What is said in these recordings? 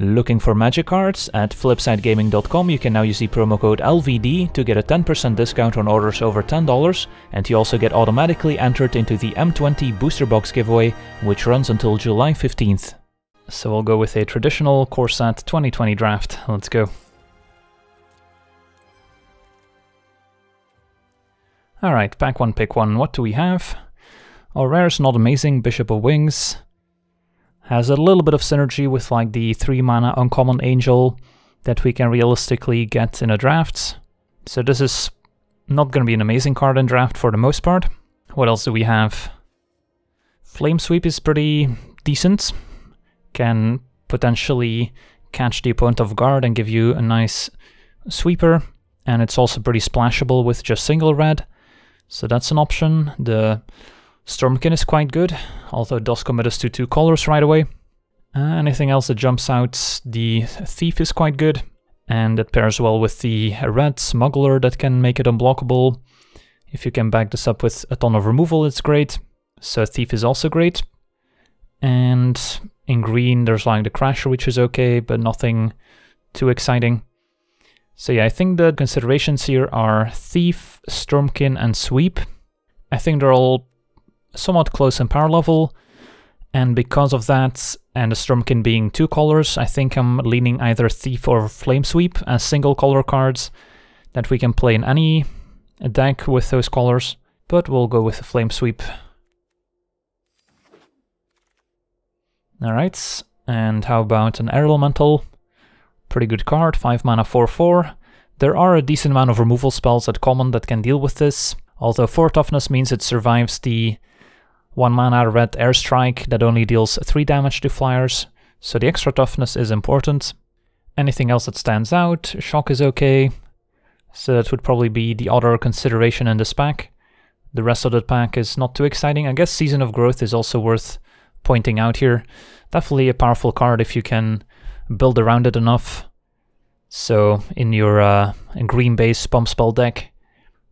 Looking for magic cards? At flipsidegaming.com you can now use the promo code LVD to get a 10% discount on orders over $10, and you also get automatically entered into the M20 booster box giveaway, which runs until July 15th. So we'll go with a traditional Core Set 2020 draft. Let's go. Alright, pack one, pick one. What do we have? Our rare's not amazing, Bishop of Wings. Has a little bit of synergy with like the 3 mana uncommon angel that we can realistically get in a draft. So this is not going to be an amazing card in draft for the most part. What else do we have? Flame Sweep is pretty decent. Can potentially catch the opponent off guard and give you a nice sweeper. And it's also pretty splashable with just single red. So that's an option. The Stormkin is quite good, although it does commit us to two colors right away. Uh, anything else that jumps out, the Thief is quite good, and it pairs well with the red Smuggler that can make it unblockable. If you can back this up with a ton of removal, it's great. So Thief is also great. And in green, there's like the Crasher, which is okay, but nothing too exciting. So yeah, I think the considerations here are Thief, Stormkin, and Sweep. I think they're all somewhat close in power level, and because of that, and the Stormkin being two colors, I think I'm leaning either Thief or Flame Sweep as single color cards that we can play in any deck with those colors, but we'll go with the Flame Sweep. Alright, and how about an Air Elemental? Pretty good card, 5 mana 4-4. There are a decent amount of removal spells at common that can deal with this, although 4 toughness means it survives the 1 mana red airstrike that only deals 3 damage to flyers, so the extra toughness is important. Anything else that stands out, shock is okay, so that would probably be the other consideration in this pack. The rest of the pack is not too exciting. I guess Season of Growth is also worth pointing out here. Definitely a powerful card if you can build around it enough. So in your uh, green base pump spell deck,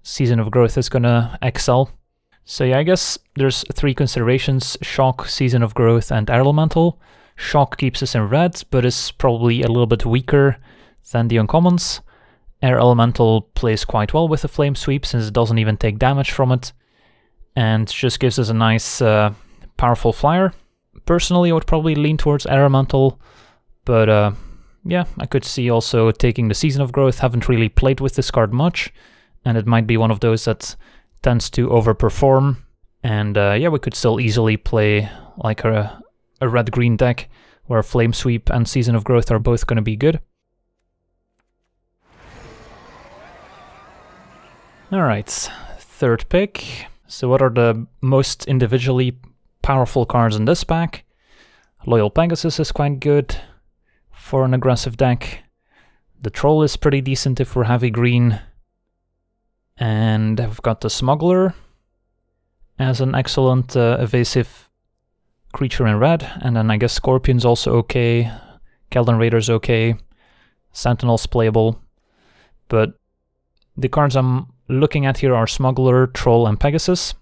Season of Growth is gonna excel. So yeah, I guess there's three considerations, Shock, Season of Growth, and Elemental. Shock keeps us in red, but is probably a little bit weaker than the uncommons. Air Elemental plays quite well with the Flame Sweep since it doesn't even take damage from it, and just gives us a nice, uh, powerful flyer. Personally, I would probably lean towards Air Elemental, but uh, yeah, I could see also taking the Season of Growth. Haven't really played with this card much, and it might be one of those that tends to overperform. And uh, yeah, we could still easily play like a, a red-green deck where Flame Sweep and Season of Growth are both going to be good. Alright, third pick. So what are the most individually powerful cards in this pack? Loyal Pegasus is quite good for an aggressive deck. The Troll is pretty decent if we're heavy green. And I've got the Smuggler as an excellent uh, evasive creature in red. And then I guess Scorpion's also okay. Keldon Raider's okay. Sentinel's playable. But the cards I'm looking at here are Smuggler, Troll, and Pegasus.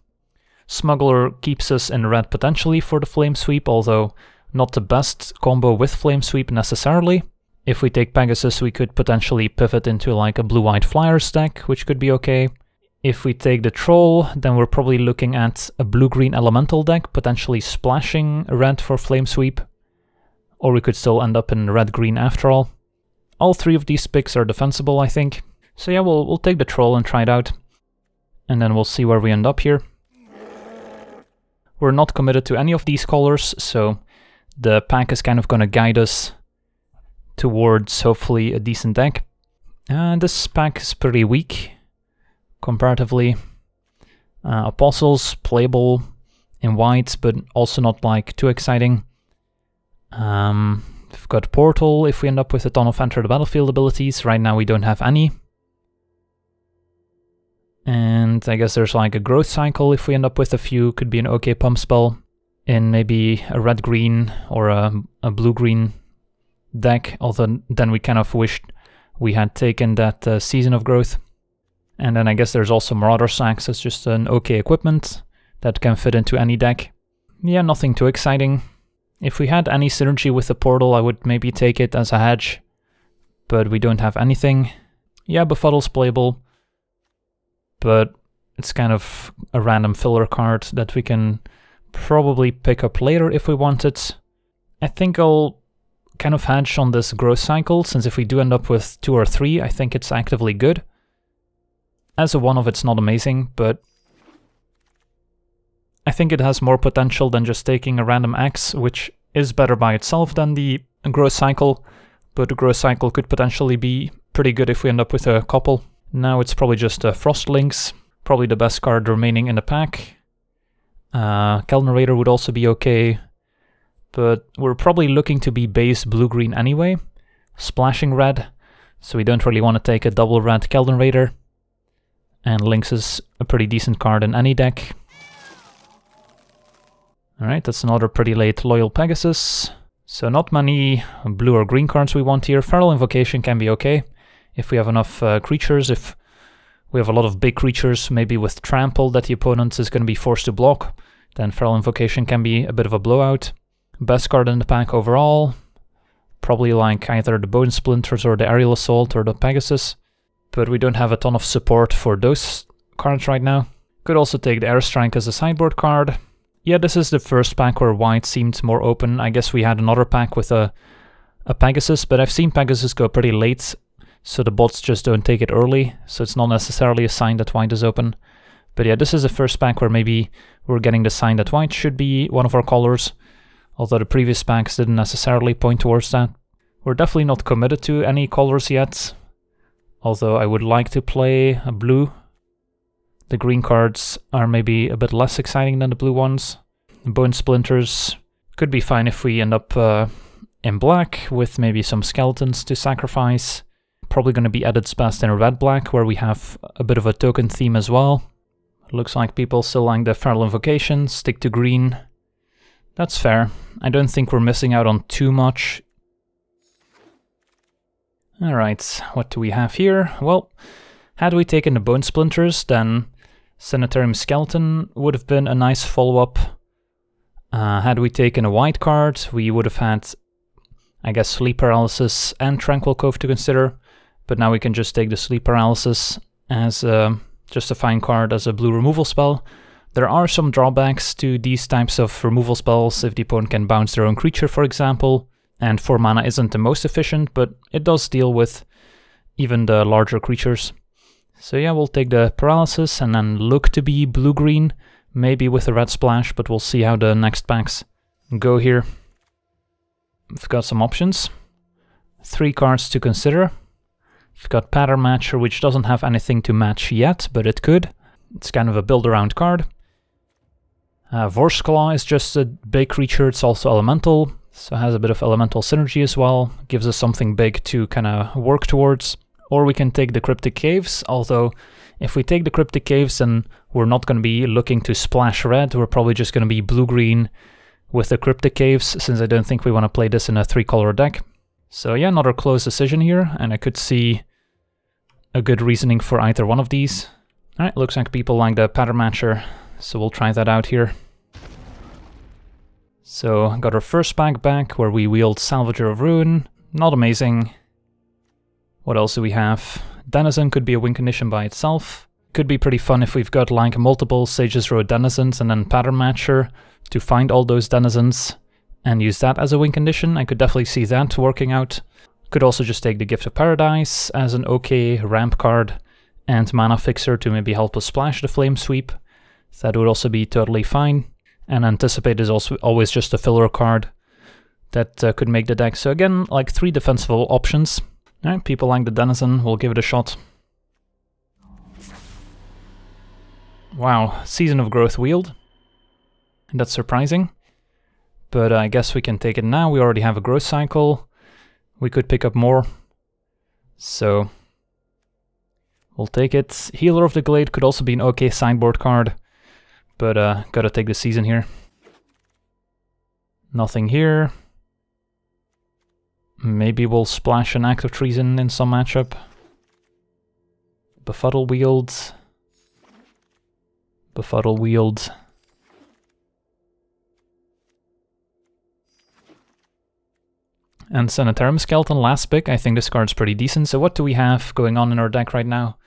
Smuggler keeps us in red potentially for the Flame Sweep, although not the best combo with Flame Sweep necessarily. If we take Pegasus, we could potentially pivot into like a blue-white flyer stack, which could be okay. If we take the Troll, then we're probably looking at a blue-green Elemental deck, potentially splashing red for Flame Sweep. Or we could still end up in red-green after all. All three of these picks are defensible, I think. So yeah, we'll, we'll take the Troll and try it out. And then we'll see where we end up here. We're not committed to any of these colors, so the pack is kind of going to guide us towards hopefully a decent deck. And this pack is pretty weak comparatively. Uh, Apostles, playable in white, but also not like too exciting. Um, we've got Portal if we end up with a ton of Enter the Battlefield abilities. Right now we don't have any. And I guess there's like a Growth Cycle if we end up with a few, could be an okay pump spell in maybe a red green or a, a blue green deck, although then we kind of wished we had taken that uh, season of growth. And then I guess there's also Marauder's Axe as just an okay equipment that can fit into any deck. Yeah, nothing too exciting. If we had any synergy with the portal, I would maybe take it as a hedge, but we don't have anything. Yeah, Befuddle's playable, but it's kind of a random filler card that we can probably pick up later if we want it. I think I'll kind of hedge on this growth cycle, since if we do end up with two or three, I think it's actively good. As a one-off, it's not amazing, but I think it has more potential than just taking a random X, which is better by itself than the growth cycle, but the growth cycle could potentially be pretty good if we end up with a couple. Now it's probably just a Frost Lynx, probably the best card remaining in the pack. Uh, Keldon Raider would also be okay, but we're probably looking to be base blue-green anyway, splashing red, so we don't really want to take a double red Keldon Raider, And Lynx is a pretty decent card in any deck. Alright, that's another pretty late Loyal Pegasus. So not many blue or green cards we want here. Feral Invocation can be okay if we have enough uh, creatures, if we have a lot of big creatures, maybe with Trample that the opponent is going to be forced to block, then Feral Invocation can be a bit of a blowout. Best card in the pack overall, probably like either the Bone Splinters or the Aerial Assault or the Pegasus, but we don't have a ton of support for those cards right now. Could also take the Airstrike as a sideboard card. Yeah, this is the first pack where white seemed more open. I guess we had another pack with a, a Pegasus, but I've seen Pegasus go pretty late, so the bots just don't take it early, so it's not necessarily a sign that white is open. But yeah, this is the first pack where maybe we're getting the sign that white should be one of our colors although the previous packs didn't necessarily point towards that. We're definitely not committed to any colors yet, although I would like to play a blue. The green cards are maybe a bit less exciting than the blue ones. Bone Splinters could be fine if we end up uh, in black with maybe some skeletons to sacrifice. Probably going to be added best in a red-black where we have a bit of a token theme as well. Looks like people still like the Feral Invocation, stick to green. That's fair. I don't think we're missing out on too much. Alright, what do we have here? Well, had we taken the Bone Splinters, then Sanitarium Skeleton would have been a nice follow-up. Uh, had we taken a white card, we would have had, I guess, Sleep Paralysis and Tranquil Cove to consider, but now we can just take the Sleep Paralysis as a, just a fine card as a blue removal spell, there are some drawbacks to these types of removal spells if the opponent can bounce their own creature, for example, and 4 mana isn't the most efficient, but it does deal with even the larger creatures. So yeah, we'll take the Paralysis and then look to be blue-green, maybe with a red splash, but we'll see how the next packs go here. We've got some options. Three cards to consider. We've got Pattern Matcher, which doesn't have anything to match yet, but it could. It's kind of a build-around card. Uh, Vorstclaw is just a big creature, it's also elemental, so has a bit of elemental synergy as well, gives us something big to kind of work towards. Or we can take the Cryptic Caves, although if we take the Cryptic Caves then we're not going to be looking to splash red, we're probably just going to be blue-green with the Cryptic Caves, since I don't think we want to play this in a three-color deck. So yeah, another close decision here, and I could see a good reasoning for either one of these. Alright, looks like people like the pattern matcher, so we'll try that out here. So, got our first pack back where we wield Salvager of Ruin. Not amazing. What else do we have? Denizen could be a win condition by itself. Could be pretty fun if we've got like multiple Sage's Row Denizens and then Pattern Matcher to find all those Denizens and use that as a win condition. I could definitely see that working out. Could also just take the Gift of Paradise as an okay ramp card and Mana Fixer to maybe help us splash the Flame Sweep. That would also be totally fine. And Anticipate is also always just a filler card that uh, could make the deck. So again, like three defensible options. Alright, people like the Denizen, we'll give it a shot. Wow, Season of Growth wield. That's surprising. But uh, I guess we can take it now. We already have a growth cycle. We could pick up more. So we'll take it. Healer of the Glade could also be an okay sideboard card. But uh, gotta take the season here. Nothing here. Maybe we'll splash an Act of Treason in some matchup. Befuddle Wield. Befuddle Wield. And Sanitarium Skeleton, last pick. I think this card's pretty decent. So what do we have going on in our deck right now?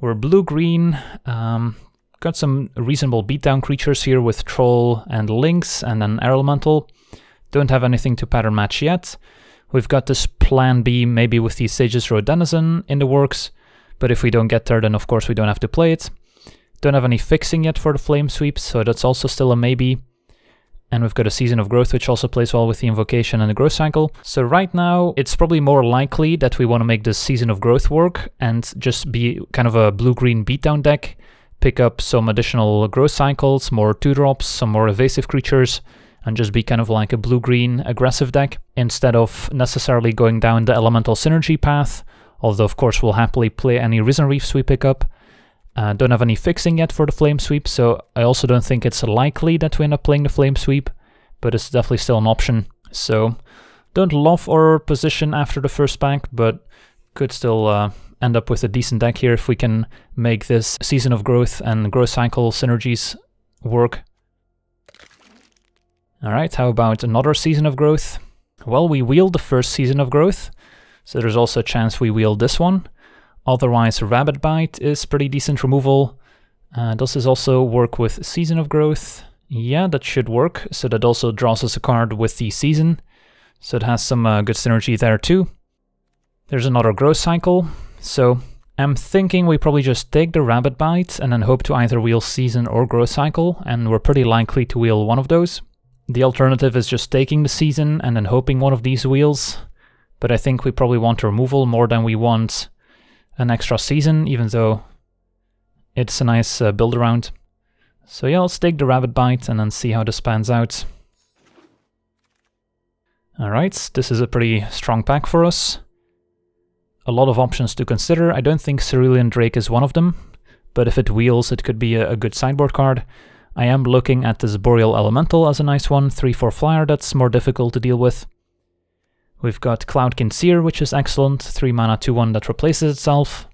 We're blue-green. Um, got some reasonable beatdown creatures here with Troll and Lynx and an Elemental. Don't have anything to pattern match yet. We've got this plan B, maybe with the Sage's Row Denizen in the works. But if we don't get there, then of course we don't have to play it. Don't have any fixing yet for the Flame Sweep, so that's also still a maybe. And we've got a Season of Growth, which also plays well with the Invocation and the Growth Cycle. So right now, it's probably more likely that we want to make this Season of Growth work and just be kind of a blue-green beatdown deck. Pick up some additional Growth Cycles, more 2-drops, some more evasive creatures, and just be kind of like a blue-green aggressive deck, instead of necessarily going down the Elemental Synergy path, although of course we'll happily play any Risen Reefs we pick up. Uh, don't have any fixing yet for the Flame Sweep, so I also don't think it's likely that we end up playing the Flame Sweep, but it's definitely still an option. So don't love our position after the first pack, but could still uh, end up with a decent deck here if we can make this Season of Growth and Growth Cycle synergies work. Alright, how about another Season of Growth? Well, we wheeled the first Season of Growth, so there's also a chance we wheel this one. Otherwise, Rabid Bite is pretty decent removal. Uh, does this also work with Season of Growth? Yeah, that should work. So that also draws us a card with the Season. So it has some uh, good synergy there too. There's another Growth Cycle. So I'm thinking we probably just take the rabid Bite and then hope to either wheel Season or Growth Cycle, and we're pretty likely to wheel one of those. The alternative is just taking the Season and then hoping one of these wheels, but I think we probably want removal more than we want an extra season, even though it's a nice uh, build around. So yeah, let's take the rabid Bite and then see how this pans out. Alright, this is a pretty strong pack for us. A lot of options to consider. I don't think Cerulean Drake is one of them, but if it wheels, it could be a, a good sideboard card. I am looking at this Boreal Elemental as a nice one, 3-4 flyer that's more difficult to deal with. We've got Cloudkin Seer, which is excellent, 3 mana 2-1 that replaces itself.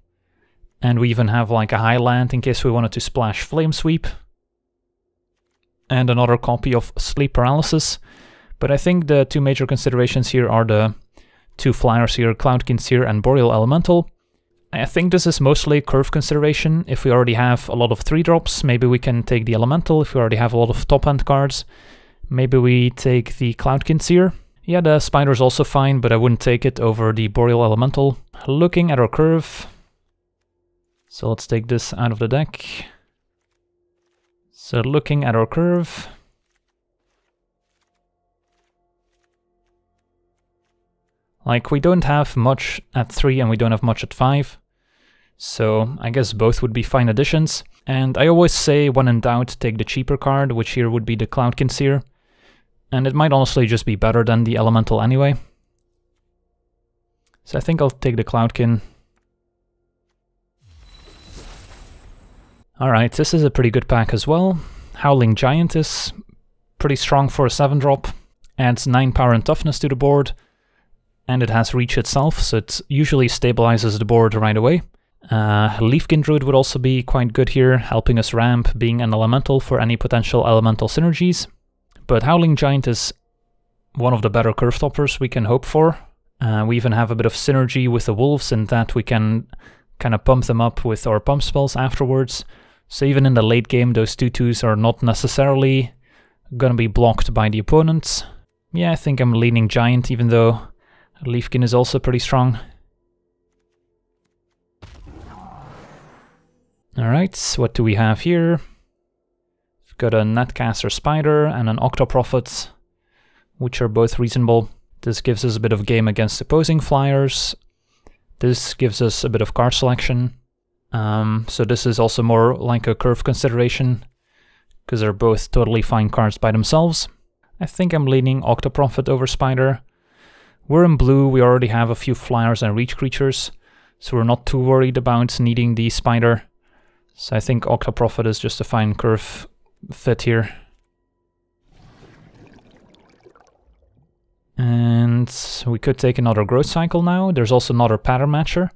And we even have like a high land in case we wanted to splash Flame Sweep. And another copy of Sleep Paralysis. But I think the two major considerations here are the two flyers here, Cloudkin Seer and Boreal Elemental. I think this is mostly curve consideration. If we already have a lot of 3-drops, maybe we can take the Elemental. If we already have a lot of top-end cards, maybe we take the Cloudkin Seer. Yeah, the spider's also fine, but I wouldn't take it over the Boreal Elemental. Looking at our curve. So let's take this out of the deck. So looking at our curve. Like, we don't have much at 3 and we don't have much at 5. So I guess both would be fine additions. And I always say, when in doubt, take the cheaper card, which here would be the Cloudkin Seer. And it might honestly just be better than the Elemental anyway. So I think I'll take the Cloudkin. Alright, this is a pretty good pack as well. Howling Giant is pretty strong for a 7 drop. Adds 9 power and toughness to the board. And it has reach itself, so it usually stabilizes the board right away. Uh, Leafkin Druid would also be quite good here, helping us ramp, being an elemental for any potential elemental synergies. But Howling Giant is one of the better curve toppers we can hope for. Uh, we even have a bit of synergy with the wolves in that we can kind of pump them up with our pump spells afterwards. So even in the late game, those 2-2s are not necessarily gonna be blocked by the opponents. Yeah, I think I'm leaning Giant, even though Leafkin is also pretty strong. Alright, what do we have here? We've got a Netcaster Spider and an Octoprophet, which are both reasonable. This gives us a bit of game against opposing flyers. This gives us a bit of card selection. Um, so this is also more like a curve consideration, because they're both totally fine cards by themselves. I think I'm leaning Octoprophet over Spider. We're in blue, we already have a few flyers and reach creatures, so we're not too worried about needing the Spider. So I think Octoprophet is just a fine curve fit here. And we could take another growth cycle now. There's also another pattern matcher.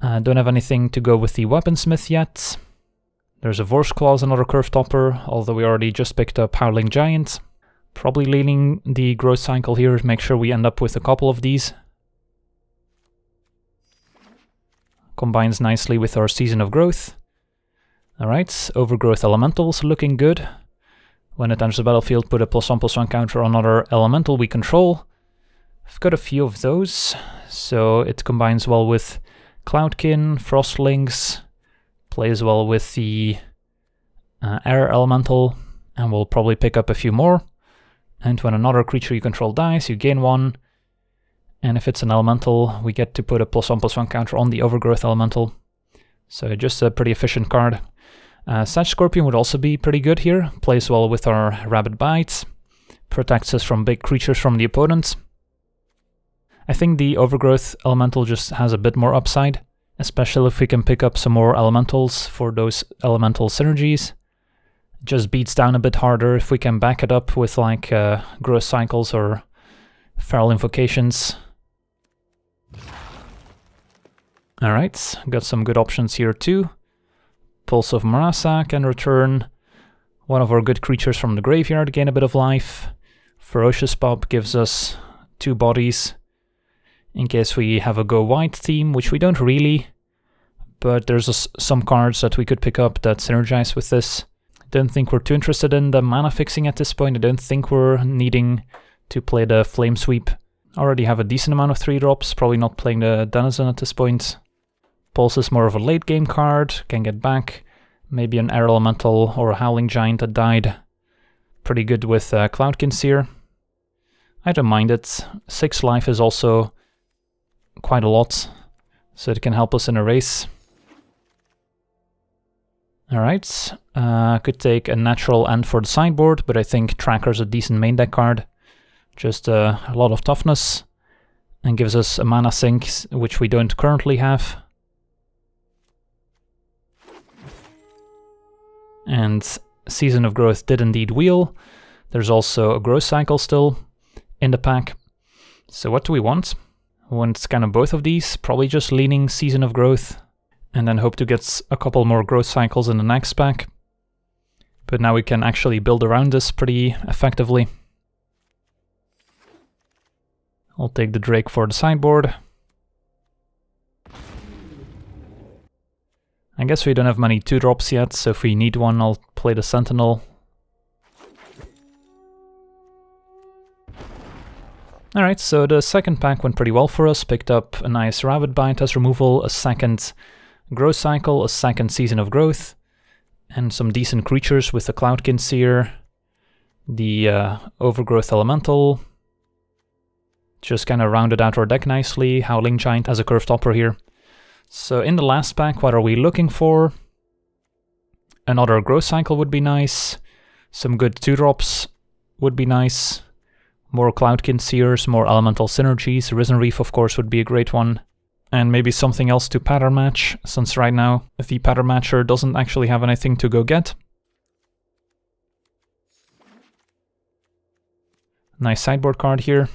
Uh, don't have anything to go with the weaponsmith yet. There's a Vorse Claws, another curve topper, although we already just picked up Howling Giant. Probably leaning the growth cycle here, make sure we end up with a couple of these. Combines nicely with our Season of Growth. Alright, Overgrowth Elementals looking good. When it enters the battlefield, put a plus one plus one counter on another elemental we control. I've got a few of those, so it combines well with Cloudkin, Frost Lynx, plays well with the uh, Air Elemental, and we'll probably pick up a few more. And when another creature you control dies, you gain one. And if it's an elemental, we get to put a plus one plus one counter on the Overgrowth Elemental. So just a pretty efficient card. Uh, Sedge Scorpion would also be pretty good here. Plays well with our Rabid Bites. Protects us from big creatures from the opponents. I think the Overgrowth Elemental just has a bit more upside, especially if we can pick up some more Elementals for those Elemental synergies. Just beats down a bit harder if we can back it up with like uh, Growth Cycles or Feral Invocations. Alright, got some good options here too. Pulse of Murasa can return one of our good creatures from the graveyard, gain a bit of life. Ferocious Pup gives us two bodies in case we have a go white theme, which we don't really, but there's some cards that we could pick up that synergize with this. Don't think we're too interested in the mana fixing at this point. I don't think we're needing to play the Flame Sweep. Already have a decent amount of 3 drops, probably not playing the Denizen at this point. Pulse is more of a late game card, can get back. Maybe an Air Elemental or a Howling Giant that died. Pretty good with uh, Seer. I don't mind it. 6 life is also quite a lot, so it can help us in a race. Alright, uh, could take a Naturalize for the sideboard, but I think Tracker's a decent main deck card. Just uh, a lot of toughness, and gives us a mana sink, which we don't currently have. And Season of Growth did indeed wheel. There's also a growth cycle still in the pack. So what do we want? want kind of both of these, probably just leaning Season of Growth, and then hope to get a couple more growth cycles in the next pack. But now we can actually build around this pretty effectively. I'll take the Drake for the sideboard. I guess we don't have many 2-drops yet, so if we need one I'll play the Sentinel Alright, so the second pack went pretty well for us, picked up a nice Rabid Bite as removal, a second Growth Cycle, a second Season of Growth, and some decent creatures with the Cloudkin Seer, the uh, Overgrowth Elemental, just kind of rounded out our deck nicely, Howling Giant as a curved topper here. So in the last pack, what are we looking for? Another Growth Cycle would be nice, some good 2-drops would be nice, more Cloudkin Seers, more Elemental Synergies. Risen Reef, of course, would be a great one. And maybe something else to pattern match, since right now the pattern matcher doesn't actually have anything to go get. Nice sideboard card here.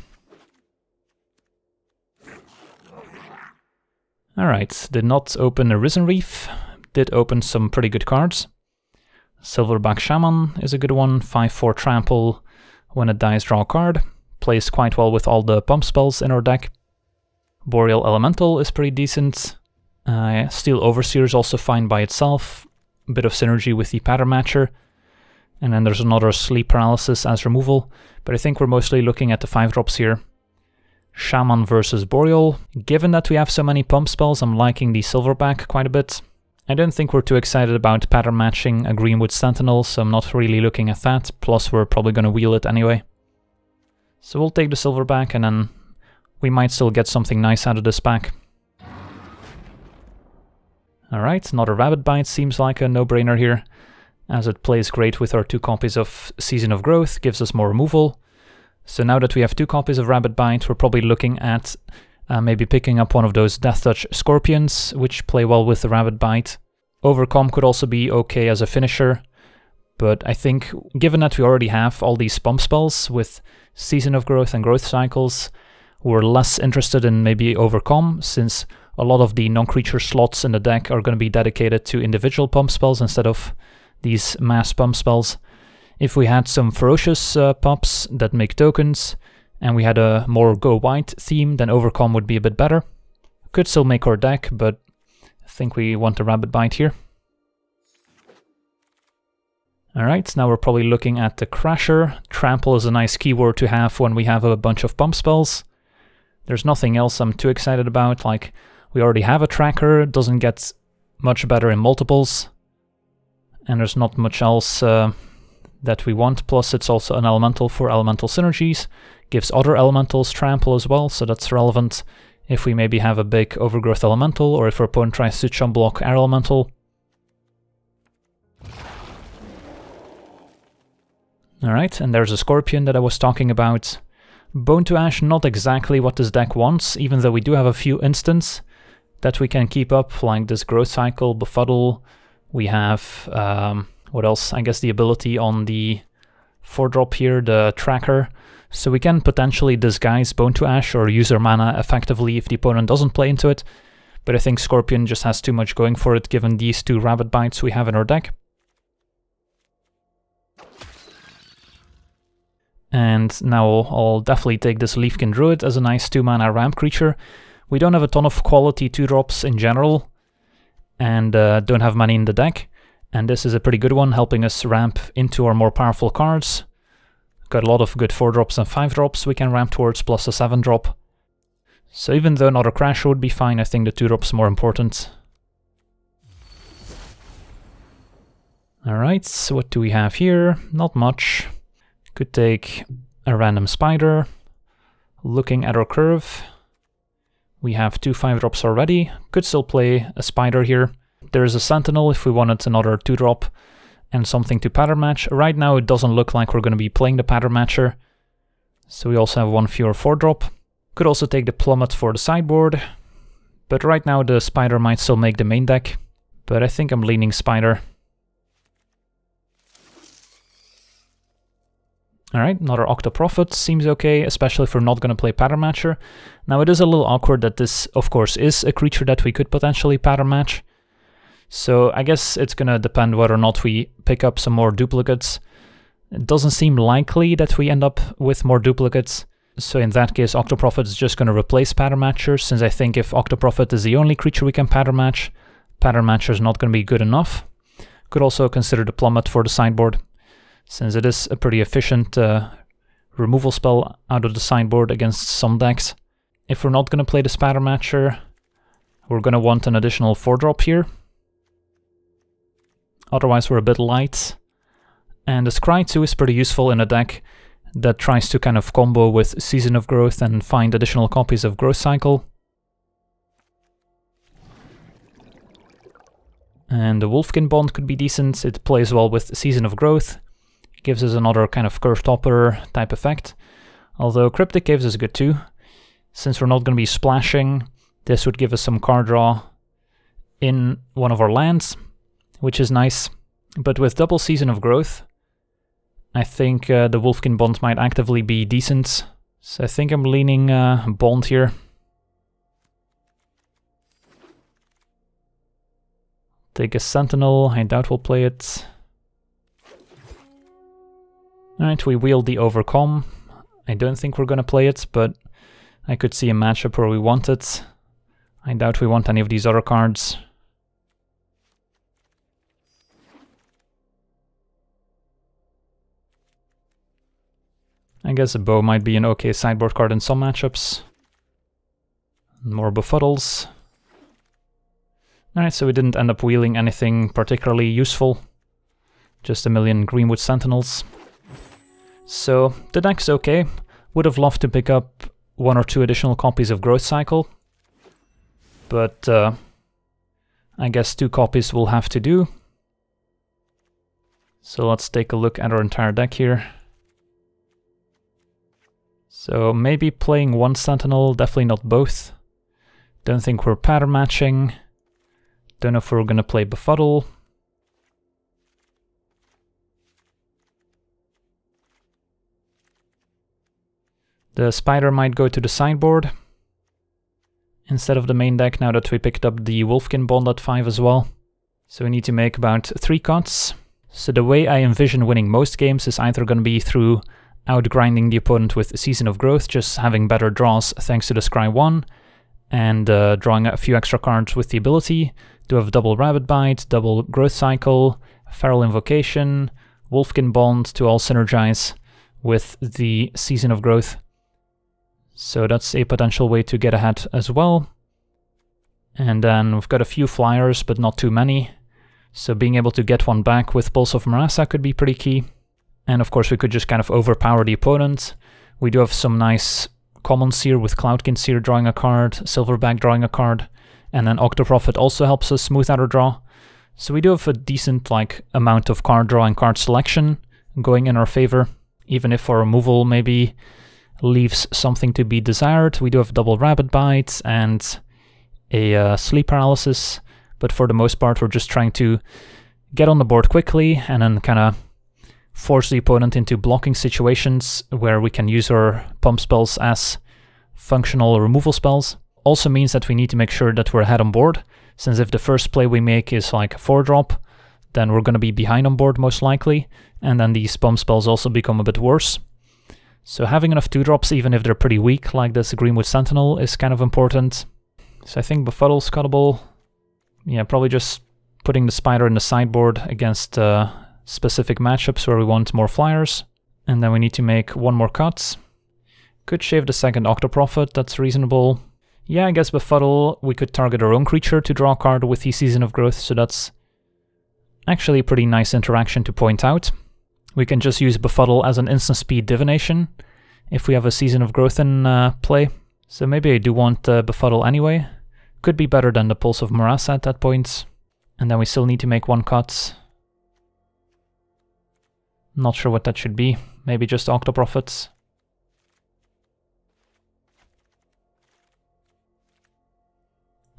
Alright, did not open a Risen Reef, did open some pretty good cards. Silverback Shaman is a good one, 5-4 trample, when it dies, draw a card. Plays quite well with all the pump spells in our deck. Boreal Elemental is pretty decent. Uh, Steel Overseer is also fine by itself. A bit of synergy with the Pattern Matcher. And then there's another Sleep Paralysis as removal. But I think we're mostly looking at the 5 drops here. Shaman versus Boreal. Given that we have so many pump spells, I'm liking the Silverback quite a bit. I don't think we're too excited about pattern matching a Greenwood Sentinel, so I'm not really looking at that, plus we're probably going to wheel it anyway. So we'll take the Silverback and then we might still get something nice out of this pack. Alright, another Rabid Bite seems like a no-brainer here, as it plays great with our two copies of Season of Growth, gives us more removal. So now that we have two copies of Rabid Bite, we're probably looking at uh, maybe picking up one of those Death Touch Scorpions, which play well with the Rabid Bite. Overcome could also be okay as a finisher, but I think given that we already have all these pump spells with Season of Growth and Growth Cycles, we're less interested in maybe Overcome, since a lot of the non-creature slots in the deck are going to be dedicated to individual pump spells instead of these mass pump spells. If we had some ferocious uh, pups that make tokens, and we had a more go white theme, then Overcome would be a bit better. Could still make our deck, but I think we want a rabid Bite here. Alright, now we're probably looking at the Crasher. Trample is a nice keyword to have when we have a bunch of pump spells. There's nothing else I'm too excited about, like we already have a tracker, doesn't get much better in multiples, and there's not much else uh, that we want, plus it's also an elemental for elemental synergies, gives other elementals trample as well, so that's relevant if we maybe have a big overgrowth elemental, or if our opponent tries to chump block elemental. Alright, and there's a Scorpion that I was talking about. Bone to Ash, not exactly what this deck wants, even though we do have a few instants that we can keep up, like this Growth Cycle, Befuddle. We have, um, what else? I guess the ability on the 4-drop here, the Tracker. So we can potentially disguise Bone to Ash or use our mana effectively if the opponent doesn't play into it. But I think Scorpion just has too much going for it given these two Rabid Bites we have in our deck. And now I'll definitely take this Leafkin Druid as a nice 2-mana ramp creature. We don't have a ton of quality 2-drops in general, and uh, don't have money in the deck. And this is a pretty good one, helping us ramp into our more powerful cards. Got a lot of good 4-drops and 5-drops we can ramp towards, plus a 7-drop. So even though another Crash would be fine, I think the 2-drop's more important. Alright, so what do we have here? Not much. Could take a random spider. Looking at our curve, we have two 5-drops already. Could still play a spider here. There's a sentinel if we wanted another 2-drop and something to pattern match. Right now it doesn't look like we're going to be playing the pattern matcher. So we also have one fewer 4-drop. Could also take the plummet for the sideboard. But right now the spider might still make the main deck. But I think I'm leaning spider. Alright, another Octoprophet seems okay, especially if we're not going to play Pattern Matcher. Now it is a little awkward that this, of course, is a creature that we could potentially Pattern Match. So I guess it's going to depend whether or not we pick up some more duplicates. It doesn't seem likely that we end up with more duplicates. So in that case, Octoprophet is just going to replace Pattern Matcher, since I think if Octoprophet is the only creature we can Pattern Match, Pattern Matcher is not going to be good enough. Could also consider the Plummet for the sideboard since it is a pretty efficient uh, removal spell out of the sideboard against some decks. If we're not going to play the Pattern Matcher, we're going to want an additional 4-drop here. Otherwise we're a bit light. And the Scry 2 is pretty useful in a deck that tries to kind of combo with Season of Growth and find additional copies of Growth Cycle. And the Wolfkin Bond could be decent, it plays well with Season of Growth, gives us another kind of curve topper type effect. Although Cryptic Caves is good too. Since we're not going to be splashing, this would give us some card draw in one of our lands, which is nice. But with double Season of Growth, I think uh, the Wolfkin Bond might actively be decent. So I think I'm leaning uh, Bond here. Take a Sentinel, I doubt we'll play it. Alright, we wield the Overcome. I don't think we're gonna play it, but I could see a matchup where we want it. I doubt we want any of these other cards. I guess a bow might be an okay sideboard card in some matchups. More befuddles. Alright, so we didn't end up wheeling anything particularly useful. Just a million Greenwood Sentinels. So the deck's okay. Would have loved to pick up one or two additional copies of Growth Cycle. But uh, I guess two copies will have to do. So let's take a look at our entire deck here. So maybe playing one Sentinel, definitely not both. Don't think we're pattern matching. Don't know if we're gonna play Befuddle. The spider might go to the sideboard instead of the main deck now that we picked up the Wolfkin Bond at 5 as well. So we need to make about 3 cuts. So the way I envision winning most games is either going to be through outgrinding the opponent with Season of Growth, just having better draws thanks to the Scry 1, and uh, drawing a few extra cards with the ability to have double Rabid Bite, double Growth Cycle, Feral Invocation, Wolfkin Bond to all synergize with the Season of Growth. So that's a potential way to get ahead as well. And then we've got a few flyers, but not too many. So being able to get one back with Pulse of Murasa could be pretty key. And of course we could just kind of overpower the opponent. We do have some nice commons here with Cloudkin Seer drawing a card, Silverback drawing a card, and then Octoprophet also helps us smooth out our draw. So we do have a decent like amount of card draw and card selection going in our favor, even if our removal maybe leaves something to be desired. We do have double rabid Bites and a uh, sleep paralysis, but for the most part we're just trying to get on the board quickly and then kind of force the opponent into blocking situations where we can use our pump spells as functional removal spells. Also means that we need to make sure that we're ahead on board, since if the first play we make is like a 4 drop, then we're going to be behind on board most likely, and then these pump spells also become a bit worse. So having enough 2 drops, even if they're pretty weak, like this Greenwood Sentinel, is kind of important. So I think Befuddle, Scuttable, yeah, probably just putting the Spider in the sideboard against uh, specific matchups where we want more flyers. And then we need to make one more cut. Could shave the second Octoprophet, that's reasonable. Yeah, I guess Befuddle, we could target our own creature to draw a card with the Season of Growth, so that's actually a pretty nice interaction to point out. We can just use Befuddle as an instant speed divination if we have a Season of Growth in uh, play. So maybe I do want uh, Befuddle anyway. Could be better than the Pulse of Murasa at that point. And then we still need to make one cut. Not sure what that should be. Maybe just Octoprophets.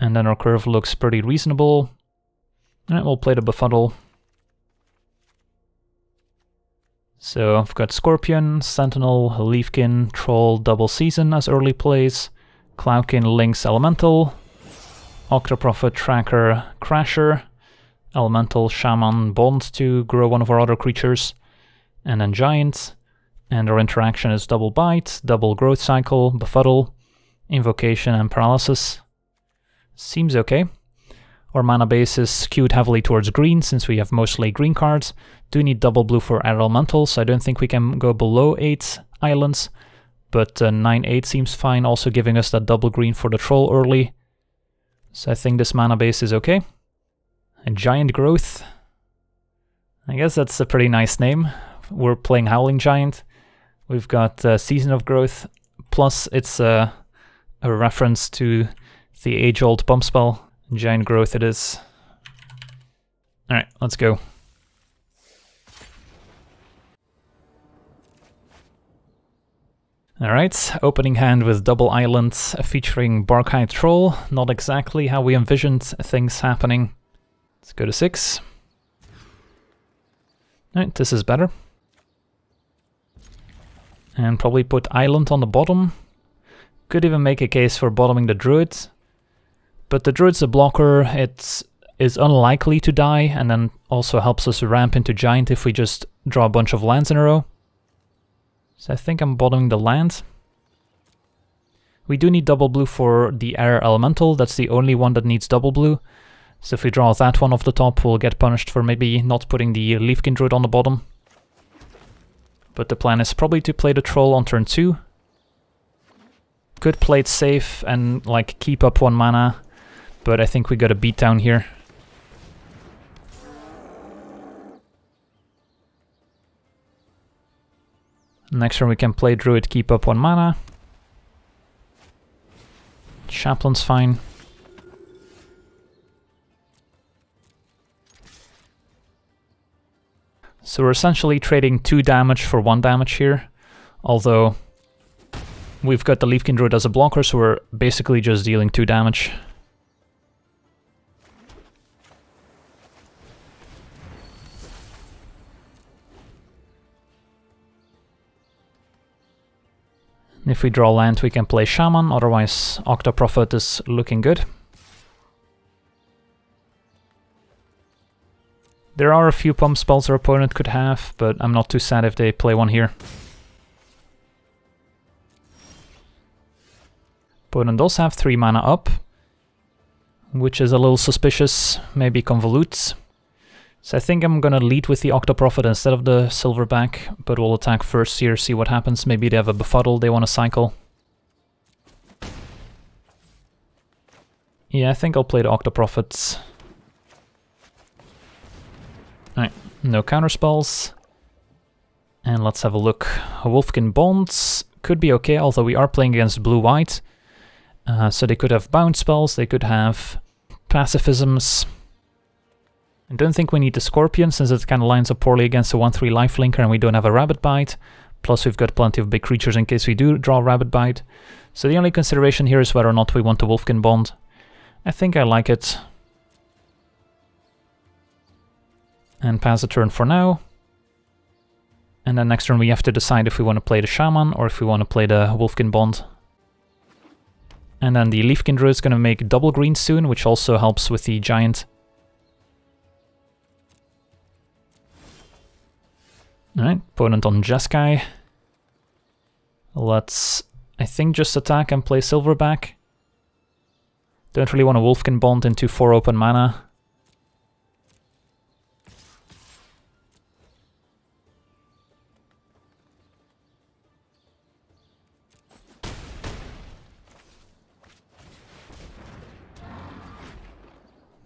And then our curve looks pretty reasonable. And we'll play the Befuddle. So I've got Scorpion, Sentinel, Leafkin, Troll, Double Season as early plays, Cloudkin, Lynx, Elemental, Octoprophet, Tracker, Crasher, Elemental, Shaman, Bond to grow one of our other creatures, and then Giant. And our interaction is Double Bite, Double Growth Cycle, Befuddle, Invocation, and Paralysis. Seems okay. Our mana base is skewed heavily towards green since we have mostly green cards. Do need double blue for elementals, so I don't think we can go below 8 islands. But 9-8 uh, seems fine, also giving us that double green for the troll early. So I think this mana base is okay. A giant growth. I guess that's a pretty nice name. We're playing Howling Giant. We've got uh, Season of Growth, plus it's uh, a reference to the age-old pump spell. Giant Growth it is. Alright, let's go. Alright, opening hand with Double Island featuring Barkhide Troll. Not exactly how we envisioned things happening. Let's go to 6. Alright, this is better. And probably put Island on the bottom. Could even make a case for bottoming the Druid. But the Druid's a blocker, it is unlikely to die, and then also helps us ramp into Giant if we just draw a bunch of lands in a row. So I think I'm bottoming the land. We do need double blue for the air elemental, that's the only one that needs double blue. So if we draw that one off the top, we'll get punished for maybe not putting the Leafkin Druid on the bottom. But the plan is probably to play the Troll on turn 2. Could play it safe and like keep up one mana, but I think we got a beat down here. Next turn we can play Druid, keep up one mana. Chaplain's fine. So we're essentially trading 2 damage for 1 damage here, although we've got the Leafkin Druid as a blocker, so we're basically just dealing 2 damage. If we draw land, we can play Shaman, otherwise Octoprophet is looking good. There are a few pump spells our opponent could have, but I'm not too sad if they play one here. Opponent does have 3 mana up, which is a little suspicious, maybe convolutes. So I think I'm gonna lead with the Octoprophet instead of the Silverback, but we'll attack first here, see what happens. Maybe they have a Befuddle they want to cycle. Yeah, I think I'll play the Octoprophets. Alright, no counter spells. And let's have a look. Wolfkin Bonds could be okay, although we are playing against blue-white. Uh, so they could have bounce spells, they could have pacifisms. I don't think we need the Scorpion, since it kind of lines up poorly against the 1-3 lifelinker and we don't have a Rabid Bite. Plus we've got plenty of big creatures in case we do draw Rabid Bite. So the only consideration here is whether or not we want the Wolfkin Bond. I think I like it. And pass the turn for now. And then next turn we have to decide if we want to play the Shaman or if we want to play the Wolfkin Bond. And then the Leafkin Druid is going to make double green soon, which also helps with the Giant. Alright, opponent on Jeskai. Let's, I think, just attack and play Silverback. Don't really want a Wolfkin Bond into 4 open mana.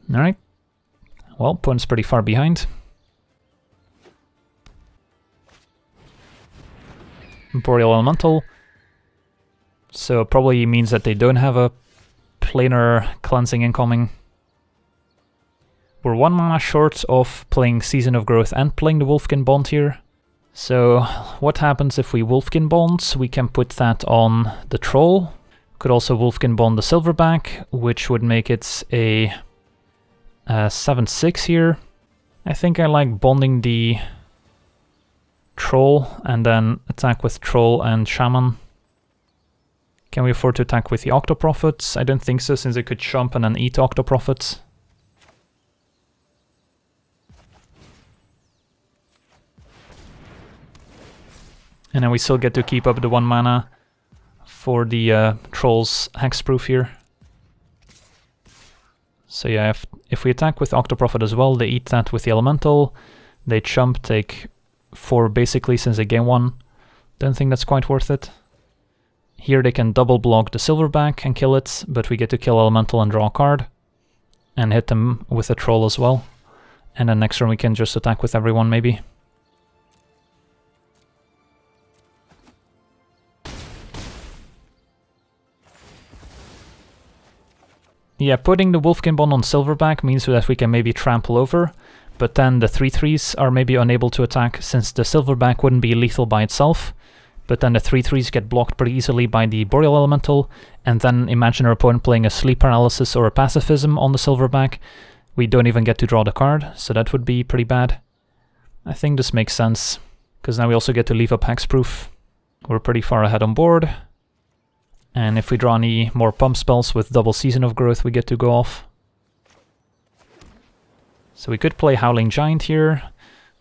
Alright. Well, opponent's pretty far behind. Boreal Elemental. So probably means that they don't have a planar cleansing incoming. We're one mana short of playing Season of Growth and playing the Wolfkin Bond here. So what happens if we Wolfkin Bonds? We can put that on the Troll. Could also Wolfkin Bond the Silverback, which would make it a 7-6 here. I think I like bonding the Troll and then attack with Troll and Shaman. Can we afford to attack with the Octoprophets? I don't think so, since they could jump and then eat Octoprophets. And then we still get to keep up the one mana for the uh, Troll's Hexproof here. So yeah, if, if we attack with Octoprophet as well, they eat that with the Elemental. They jump, take for basically since they gain one. Don't think that's quite worth it. Here they can double block the silverback and kill it, but we get to kill elemental and draw a card. And hit them with a troll as well. And then next turn we can just attack with everyone maybe. Yeah, putting the Wolfkin Bond on Silverback means that we can maybe trample over, but then the 3-3s are maybe unable to attack since the Silverback wouldn't be lethal by itself. But then the 3-3s get blocked pretty easily by the Boreal Elemental, and then imagine our opponent playing a Sleep Paralysis or a Pacifism on the Silverback. We don't even get to draw the card, so that would be pretty bad. I think this makes sense, because now we also get to leave up Hexproof. We're pretty far ahead on board. And if we draw any more pump spells with double Season of Growth, we get to go off. So we could play Howling Giant here,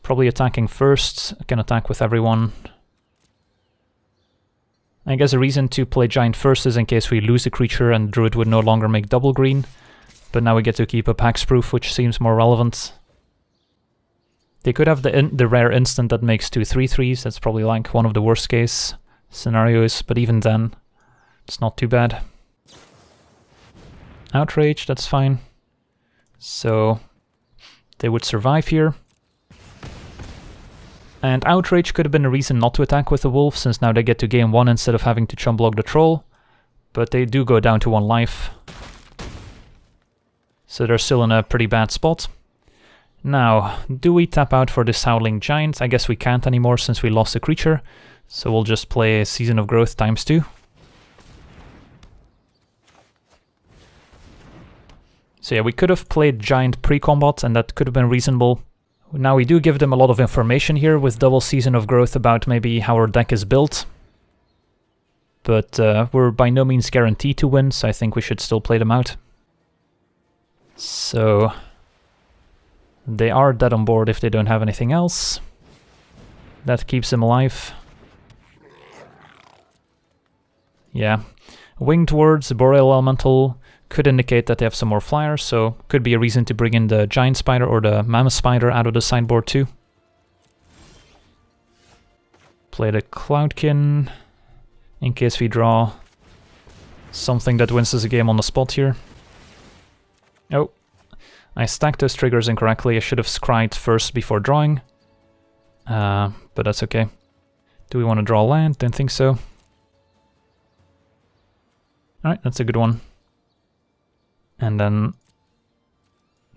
probably attacking first, can attack with everyone. I guess a reason to play Giant first is in case we lose a creature and Druid would no longer make double green, but now we get to keep a Hexproof, which seems more relevant. They could have the the rare instant that makes two 3-3s, that's probably like one of the worst case scenarios, but even then, it's not too bad. Outrage, that's fine. So they would survive here. And Outrage could have been a reason not to attack with the Wolf, since now they get to gain 1 instead of having to chum block the Troll. But they do go down to 1 life. So they're still in a pretty bad spot. Now, do we tap out for this Howling Giant? I guess we can't anymore since we lost a creature. So we'll just play Season of Growth times 2. So yeah, we could have played Giant pre-combat and that could have been reasonable. Now we do give them a lot of information here with double Season of Growth about maybe how our deck is built. But uh, we're by no means guaranteed to win, so I think we should still play them out. So... They are dead on board if they don't have anything else. That keeps them alive. Yeah. Winged Words, Boreal Elemental could indicate that they have some more flyers, so could be a reason to bring in the Giant Spider or the Mammoth Spider out of the sideboard too. Play the Cloudkin in case we draw something that wins us a game on the spot here. Oh, I stacked those triggers incorrectly. I should have scryed first before drawing. Uh, but that's okay. Do we want to draw land? Don't think so. Alright, that's a good one. And then...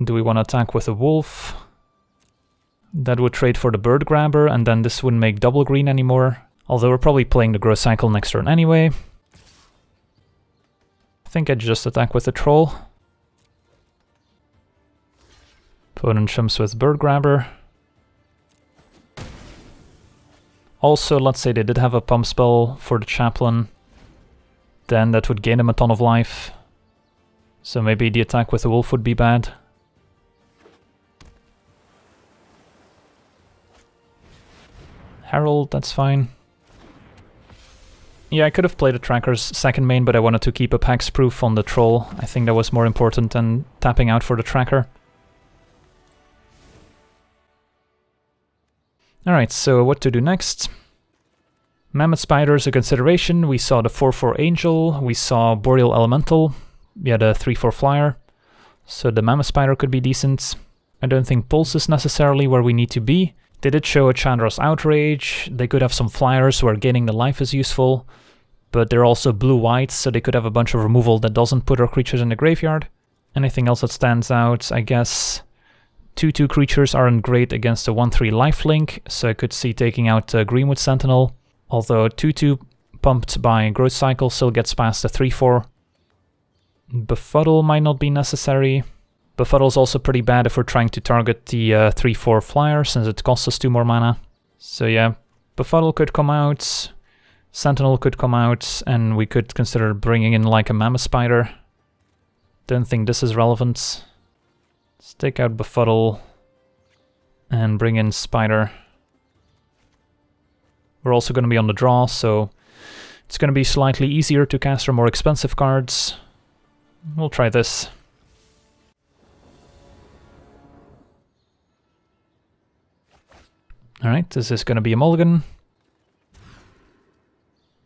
Do we want to attack with a wolf? That would trade for the bird grabber, and then this wouldn't make double green anymore. Although we're probably playing the growth cycle next turn anyway. I think I'd just attack with a troll. Opponent jumps with bird grabber. Also, let's say they did have a pump spell for the chaplain. Then that would gain him a ton of life. So maybe the attack with the wolf would be bad. Herald, that's fine. Yeah, I could have played a Tracker's second main, but I wanted to keep a Hexproof on the Troll. I think that was more important than tapping out for the Tracker. Alright, so what to do next? Mammoth Spider is a consideration. We saw the 4-4 Angel, we saw Boreal Elemental, yeah, a 3-4 Flyer. So the Mammoth Spider could be decent. I don't think Pulse is necessarily where we need to be. They did show a Chandra's Outrage, they could have some flyers where gaining the life is useful, but they're also blue-white, so they could have a bunch of removal that doesn't put our creatures in the graveyard. Anything else that stands out, I guess 2-2 creatures aren't great against a 1-3 lifelink, so I could see taking out uh, Greenwood Sentinel, although 2-2 pumped by Growth Cycle still gets past the 3-4. Befuddle might not be necessary. Befuddle's also pretty bad if we're trying to target the 3-4 uh, flyer, since it costs us 2 more mana. So yeah, Befuddle could come out, Sentinel could come out, and we could consider bringing in like a Mammoth Spider. Don't think this is relevant. Let's take out Befuddle and bring in Spider. We're also going to be on the draw, so it's going to be slightly easier to cast our more expensive cards. We'll try this. Alright, this is going to be a mulligan.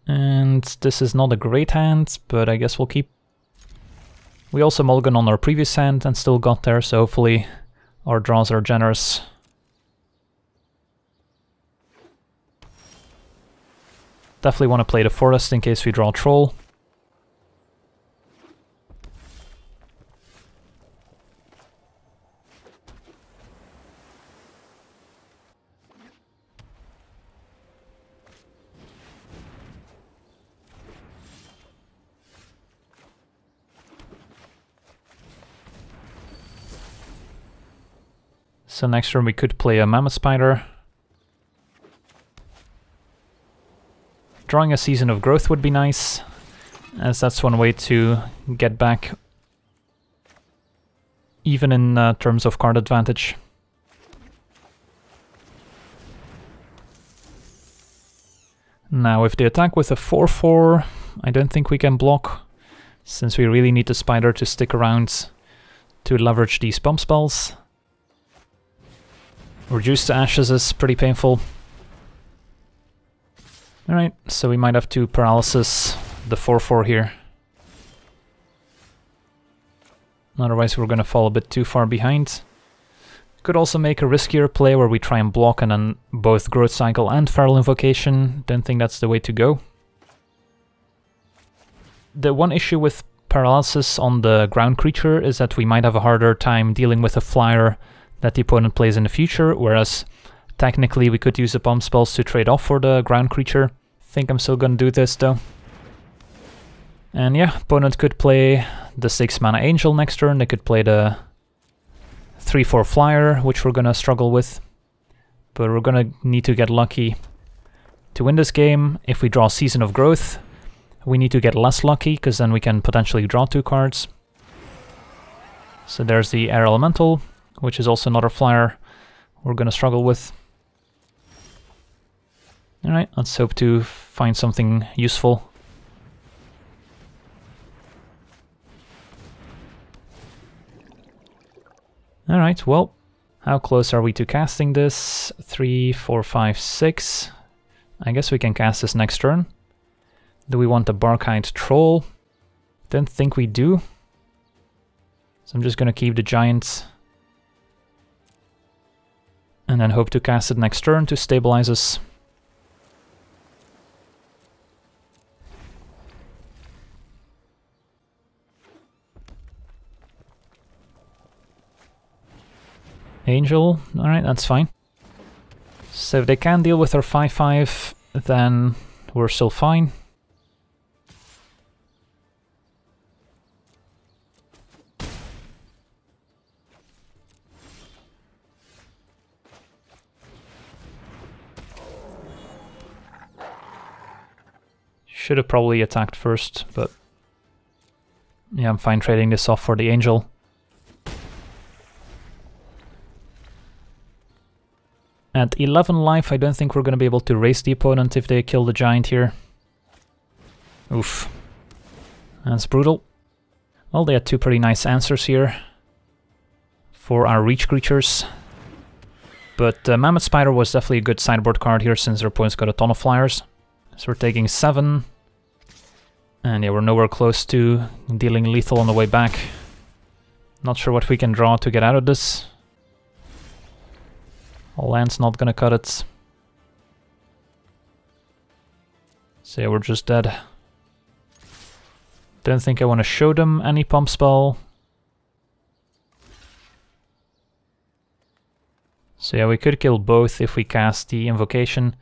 And this is not a great hand, but I guess we'll keep... We also mulligan on our previous hand and still got there, so hopefully our draws are generous. Definitely want to play the forest in case we draw troll. So next turn we could play a Mammoth Spider. Drawing a Season of Growth would be nice, as that's one way to get back even in uh, terms of card advantage. Now if they attack with a 4-4, I don't think we can block, since we really need the spider to stick around to leverage these pump spells. Reduced to ashes is pretty painful. Alright, so we might have to paralysis the 4-4 here. Otherwise we're gonna fall a bit too far behind. Could also make a riskier play where we try and block and then both Growth Cycle and Feral Invocation. Don't think that's the way to go. The one issue with paralysis on the ground creature is that we might have a harder time dealing with a flyer that the opponent plays in the future, whereas technically we could use the pump spells to trade off for the ground creature. think I'm still gonna do this though. And yeah, opponent could play the 6 mana angel next turn, they could play the 3-4 flyer, which we're gonna struggle with. But we're gonna need to get lucky to win this game. If we draw Season of Growth, we need to get less lucky, because then we can potentially draw two cards. So there's the Air Elemental, which is also another flyer we're gonna struggle with. Alright, let's hope to find something useful. Alright, well, how close are we to casting this? Three, four, five, six. I guess we can cast this next turn. Do we want the Barkhide Troll? Don't think we do. So I'm just gonna keep the Giant. And then hope to cast it next turn to stabilize us. Angel, alright, that's fine. So if they can deal with our 5-5, then we're still fine. Should have probably attacked first, but yeah, I'm fine trading this off for the Angel. At 11 life, I don't think we're going to be able to race the opponent if they kill the giant here. Oof. That's brutal. Well, they had two pretty nice answers here for our reach creatures. But uh, Mammoth Spider was definitely a good sideboard card here since their opponent's got a ton of flyers. So we're taking 7. And yeah, we're nowhere close to dealing lethal on the way back. Not sure what we can draw to get out of this. Land's not gonna cut it. So yeah, we're just dead. Don't think I want to show them any pump spell. So yeah, we could kill both if we cast the invocation.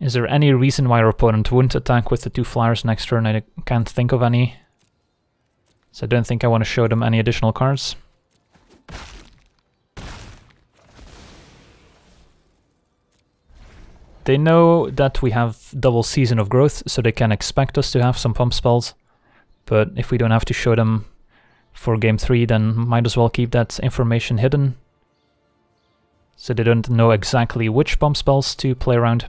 Is there any reason why our opponent wouldn't attack with the two flyers next turn? I can't think of any. So I don't think I want to show them any additional cards. They know that we have double Season of Growth, so they can expect us to have some pump spells. But if we don't have to show them for game 3, then might as well keep that information hidden. So they don't know exactly which pump spells to play around.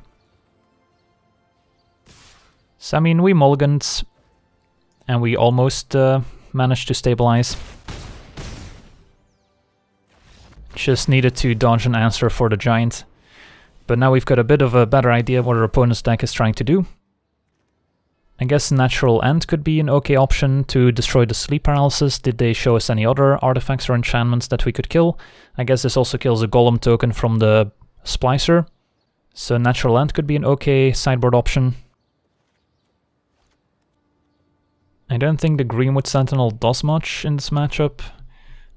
So I mean, we mulliganed, and we almost uh, managed to stabilize. Just needed to dodge an answer for the giant. But now we've got a bit of a better idea what our opponent's deck is trying to do. I guess Natural End could be an okay option to destroy the sleep paralysis. Did they show us any other artifacts or enchantments that we could kill? I guess this also kills a golem token from the Splicer. So Natural End could be an okay sideboard option. I don't think the Greenwood Sentinel does much in this matchup.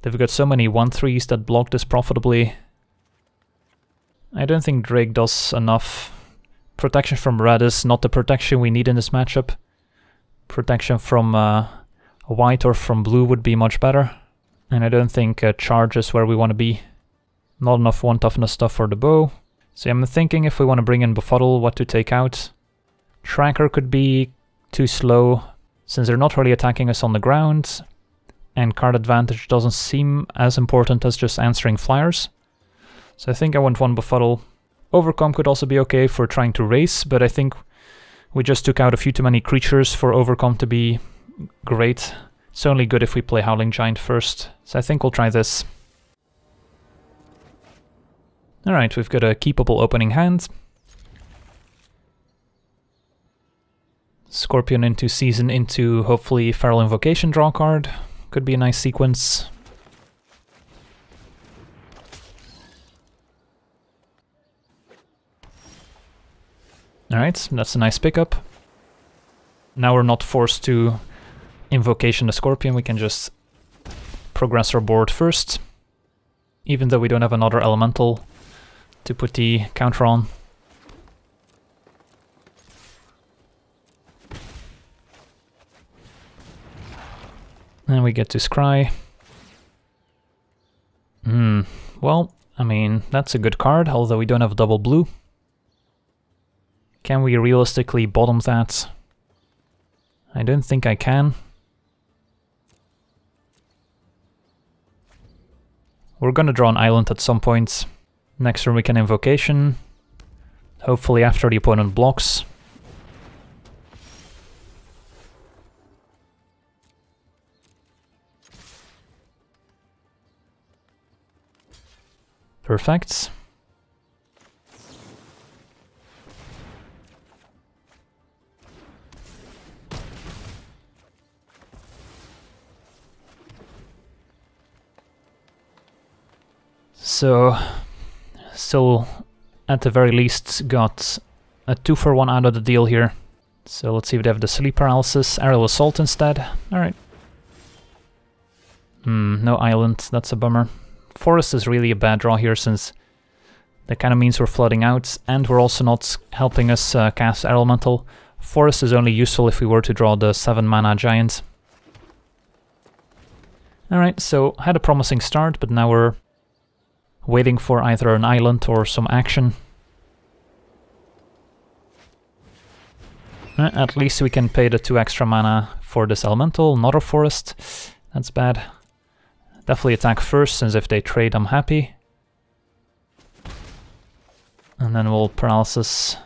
They've got so many 1-3s that block this profitably. I don't think Drake does enough. Protection from red is not the protection we need in this matchup. Protection from uh, white or from blue would be much better. And I don't think uh, charge is where we want to be. Not enough one toughness stuff for the bow. So I'm thinking if we want to bring in Befuddle, what to take out. Tracker could be too slow, since they're not really attacking us on the ground. And card advantage doesn't seem as important as just answering flyers. So I think I want one Befuddle. Overcome could also be okay for trying to race, but I think we just took out a few too many creatures for Overcome to be great. It's only good if we play Howling Giant first, so I think we'll try this. Alright, we've got a keepable opening hand. Scorpion into Season into hopefully Feral Invocation draw card. Could be a nice sequence. Alright, that's a nice pickup. Now we're not forced to Invocation the Scorpion, we can just progress our board first. Even though we don't have another elemental to put the counter on. And we get to Scry. Hmm, well, I mean, that's a good card, although we don't have double blue. Can we realistically bottom that? I don't think I can. We're gonna draw an island at some point. Next turn we can Invocation. Hopefully after the opponent blocks. Perfect. So, still at the very least got a 2 for 1 out of the deal here. So let's see if they have the sleep paralysis. Aerial assault instead. Alright. Hmm, no island, that's a bummer. Forest is really a bad draw here since that kind of means we're flooding out and we're also not helping us uh, cast Elemental. Forest is only useful if we were to draw the 7 mana giant. Alright, so had a promising start, but now we're waiting for either an island or some action. Uh, at least we can pay the 2 extra mana for this elemental, not a forest. That's bad. Definitely attack first, since if they trade I'm happy. And then we'll paralysis.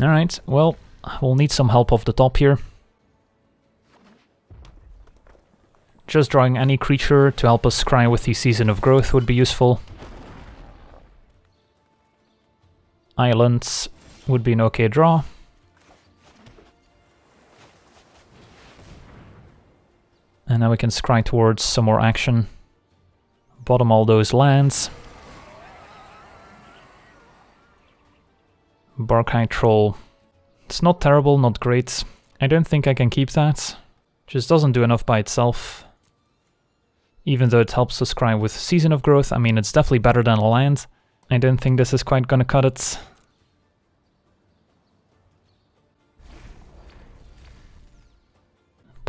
Alright, well, we'll need some help off the top here. Just drawing any creature to help us cry with the Season of Growth would be useful. Islands would be an okay draw. And now we can scry towards some more action. Bottom all those lands. Barkhide Troll. It's not terrible, not great. I don't think I can keep that. Just doesn't do enough by itself even though it helps us scry with Season of Growth. I mean, it's definitely better than a land. I don't think this is quite gonna cut it.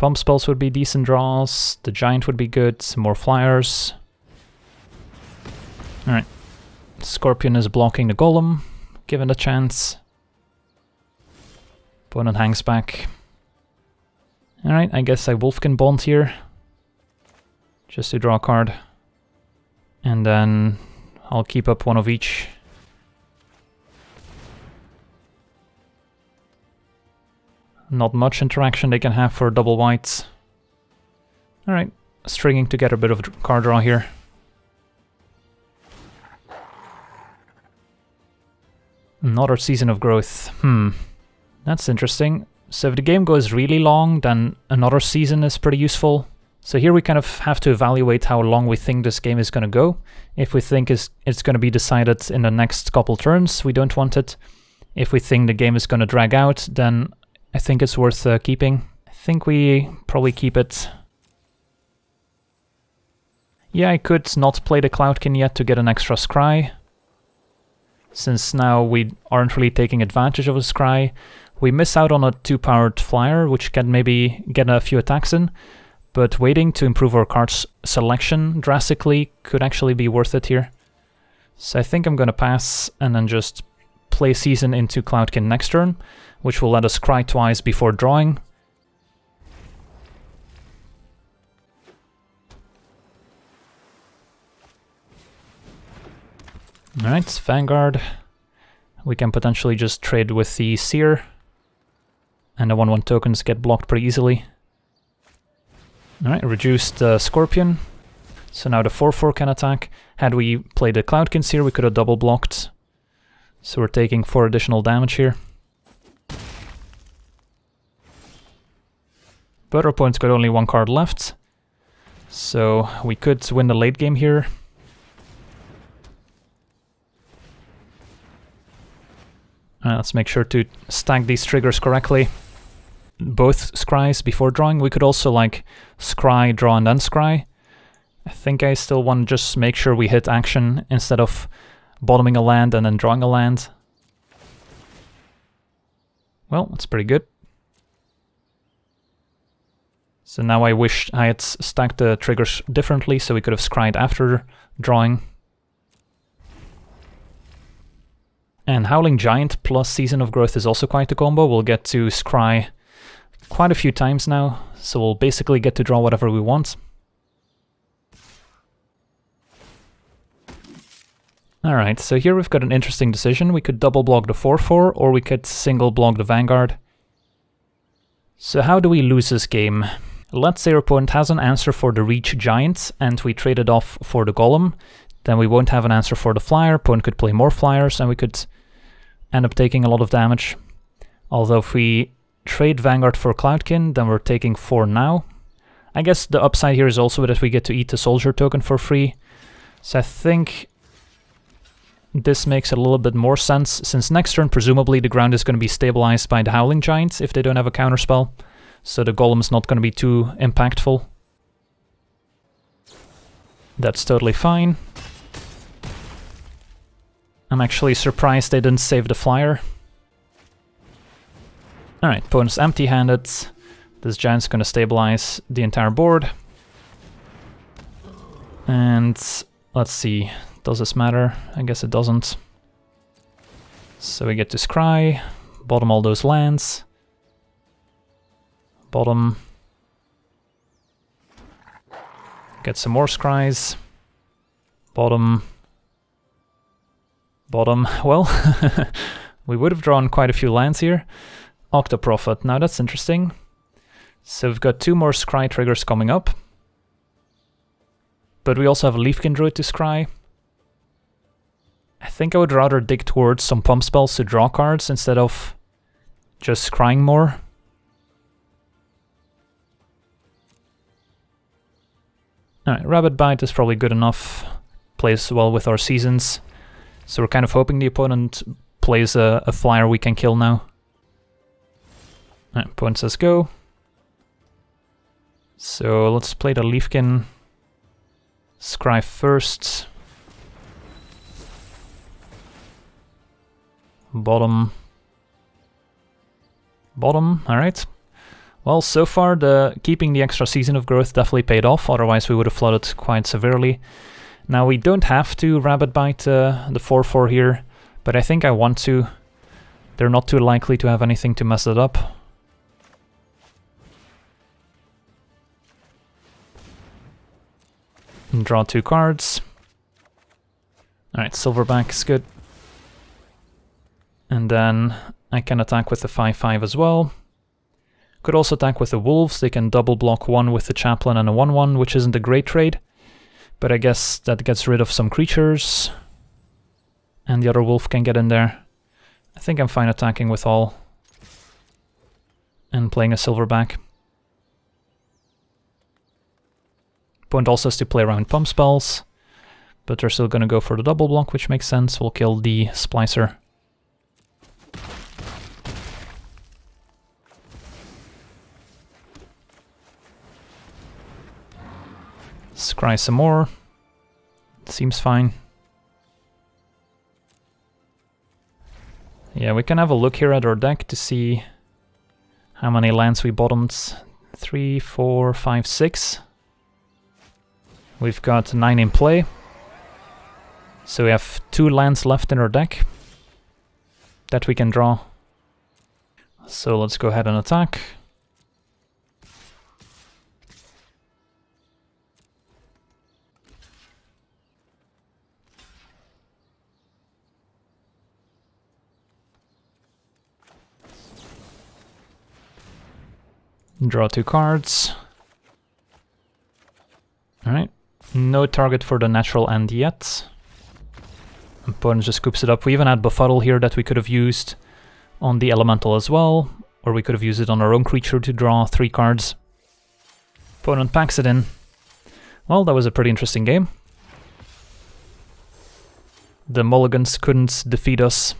Pump spells would be decent draws, the Giant would be good, some more flyers. Alright. Scorpion is blocking the Golem, given a chance. Opponent hangs back. Alright, I guess I Wolfkin Bond here just to draw a card. And then I'll keep up one of each. Not much interaction they can have for double whites. Alright, stringing together a bit of card draw here. Another Season of Growth. Hmm, that's interesting. So if the game goes really long, then another season is pretty useful. So here we kind of have to evaluate how long we think this game is going to go. If we think it's, it's going to be decided in the next couple turns, we don't want it. If we think the game is going to drag out, then I think it's worth uh, keeping. I think we probably keep it. Yeah, I could not play the Cloudkin yet to get an extra Scry. Since now we aren't really taking advantage of a Scry. We miss out on a 2-powered flyer, which can maybe get a few attacks in but waiting to improve our card's selection drastically could actually be worth it here. So I think I'm gonna pass and then just play Season into Cloudkin next turn, which will let us cry twice before drawing. Alright, Vanguard. We can potentially just trade with the Seer, and the 1-1 tokens get blocked pretty easily. Alright, reduced the Scorpion. So now the 4-4 can attack. Had we played the Cloudkins here, we could have double blocked. So we're taking 4 additional damage here. But our opponent's got only one card left. So we could win the late game here. Uh, let's make sure to stack these triggers correctly both scries before drawing. We could also like scry, draw, and then scry. I think I still want to just make sure we hit action instead of bottoming a land and then drawing a land. Well, that's pretty good. So now I wish I had stacked the triggers differently so we could have scried after drawing. And Howling Giant plus Season of Growth is also quite a combo. We'll get to scry quite a few times now, so we'll basically get to draw whatever we want. Alright, so here we've got an interesting decision. We could double block the 4-4, or we could single block the Vanguard. So how do we lose this game? Let's say our opponent has an answer for the Reach Giant, and we trade it off for the Golem. Then we won't have an answer for the Flyer, opponent could play more Flyers, and we could end up taking a lot of damage. Although if we trade Vanguard for Cloudkin, then we're taking 4 now. I guess the upside here is also that we get to eat the Soldier token for free. So I think this makes a little bit more sense, since next turn presumably the ground is going to be stabilized by the Howling Giants if they don't have a counterspell, so the Golem's not going to be too impactful. That's totally fine. I'm actually surprised they didn't save the Flyer. Alright, opponent's empty-handed. This Giant's going to stabilize the entire board. And let's see, does this matter? I guess it doesn't. So we get to scry, bottom all those lands, bottom, get some more scries, bottom, bottom, well, we would have drawn quite a few lands here. Octoprophet, now that's interesting. So we've got two more scry triggers coming up. But we also have a Leafkin Druid to scry. I think I would rather dig towards some pump spells to draw cards instead of just scrying more. Alright, Rabid Bite is probably good enough. Plays well with our seasons. So we're kind of hoping the opponent plays a, a flyer we can kill now. Alright, opponent says go. So let's play the Leafkin. Scry first. bottom, bottom, alright. Well, so far the keeping the extra season of growth definitely paid off, otherwise we would have flooded quite severely. Now we don't have to rabid bite uh, the 4-4 here, but I think I want to. They're not too likely to have anything to mess it up. And draw two cards. Alright, silverback is good. And then I can attack with the 5-5 as well. Could also attack with the wolves, they can double block one with the chaplain and a 1-1, which isn't a great trade. But I guess that gets rid of some creatures. And the other wolf can get in there. I think I'm fine attacking with all. And playing a silverback. Point also has to play around pump spells. But they're still gonna go for the double block, which makes sense. We'll kill the splicer. Scry some more. Seems fine. Yeah, we can have a look here at our deck to see how many lands we bottomed. Three, four, five, six. We've got nine in play. So we have two lands left in our deck that we can draw. So let's go ahead and attack. Draw two cards. Alright. No target for the natural end yet. Opponent just scoops it up. We even had Befuddle here that we could have used on the Elemental as well. Or we could have used it on our own creature to draw three cards. Opponent packs it in. Well, that was a pretty interesting game. The Mulligans couldn't defeat us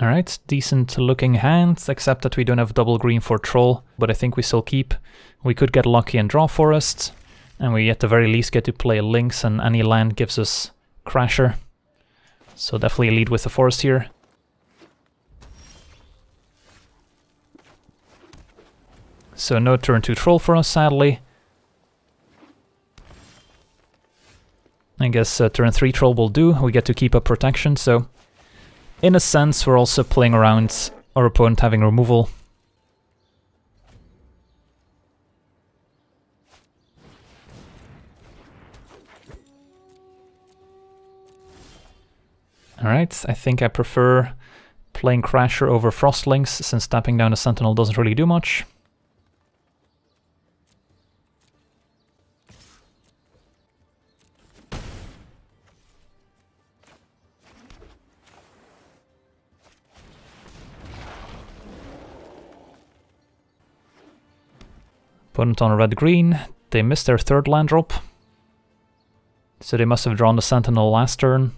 Alright, decent looking hands, except that we don't have double green for Troll, but I think we still keep. We could get lucky and draw Forest, and we at the very least get to play Lynx and any land gives us Crasher. So definitely lead with the Forest here. So no turn 2 Troll for us, sadly. I guess uh, turn 3 Troll will do, we get to keep up protection, so in a sense, we're also playing around our opponent having removal. Alright, I think I prefer playing Crasher over Frost Lynx, since tapping down a Sentinel doesn't really do much. Opponent on red-green, they missed their third land drop. So they must have drawn the Sentinel last turn.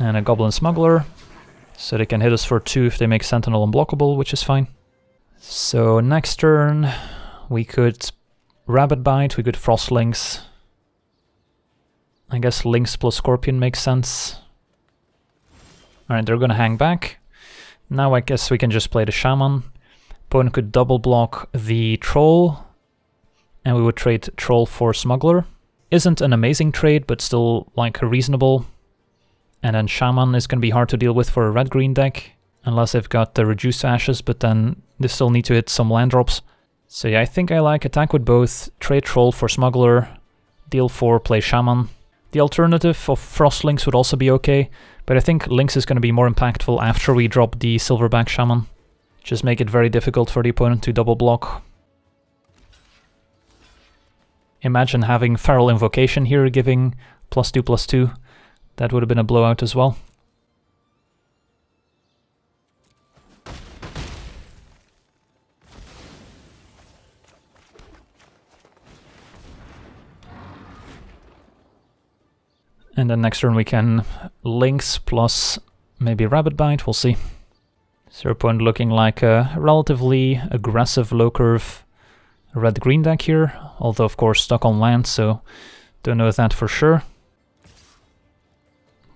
And a Goblin Smuggler. So they can hit us for two if they make Sentinel unblockable, which is fine. So next turn, we could Rabid Bite, we could Frost Lynx. I guess Lynx plus Scorpion makes sense. Alright, they're gonna hang back. Now I guess we can just play the Shaman. Opponent could double block the Troll, and we would trade Troll for Smuggler. Isn't an amazing trade, but still like a reasonable. And then Shaman is going to be hard to deal with for a red-green deck, unless they've got the reduced ashes, but then they still need to hit some land drops. So yeah, I think I like attack with both, trade Troll for Smuggler, deal 4, play Shaman. The alternative of Frost Lynx would also be okay, but I think Lynx is going to be more impactful after we drop the Silverback Shaman. Just make it very difficult for the opponent to double block. Imagine having Feral Invocation here giving plus 2 plus 2. That would have been a blowout as well. And then next turn we can Lynx plus maybe Rabid Bite, we'll see. Serpent looking like a relatively aggressive low curve red-green deck here, although of course stuck on land, so don't know that for sure.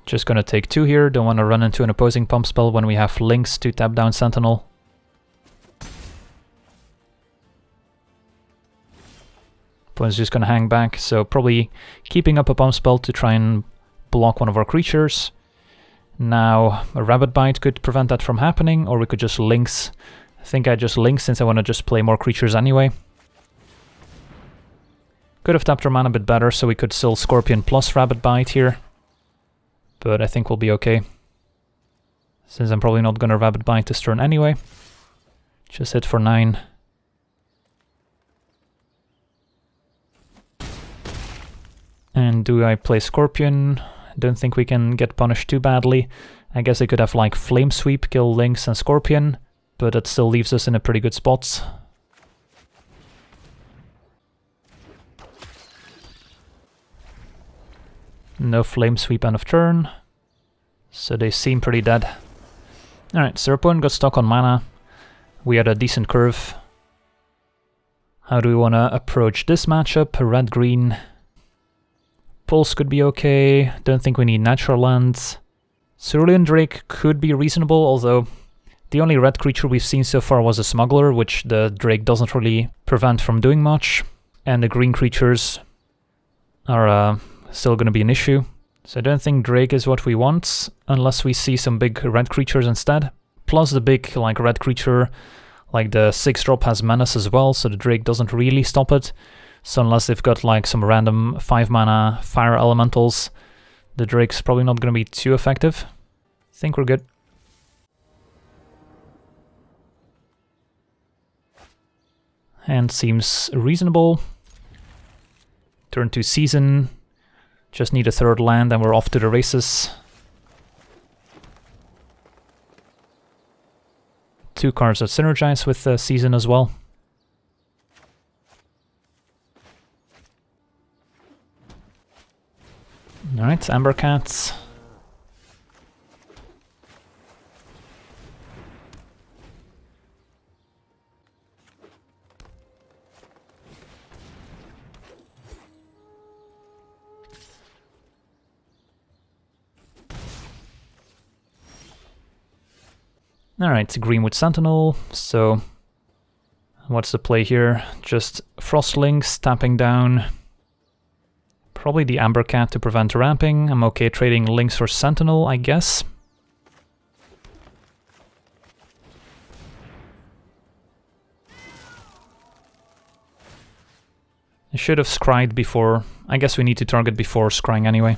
Just gonna take two here, don't want to run into an opposing pump spell when we have Lynx to tap down Sentinel. Opponent's just gonna hang back, so probably keeping up a pump spell to try and block one of our creatures. Now, a rabid Bite could prevent that from happening, or we could just Lynx. I think I just Lynx since I want to just play more creatures anyway. Could have tapped our mana a bit better, so we could still Scorpion plus Rabid Bite here. But I think we'll be okay. Since I'm probably not gonna Rabid Bite this turn anyway. Just hit for 9. And do I play Scorpion? Don't think we can get punished too badly. I guess I could have like Flame Sweep, kill Lynx and Scorpion, but that still leaves us in a pretty good spot. No Flame Sweep end of turn, so they seem pretty dead. Alright, so our opponent got stuck on mana. We had a decent curve. How do we want to approach this matchup? Red-green. Pulse could be okay, don't think we need natural lands. Cerulean Drake could be reasonable, although the only red creature we've seen so far was a Smuggler, which the Drake doesn't really prevent from doing much. And the green creatures are uh, still going to be an issue. So I don't think Drake is what we want, unless we see some big red creatures instead. Plus the big like red creature, like the 6 drop has Menace as well, so the Drake doesn't really stop it. So unless they've got like some random 5 mana fire elementals, the Drake's probably not going to be too effective. I think we're good. And seems reasonable. Turn to Season. Just need a third land and we're off to the races. Two cards that synergize with the Season as well. Alright, Amber Cats. Alright, Greenwood Sentinel, so what's the play here? Just Frost Lynx, tapping down, Probably the Amber Cat to prevent ramping. I'm okay trading Lynx for Sentinel, I guess. I should have scryed before. I guess we need to target before scrying anyway.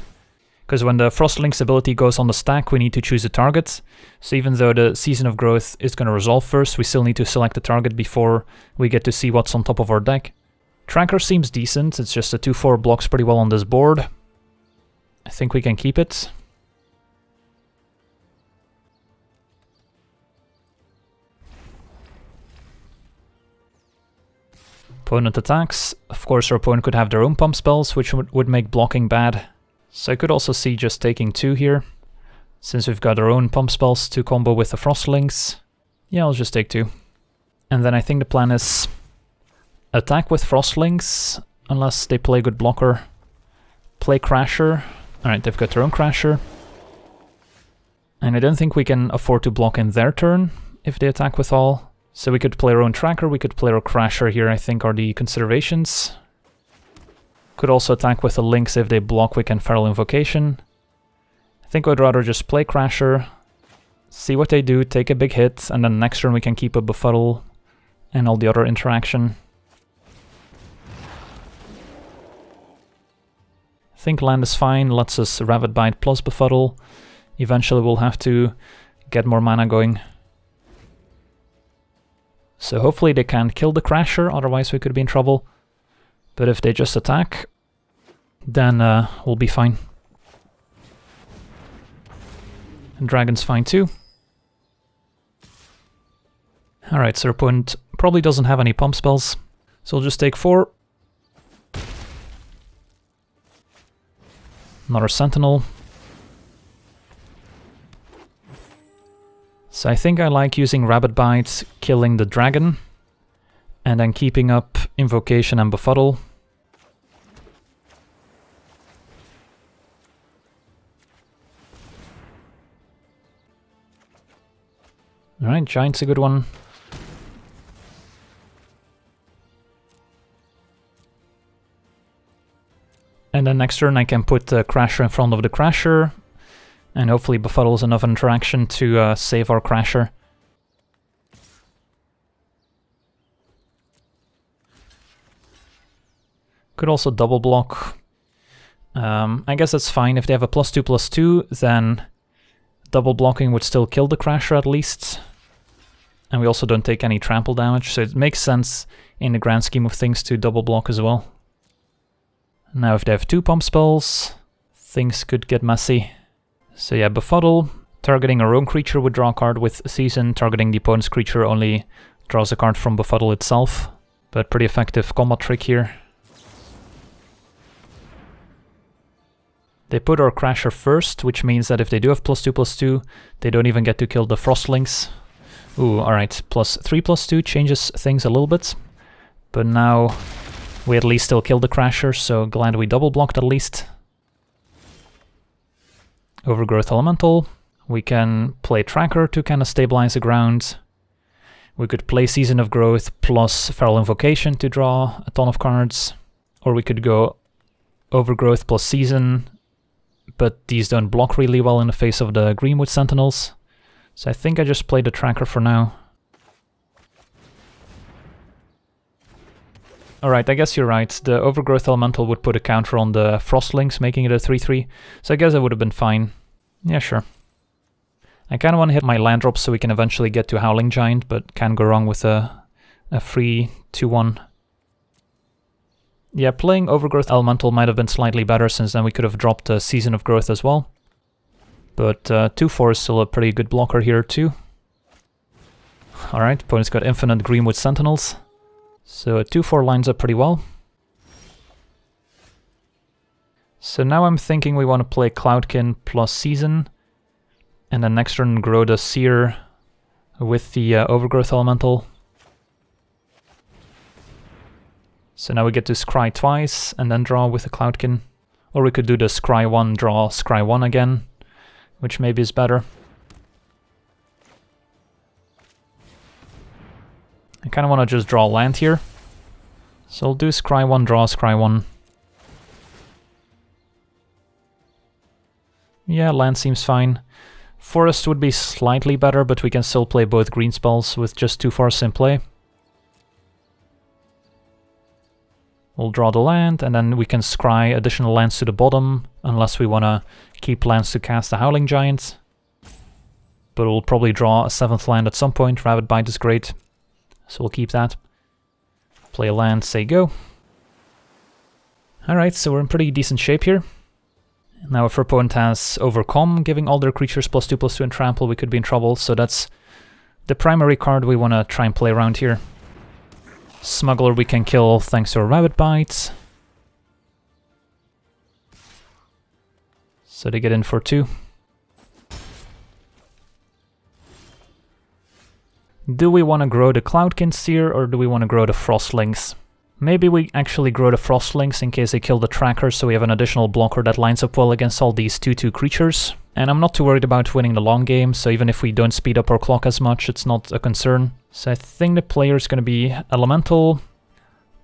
Because when the Frost Lynx's ability goes on the stack, we need to choose a target. So even though the Season of Growth is going to resolve first, we still need to select a target before we get to see what's on top of our deck. Tracker seems decent, it's just a 2-4 blocks pretty well on this board. I think we can keep it. Opponent attacks. Of course, our opponent could have their own pump spells, which would make blocking bad. So I could also see just taking two here, since we've got our own pump spells to combo with the Frost Lynx. Yeah, I'll just take two. And then I think the plan is attack with Frost Lynx, unless they play good blocker. Play Crasher. Alright, they've got their own Crasher. And I don't think we can afford to block in their turn if they attack with all. So we could play our own tracker, we could play our crasher here, I think are the considerations. Could also attack with the Lynx if they block, we can feral invocation. I think I'd rather just play crasher, see what they do, take a big hit, and then next turn we can keep a befuddle and all the other interaction. Think land is fine, lets us Rabid Bite plus befuddle. Eventually we'll have to get more mana going. So hopefully they can't kill the Crasher, otherwise we could be in trouble. But if they just attack, then uh, we'll be fine. And Dragon's fine too. Alright, so our opponent probably doesn't have any pump spells. So we'll just take four. Another Sentinel. So I think I like using Rabid Bites, killing the dragon, and then keeping up Invocation and Befuddle. Alright, Giant's a good one. And then next turn I can put the Crasher in front of the Crasher, and hopefully befuddles enough interaction to uh, save our Crasher. Could also double block. Um, I guess that's fine. If they have a plus two plus two, then double blocking would still kill the Crasher at least. And we also don't take any trample damage, so it makes sense in the grand scheme of things to double block as well. Now if they have two pump spells, things could get messy. So yeah, Befuddle, targeting our own creature would draw a card with Season, targeting the opponent's creature only draws a card from Befuddle itself. But pretty effective combat trick here. They put our Crasher first, which means that if they do have plus 2 plus 2, they don't even get to kill the Frost Lynx. Ooh, alright, plus 3 plus 2 changes things a little bit. But now we at least still killed the Crasher, so glad we double blocked at least. Overgrowth Elemental. We can play Tracker to kind of stabilize the ground. We could play Season of Growth plus Feral Invocation to draw a ton of cards. Or we could go Overgrowth plus Season, but these don't block really well in the face of the Greenwood Sentinels. So I think I just play the Tracker for now. Alright, I guess you're right. The Overgrowth Elemental would put a counter on the Frost Lynx, making it a 3-3. So I guess it would have been fine. Yeah, sure. I kind of want to hit my land drop so we can eventually get to Howling Giant, but can't go wrong with a, a free 2-1. Yeah, playing Overgrowth Elemental might have been slightly better, since then we could have dropped a Season of Growth as well. But 2-4 uh, is still a pretty good blocker here too. Alright, opponent's got infinite Greenwood Sentinels. So a 2-4 lines up pretty well. So now I'm thinking we want to play Cloudkin plus Season, and then next turn grow the Seer with the uh, Overgrowth Elemental. So now we get to Scry twice, and then draw with the Cloudkin. Or we could do the Scry 1, draw Scry 1 again, which maybe is better. I kind of want to just draw land here. So I'll do scry 1, draw scry 1. Yeah, land seems fine. Forest would be slightly better, but we can still play both green spells with just two forests in play. We'll draw the land, and then we can scry additional lands to the bottom, unless we want to keep lands to cast the Howling Giant. But we'll probably draw a seventh land at some point. Rabid Bite is great, so we'll keep that. Play land, say go. Alright, so we're in pretty decent shape here. Now if our opponent has Overcome, giving all their creatures plus 2 plus 2 and trample, we could be in trouble, so that's the primary card we want to try and play around here. Smuggler we can kill thanks to a Rabid Bite. So they get in for 2. Do we want to grow the Cloudkin Seer or do we want to grow the Frost Lynx? Maybe we actually grow the Frost Lynx in case they kill the tracker, so we have an additional blocker that lines up well against all these 2-2 creatures. And I'm not too worried about winning the long game, so even if we don't speed up our clock as much, it's not a concern. So I think the player is going to be Elemental,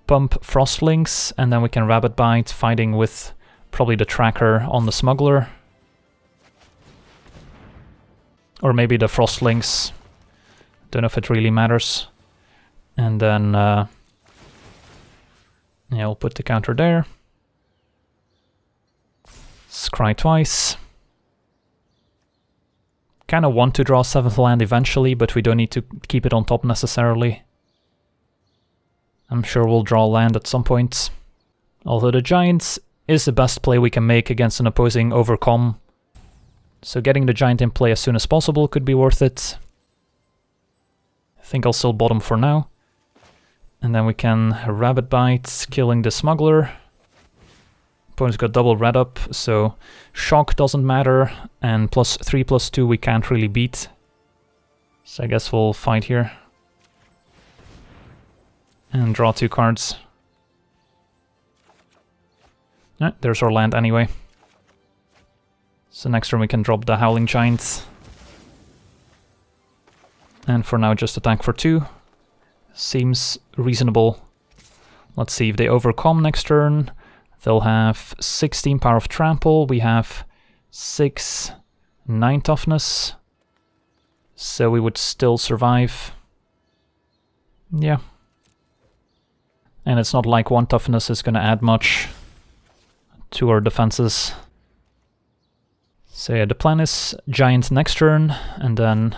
pump Frost Lynx, and then we can Rabid Bite, fighting with probably the tracker on the Smuggler. Or maybe the Frost Lynx. Don't know if it really matters. And then... Uh, yeah, we'll put the counter there. Scry twice. Kinda want to draw 7th land eventually, but we don't need to keep it on top necessarily. I'm sure we'll draw land at some point. Although the Giants is the best play we can make against an opposing Overcome. So getting the Giant in play as soon as possible could be worth it. Think I'll still bottom for now. And then we can Rabid Bite, killing the Smuggler. Opponent's got double red up, so shock doesn't matter, and plus 3 plus 2 we can't really beat. So I guess we'll fight here. And draw two cards. Ah, there's our land anyway. So next turn we can drop the Howling Giant. And for now just attack for two. Seems reasonable. Let's see, if they overcome next turn, they'll have 16 power of trample, we have 6, 9 toughness, so we would still survive. Yeah. And it's not like 1 toughness is going to add much to our defenses. So yeah, the plan is Giant next turn, and then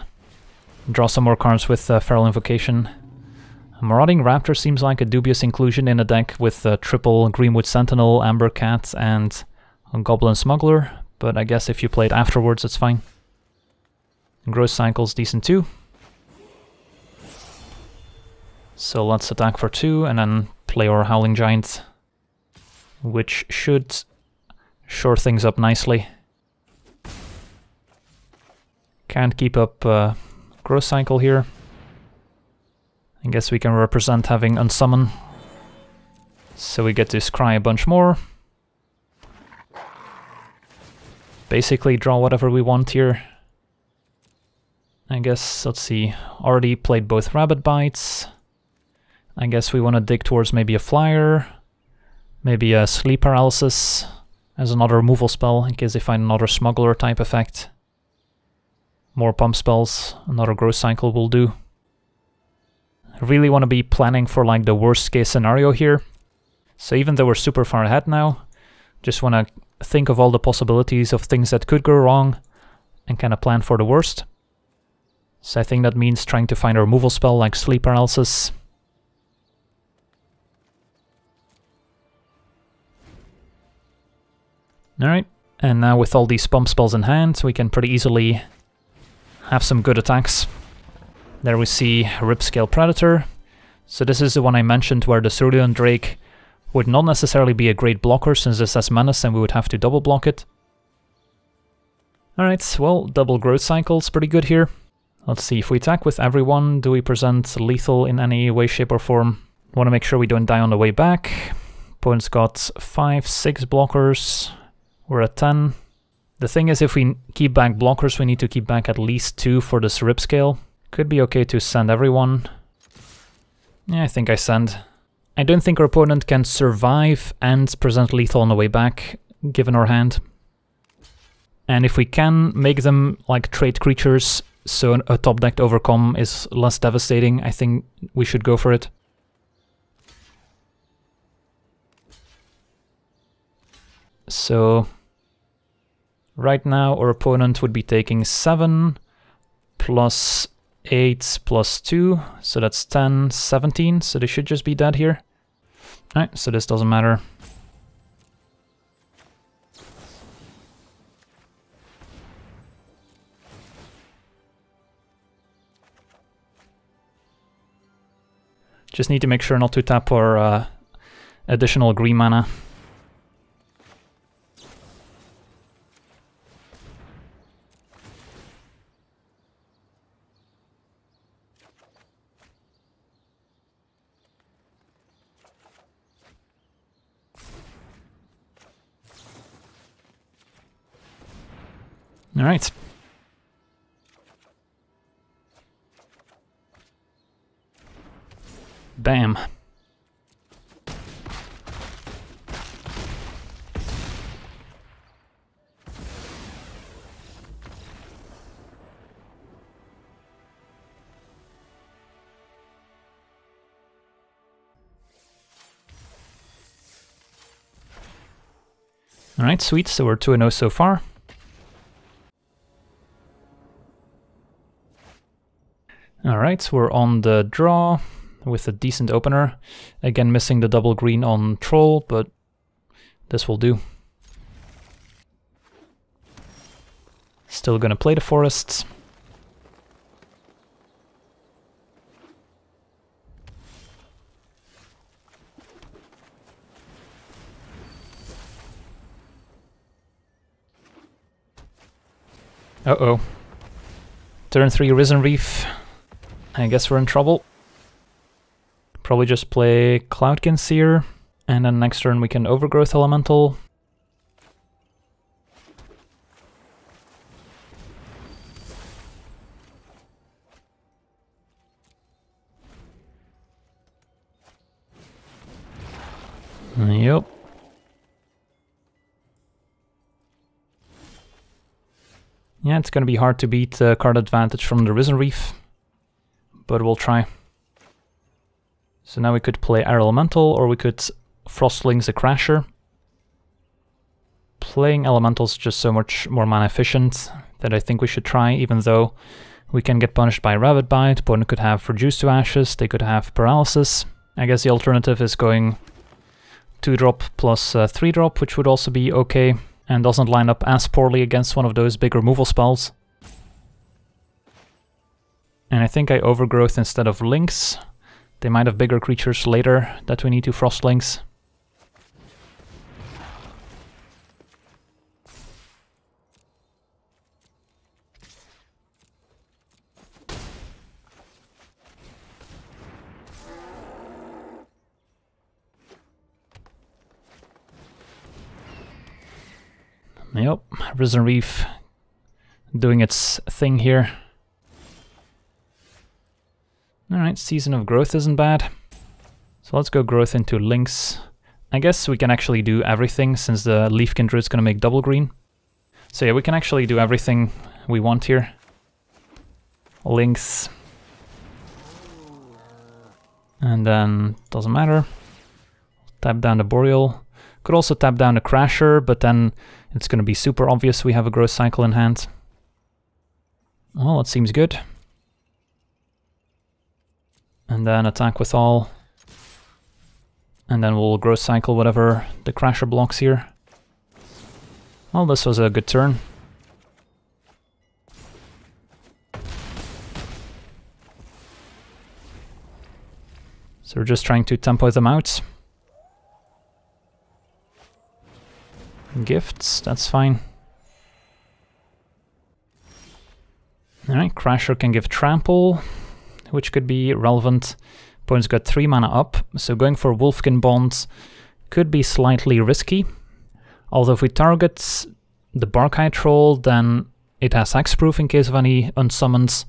draw some more cards with uh, Feral Invocation. Marauding Raptor seems like a dubious inclusion in a deck with uh, triple Greenwood Sentinel, Embercat, and Goblin Smuggler, but I guess if you play it afterwards, it's fine. Growth Cycle's decent too. So let's attack for two and then play our Howling Giant, which should shore things up nicely. Can't keep up uh, Growth Cycle here. I guess we can represent having unsummon. So we get to scry a bunch more. Basically draw whatever we want here. I guess, let's see, already played both Rabid Bites. I guess we want to dig towards maybe a Flyer, maybe a Sleep Paralysis as another removal spell in case they find another Smuggler type effect. More pump spells, another Growth Cycle will do I really want to be planning for like the worst case scenario here. So even though we're super far ahead now, just want to think of all the possibilities of things that could go wrong and kind of plan for the worst. So I think that means trying to find a removal spell like Sleep Paralysis. Alright, and now with all these pump spells in hand, we can pretty easily have some good attacks. There we see Ripscale Predator. So this is the one I mentioned where the Cerulean Drake would not necessarily be a great blocker since this has Menace and we would have to double block it. Alright, well, double growth cycle's pretty good here. Let's see, if we attack with everyone, do we present lethal in any way, shape or form? Want to make sure we don't die on the way back. Opponent's got 5, 6 blockers. We're at 10. The thing is, if we keep back blockers, we need to keep back at least 2 for this Ripscale. Could be okay to send everyone. Yeah, I think I send. I don't think our opponent can survive and present lethal on the way back, given our hand. And if we can make them like trade creatures, so a top deck overcome is less devastating, I think we should go for it. So right now our opponent would be taking 7 plus 8 plus 2, so that's 10, 17, so they should just be dead here. Alright, so this doesn't matter. Just need to make sure not to tap our uh, additional green mana. All right. Bam. Alright, sweet, so we're 2-0 so far. Alright, so we're on the draw with a decent opener. Again, missing the double green on Troll, but this will do. Still gonna play the forests. Uh-oh. Turn 3 Risen Reef. I guess we're in trouble. Probably just play Cloudkin Seer, and then next turn we can Overgrowth Elemental. Yep. Yeah, it's gonna be hard to beat uh, card advantage from the Risen Reef, but we'll try. So now we could play Air Elemental, or we could Frost Lynx a Crasher. Playing Elementals is just so much more mana efficient that I think we should try, even though we can get punished by Rabid Bite, opponent could have Reduce to Ashes, they could have Paralysis. I guess the alternative is going 2-drop plus 3-drop, uh, which would also be okay, and doesn't line up as poorly against one of those big removal spells. And I think I Overgrowth instead of Lynx, they might have bigger creatures later that we need to Frost Lynx. Yep, Risen Reef doing its thing here. Alright, Season of Growth isn't bad. So let's go Growth into Lynx. I guess we can actually do everything since the Leafkin Druid is going to make double green. So yeah, we can actually do everything we want here. Lynx. And then, doesn't matter. Tap down the Boreal. Could also tap down the Crasher, but then it's going to be super obvious we have a Growth Cycle in hand. Well, that seems good and then attack with all. And then we'll growth cycle whatever the crasher blocks here. Well, this was a good turn. So we're just trying to tempo them out. Gifts, that's fine. Alright, Crasher can give Trample which could be relevant. Opponent's got 3 mana up, so going for Wolfkin Bonds could be slightly risky. Although if we target the Barkhide Troll, then it has Hexproof in case of any unsummons,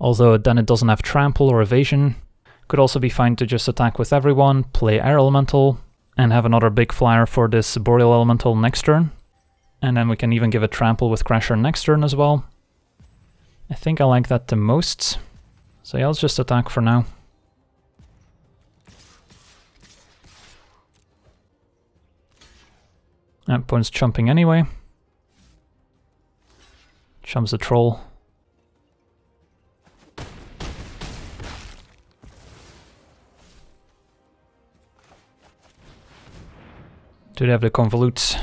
although then it doesn't have Trample or Evasion. Could also be fine to just attack with everyone, play Air Elemental, and have another big flyer for this Boreal Elemental next turn. And then we can even give a Trample with Crasher next turn as well. I think I like that the most. So yeah, let's just attack for now. Opponent's jumping anyway. Jumps the troll. Do they have the convolute?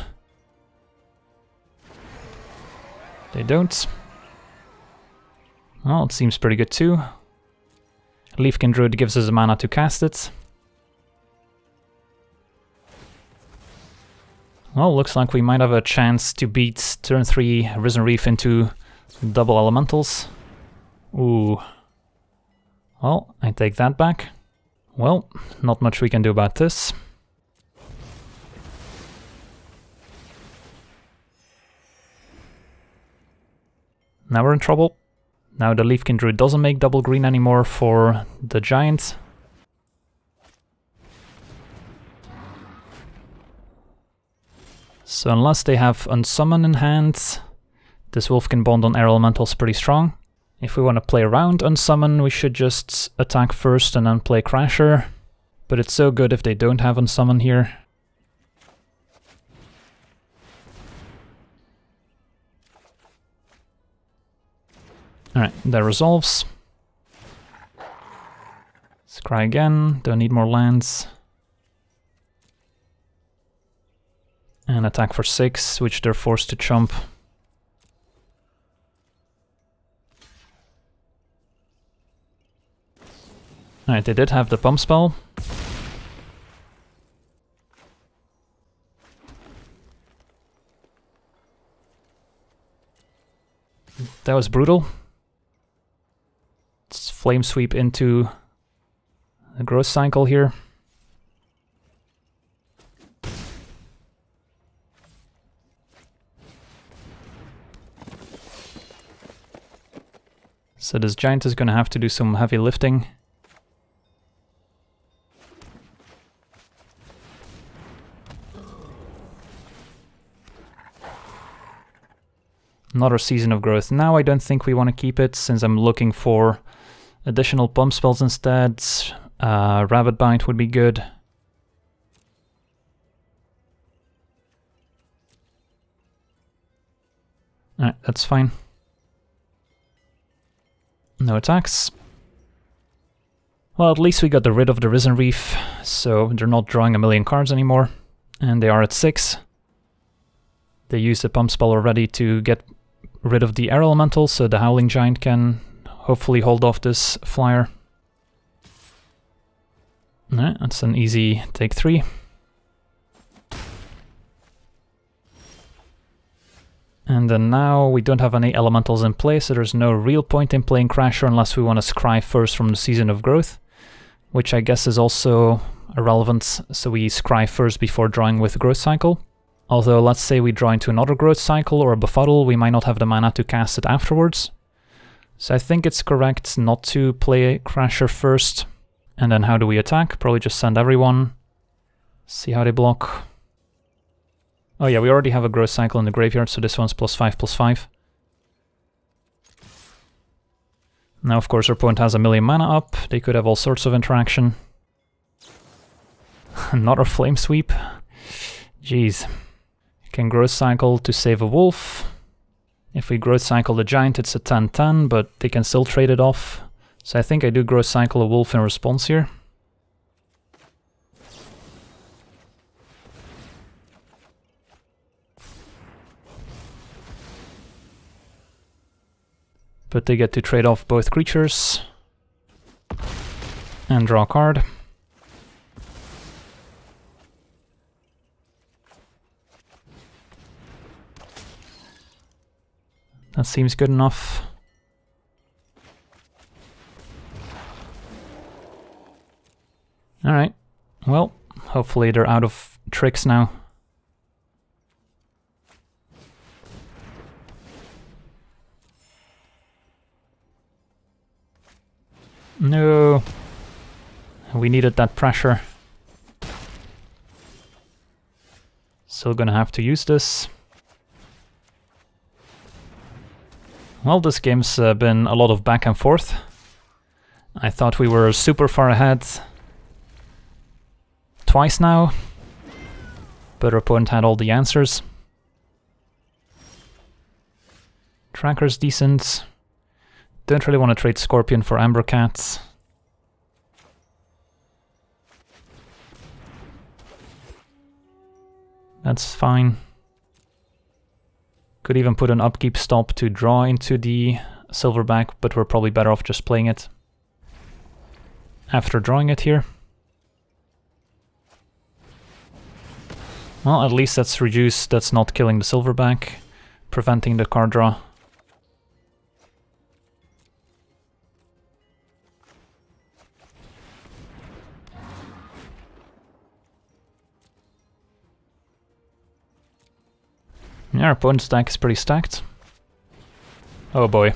They don't. Well, it seems pretty good too. Leafkin Druid gives us a mana to cast it. Well, looks like we might have a chance to beat turn 3 Risen Reef into double elementals. Ooh. Well, I take that back. Well, not much we can do about this. Now we're in trouble. Now the Leafkin Druid doesn't make double green anymore for the Giants. So unless they have Unsummon in hand, this Wolfkin Bond on Air Elemental is pretty strong. If we want to play around Unsummon, we should just attack first and then play Crasher. But it's so good if they don't have Unsummon here. Alright, that resolves. Scry again, don't need more lands. And attack for 6, which they're forced to chump. Alright, they did have the pump spell. That was brutal. Let's flame sweep into the growth cycle here. So this giant is going to have to do some heavy lifting. Another Season of Growth. Now I don't think we want to keep it, since I'm looking for additional pump spells instead. Uh, Rabid Bite would be good. Alright, that's fine. No attacks. Well, at least we got rid of the Risen Reef, so they're not drawing a million cards anymore. And they are at 6. They used the pump spell already to get rid of the Air Elemental, so the Howling Giant can hopefully hold off this flyer. That's an easy take 3. And then now we don't have any elementals in play, so there's no real point in playing Crasher unless we want to scry first from the Season of Growth, which I guess is also irrelevant, so we scry first before drawing with Growth Cycle. Although let's say we draw into another Growth Cycle or a Befuddle, we might not have the mana to cast it afterwards. So I think it's correct not to play a Crasher first. And then how do we attack? Probably just send everyone, see how they block. Oh yeah, we already have a growth cycle in the graveyard, so this one's plus 5 plus 5. Now of course our opponent has a million mana up, they could have all sorts of interaction. Another flame sweep. Jeez. Can growth cycle to save a wolf. If we growth cycle the giant it's a 10-10, but they can still trade it off. So I think I do growth cycle a wolf in response here. But they get to trade off both creatures and draw a card. That seems good enough. Alright, well, hopefully they're out of tricks now. No. We needed that pressure. Still gonna have to use this. Well, this game's uh, been a lot of back and forth. I thought we were super far ahead. Twice now. but our opponent had all the answers. Tracker's decent. Don't really want to trade Scorpion for Embercats. That's fine. Could even put an upkeep stop to draw into the silverback, but we're probably better off just playing it after drawing it here. Well, at least that's reduced, that's not killing the silverback, preventing the card draw. Yeah, our opponent's deck is pretty stacked. Oh boy.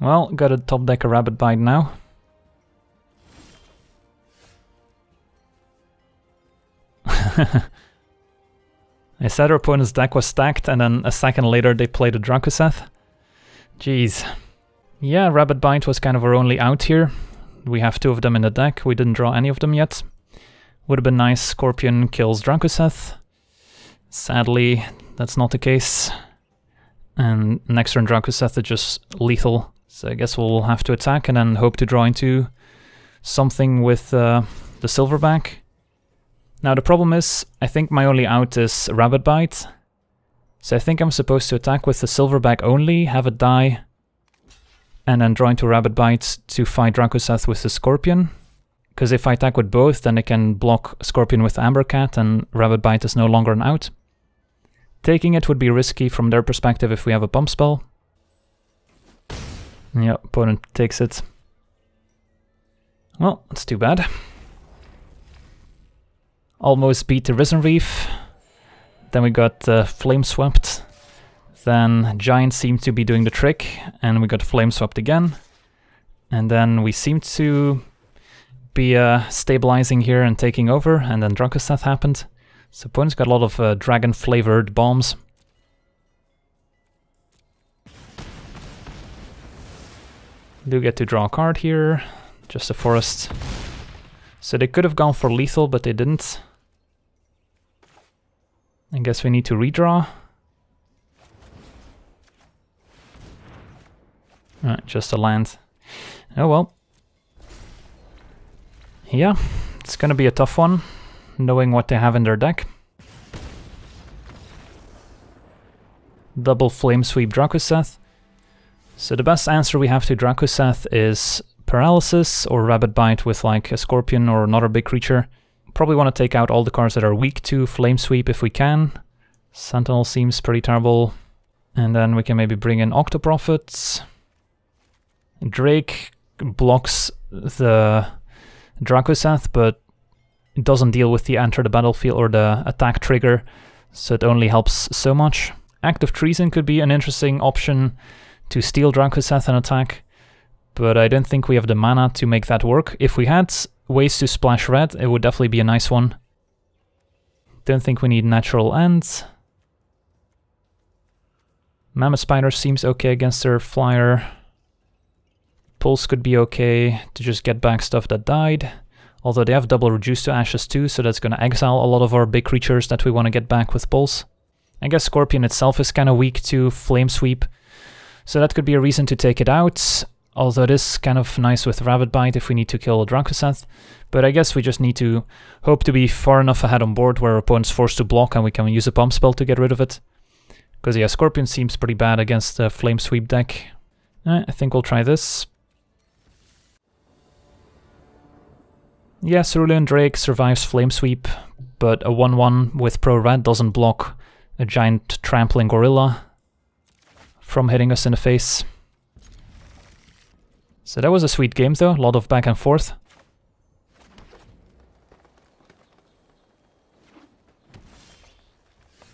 Well, got a top deck a Rabid Bite now. I said our opponent's deck was stacked, and then a second later they played a Drakuseth. Jeez. Yeah, Rabid Bite was kind of our only out here. We have two of them in the deck, we didn't draw any of them yet. Would have been nice, Scorpion kills Drakuseth. Sadly, that's not the case. And next turn Drakuseth is just lethal, so I guess we'll have to attack and then hope to draw into something with uh, the Silverback. Now the problem is, I think my only out is Rabid Bite. So I think I'm supposed to attack with the Silverback only, have it die, and then draw into Rabid Bite to fight Drakuseth with the Scorpion. Because if I attack with both, then I can block Scorpion with Embercat and Rabid Bite is no longer an out. Taking it would be risky from their perspective if we have a pump spell. Yeah, opponent takes it. Well, that's too bad. Almost beat the Risen Reef. Then we got uh, Flame Swept. Then Giant seemed to be doing the trick, and we got Flame Swept again. And then we seem to be uh, stabilizing here and taking over, and then Drakuseth happened. So opponent's got a lot of uh, dragon-flavored bombs. Do get to draw a card here, just a forest. So they could have gone for lethal, but they didn't. I guess we need to redraw. Just a land. Oh well. Yeah, it's gonna be a tough one knowing what they have in their deck. Double Flame Sweep Drakuseth. So the best answer we have to Drakuseth is Paralysis or Rabid Bite with like a Scorpion or another big creature. Probably want to take out all the cards that are weak to Flame Sweep if we can. Sentinel seems pretty terrible. And then we can maybe bring in Octoprophets. Drake blocks the Drakuseth, but it doesn't deal with the enter the battlefield or the attack trigger, so it only helps so much. Act of Treason could be an interesting option to steal Drakuseth and attack, but I don't think we have the mana to make that work. If we had ways to splash red, it would definitely be a nice one. Don't think we need natural ends. Mammoth Spider seems okay against their flyer. Pulse could be okay to just get back stuff that died. Although they have double reduce to ashes too, so that's gonna exile a lot of our big creatures that we want to get back with Pulse. I guess Scorpion itself is kind of weak to Flame Sweep, so that could be a reason to take it out. Although it is kind of nice with Rabid Bite if we need to kill a Drakuseth. But I guess we just need to hope to be far enough ahead on board where our opponent's forced to block and we can use a pump spell to get rid of it. Because yeah, Scorpion seems pretty bad against the Flame Sweep deck. Eh, I think we'll try this. Yeah, Cerulean Drake survives Flame Sweep, but a 1-1 with Pro Red doesn't block a giant trampling gorilla from hitting us in the face. So that was a sweet game though, a lot of back and forth.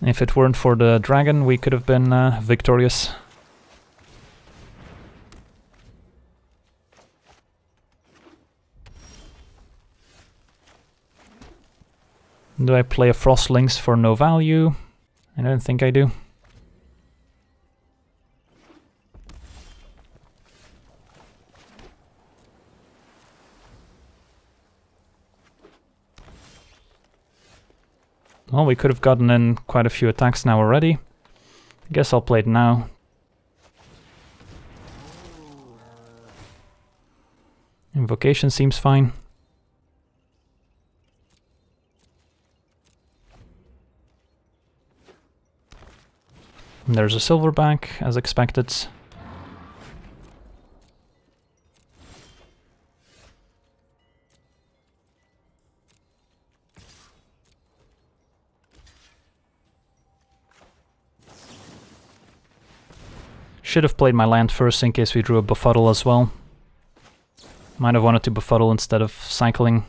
If it weren't for the dragon, we could have been uh, victorious. Do I play a Frost Lynx for no value? I don't think I do. Well, we could have gotten in quite a few attacks now already. I guess I'll play it now. Invocation seems fine. And there's a silverback, as expected. Should have played my land first in case we drew a befuddle as well. Might have wanted to befuddle instead of cycling.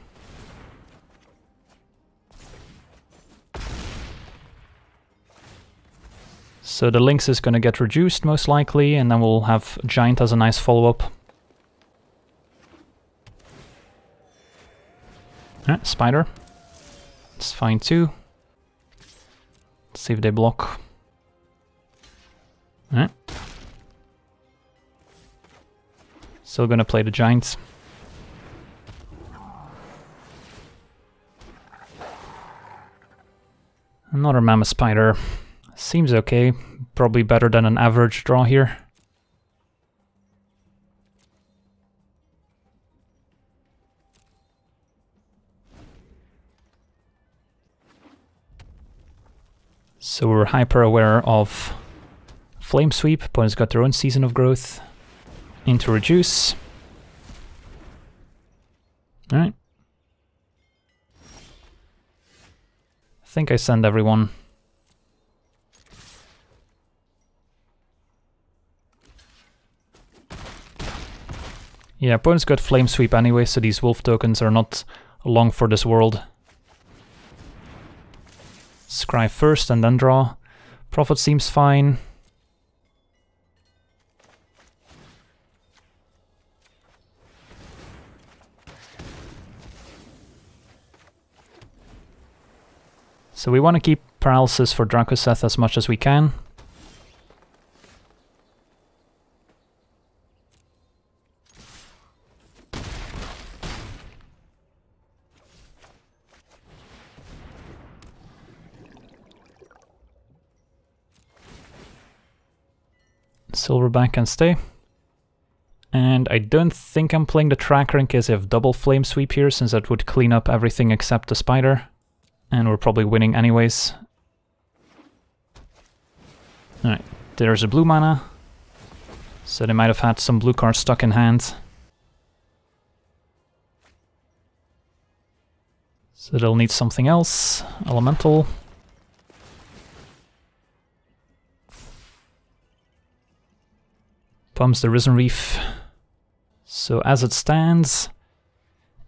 So the Lynx is going to get reduced most likely, and then we'll have Giant as a nice follow-up. Ah, Spider. It's fine too. Let's see if they block. Ah. Still gonna play the Giants. Another Mammoth Spider. Seems okay. Probably better than an average draw here. So we're hyper aware of Flame Sweep. Opponents got their own Season of Growth into reduce. Alright. I think I send everyone. Yeah, opponent's got Flame Sweep anyway, so these wolf tokens are not long for this world. Scry first and then draw. Prophet seems fine. So we want to keep paralysis for Drakuseth as much as we can. Silverback and stay. And I don't think I'm playing the tracker in case I have double flame sweep here, since that would clean up everything except the spider. And we're probably winning anyways. Alright, there's a blue mana. So they might have had some blue cards stuck in hand. So they'll need something else. Elemental. Pumps the Risen Reef. So as it stands,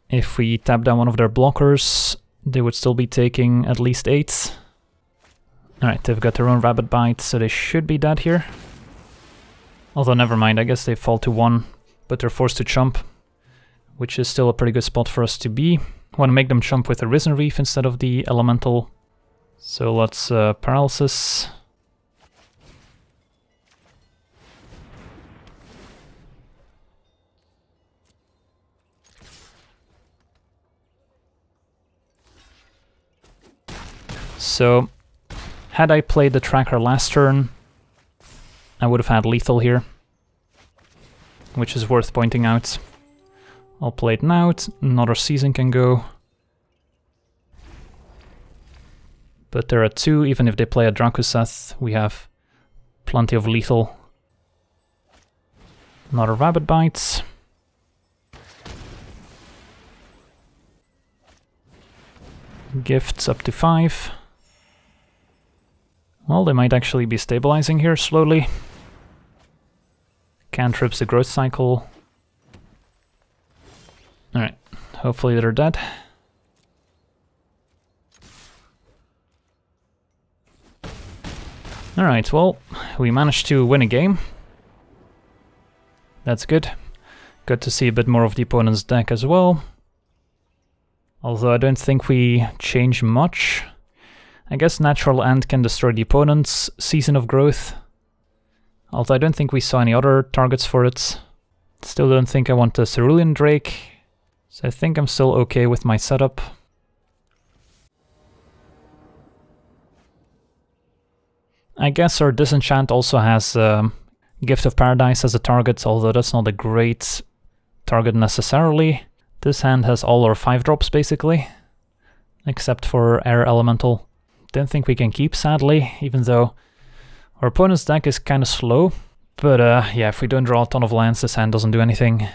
if we tap down one of their blockers, they would still be taking at least 8. Alright, they've got their own Rabid Bite, so they should be dead here. Although never mind, I guess they fall to 1, but they're forced to chump, which is still a pretty good spot for us to be. Want to make them chump with a Risen Reef instead of the Elemental. So let's uh, Paralysis. So, had I played the tracker last turn, I would have had lethal here, which is worth pointing out. I'll play it now, another season can go. But there are two, even if they play a Drakuseth, we have plenty of lethal. Another Rabid Bites. Gifts up to five. Well, they might actually be stabilizing here slowly. Cantrips the growth cycle. Alright, hopefully they're dead. Alright, well, we managed to win a game. That's good. Good to see a bit more of the opponent's deck as well. Although I don't think we change much. I guess Natural End can destroy the opponent's Season of Growth. Although I don't think we saw any other targets for it. Still don't think I want a Cerulean Drake. So I think I'm still okay with my setup. I guess our disenchant also has um, Gift of Paradise as a target, although that's not a great target necessarily. This hand has all our 5 drops basically, except for Air Elemental. Don't think we can keep, sadly, even though our opponent's deck is kind of slow. But uh, yeah, if we don't draw a ton of lands, this hand doesn't do anything.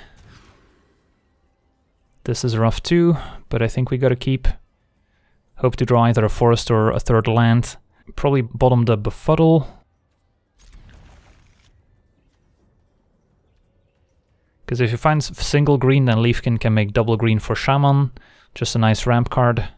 This is rough too, but I think we gotta keep. Hope to draw either a forest or a third land. Probably bottom the Befuddle. Because if you find single green, then Leafkin can make double green for Shaman. Just a nice ramp card.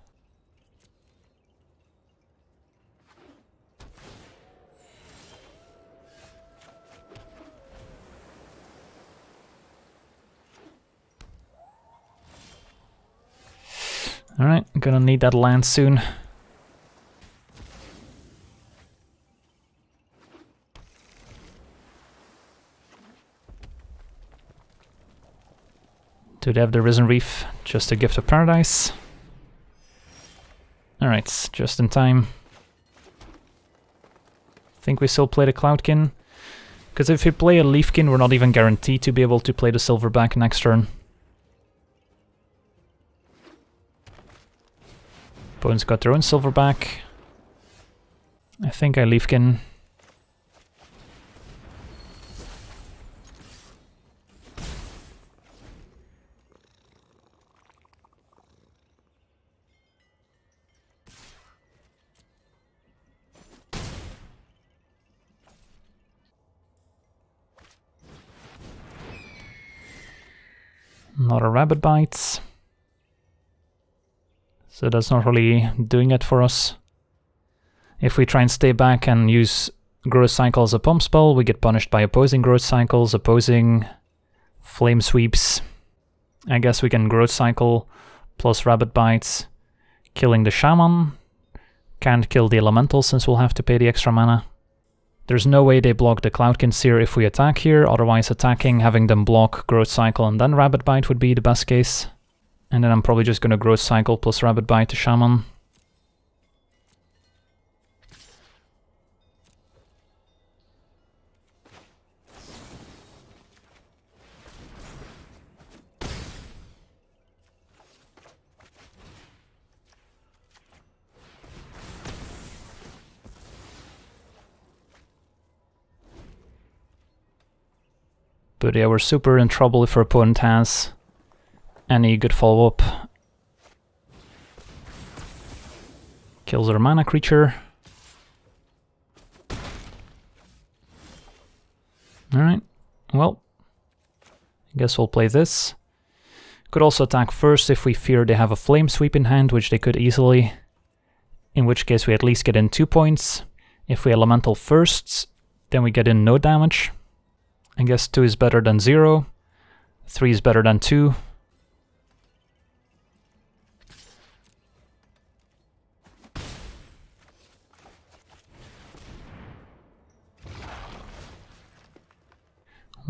Alright, gonna need that land soon. Do they have the Risen Reef? Just a gift of paradise. Alright, just in time. I think we still play the Cloudkin. Because if we play a Leafkin, we're not even guaranteed to be able to play the Silverback next turn. Opponent's got their own Silverback. I think I Leafkin. Not a rabid bites. So that's not really doing it for us. If we try and stay back and use growth cycle as a pump spell, we get punished by opposing growth cycles, opposing flame sweeps. I guess we can growth cycle plus rabid bites, killing the shaman. Can't kill the elemental since we'll have to pay the extra mana. There's no way they block the Cloudkin Seer if we attack here, otherwise attacking, having them block Growth Cycle and then Rabid Bite would be the best case. And then I'm probably just gonna Growth Cycle plus Rabid Bite to Shaman. But yeah, we're super in trouble if our opponent has any good follow-up. Kills our mana creature. Alright, well, I guess we'll play this. Could also attack first if we fear they have a Flame Sweep in hand, which they could easily. In which case we at least get in 2 points. If we Elemental first, then we get in no damage. I guess 2 is better than 0. 3 is better than 2.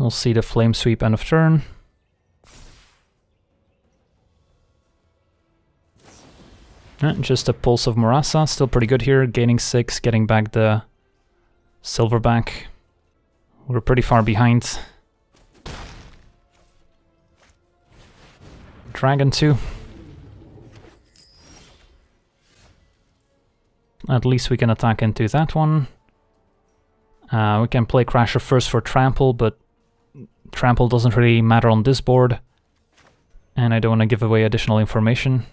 We'll see the flame sweep end of turn. just a Pulse of Murasa, still pretty good here, gaining 6, getting back the Silverback. We're pretty far behind. Dragon 2. At least we can attack into that one. Uh, we can play Crasher first for Trample, but Trample doesn't really matter on this board. And I don't want to give away additional information.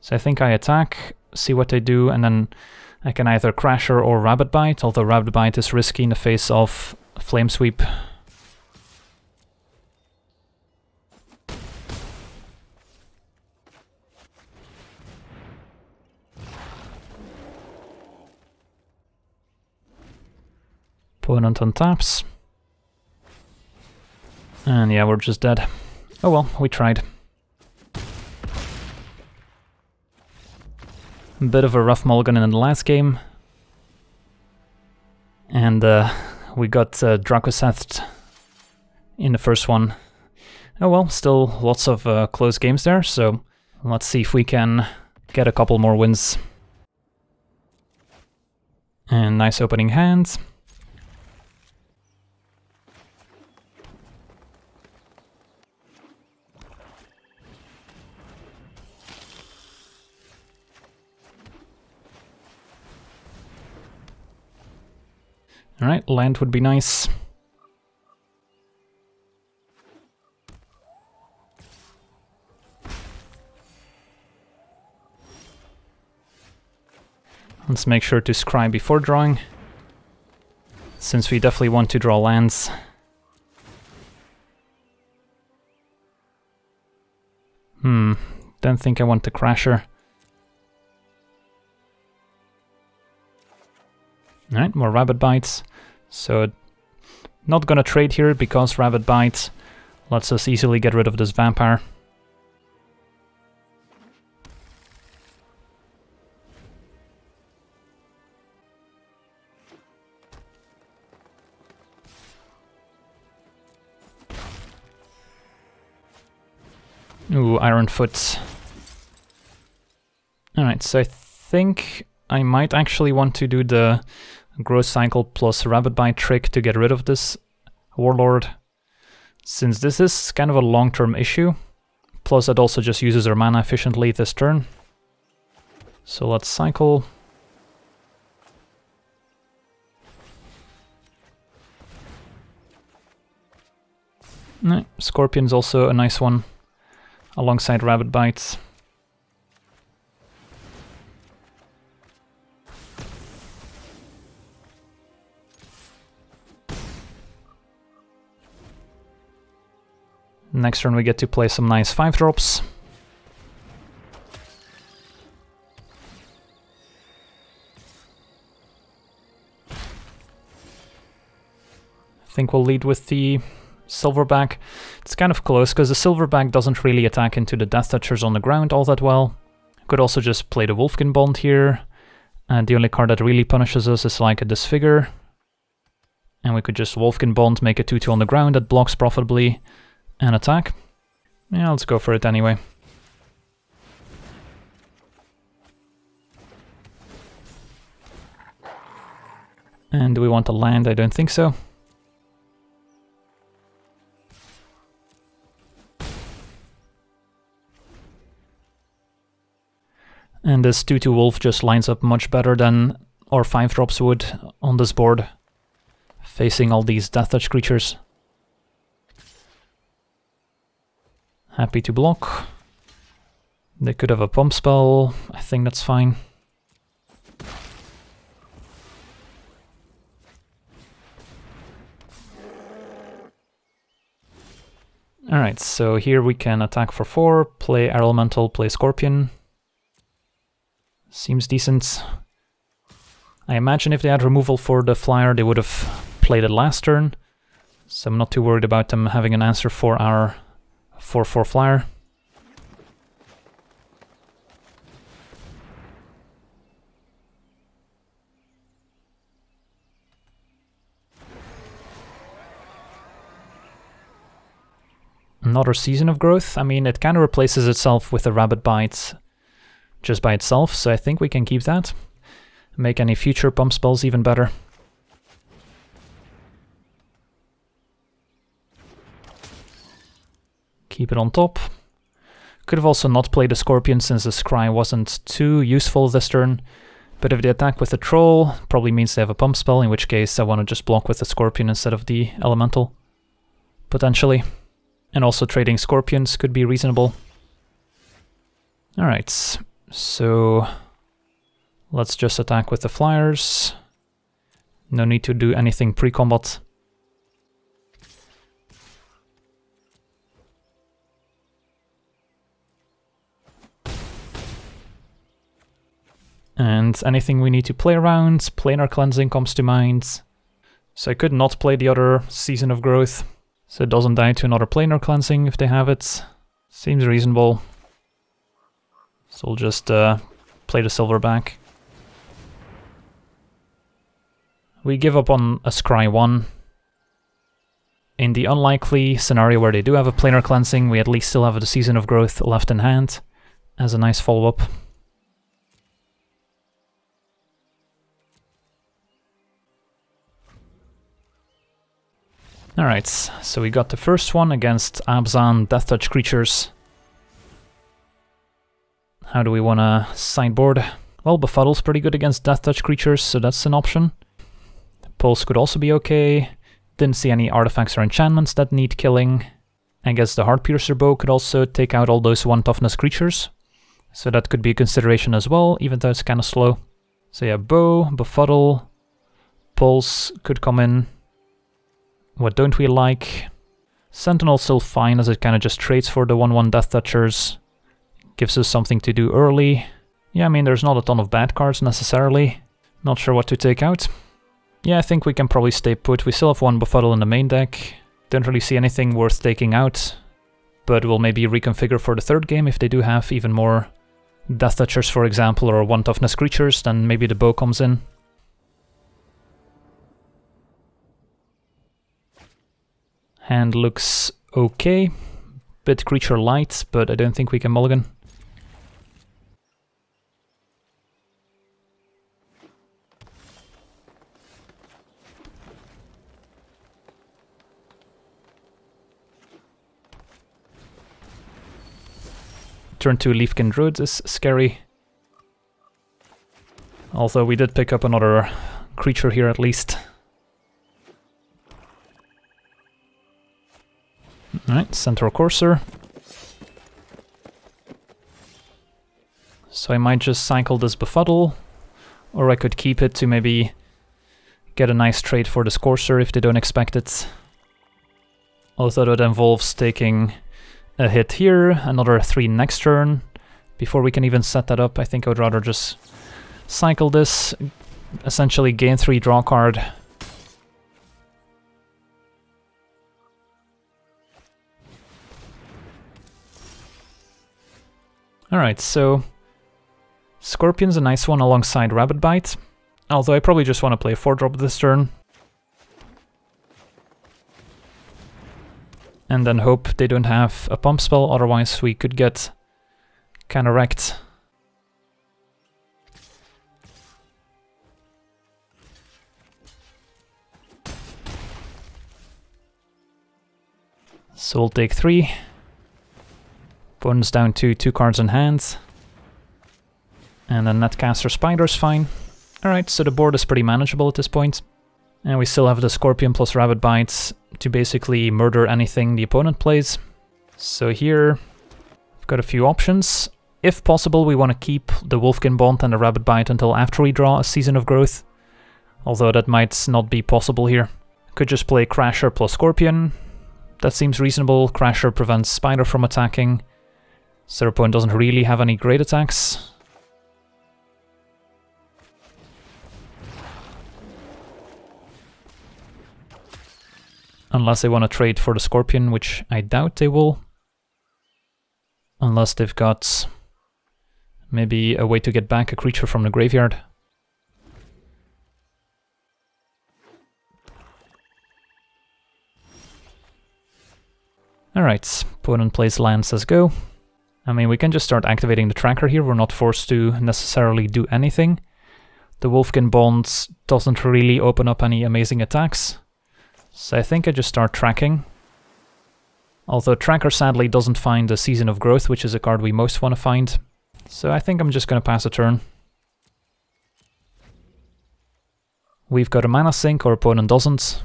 So I think I attack, see what they do, and then I can either Crasher or Rabid Bite, although Rabid Bite is risky in the face of Flame Sweep. Opponent on taps. And yeah, we're just dead. Oh well, we tried. Bit of a rough mulligan in the last game. And uh, we got uh, Drakuseth in the first one. Oh well, still lots of uh, close games there, so let's see if we can get a couple more wins. And nice opening hand. Alright, land would be nice. Let's make sure to scry before drawing, since we definitely want to draw lands. Hmm, don't think I want the Crasher. Alright, more rabid Bites. So, not gonna trade here because Rabid Bites lets us easily get rid of this Vampire. Ooh, Ironroot. Alright, so I think I might actually want to do the growth cycle plus Rabid Bite trick to get rid of this Warlord. Since this is kind of a long-term issue, plus it also just uses our mana efficiently this turn. So let's cycle. Scorpion's also a nice one alongside Rabid Bites. Next turn we get to play some nice 5 drops. I think we'll lead with the Silverback. It's kind of close, because the Silverback doesn't really attack into the Death Touchers on the ground all that well. Could also just play the Wolfkin Bond here, and the only card that really punishes us is like a Disfigure. And we could just Wolfkin Bond, make a 2-2 on the ground that blocks profitably, and attack. Yeah, let's go for it anyway. And do we want to land? I don't think so. And this 2-2 Wolf just lines up much better than our 5 drops would on this board, facing all these Death Touch creatures. Happy to block. They could have a pump spell, I think that's fine. Alright, so here we can attack for 4, play Elemental, play Scorpion. Seems decent. I imagine if they had removal for the flyer, they would have played it last turn. So I'm not too worried about them having an answer for our 4-4 flyer. Another Season of Growth. I mean, it kind of replaces itself with a rabid Bite just by itself, so I think we can keep that. Make any future pump spells even better. Keep it on top. Could have also not played the Scorpion since the Scry wasn't too useful this turn. But if they attack with the Troll, probably means they have a pump spell, in which case I want to just block with the Scorpion instead of the Elemental. Potentially. And also trading Scorpions could be reasonable. Alright, so let's just attack with the flyers. No need to do anything pre-combat. And anything we need to play around, planar cleansing comes to mind. So I could not play the other Season of Growth, so it doesn't die to another planar cleansing if they have it. Seems reasonable. So we'll just uh, play the silver back. We give up on a Scry 1. In the unlikely scenario where they do have a planar cleansing, we at least still have the Season of Growth left in hand as a nice follow-up. Alright, so we got the first one against Abzan Death Touch creatures. How do we want to sideboard? Well, Befuddle's pretty good against Death Touch creatures, so that's an option. Pulse could also be okay. Didn't see any artifacts or enchantments that need killing. I guess the Heart Piercer bow could also take out all those 1 toughness creatures. So that could be a consideration as well, even though it's kind of slow. So yeah, bow, befuddle, pulse could come in. What don't we like? Sentinel still fine as it kind of just trades for the 1-1 Death Touchers. Gives us something to do early. Yeah, I mean, there's not a ton of bad cards necessarily. Not sure what to take out. Yeah, I think we can probably stay put. We still have one Befuddle in the main deck. Don't really see anything worth taking out. But we'll maybe reconfigure for the third game if they do have even more Death Touchers, for example, or one toughness creatures, then maybe the bow comes in. Hand looks okay. Bit creature light, but I don't think we can mulligan. Turn to Leafkin Druid is scary. Although we did pick up another creature here at least. Alright, Centaur Courser. So I might just cycle this Befuddle, or I could keep it to maybe get a nice trade for this Courser if they don't expect it. Although that involves taking a hit here, another three next turn. Before we can even set that up, I think I would rather just cycle this, essentially gain three draw card. Alright, so Scorpion's a nice one alongside Rabid Bite, although I probably just want to play 4-drop this turn. and then hope they don't have a pump spell, otherwise we could get kinda wrecked. So we'll take three. Bonus down to two cards in hand. And then Netcaster Spider's fine. Alright, so the board is pretty manageable at this point. And we still have the Scorpion plus Rabid Bites to basically murder anything the opponent plays. So here, we've got a few options. If possible, we want to keep the Wolfkin Bond and the Rabid Bite until after we draw a Season of Growth. Although that might not be possible here. Could just play Crasher plus Scorpion. That seems reasonable. Crasher prevents Spider from attacking. So opponent doesn't really have any great attacks. Unless they want to trade for the Scorpion, which I doubt they will. Unless they've got maybe a way to get back a creature from the graveyard. Alright, opponent plays land says go. I mean, we can just start activating the tracker here, we're not forced to necessarily do anything. The Wolfkin Bonds doesn't really open up any amazing attacks. So I think I just start tracking. Although Tracker sadly doesn't find the Season of Growth, which is a card we most want to find. So I think I'm just going to pass a turn. We've got a mana sink, our opponent doesn't.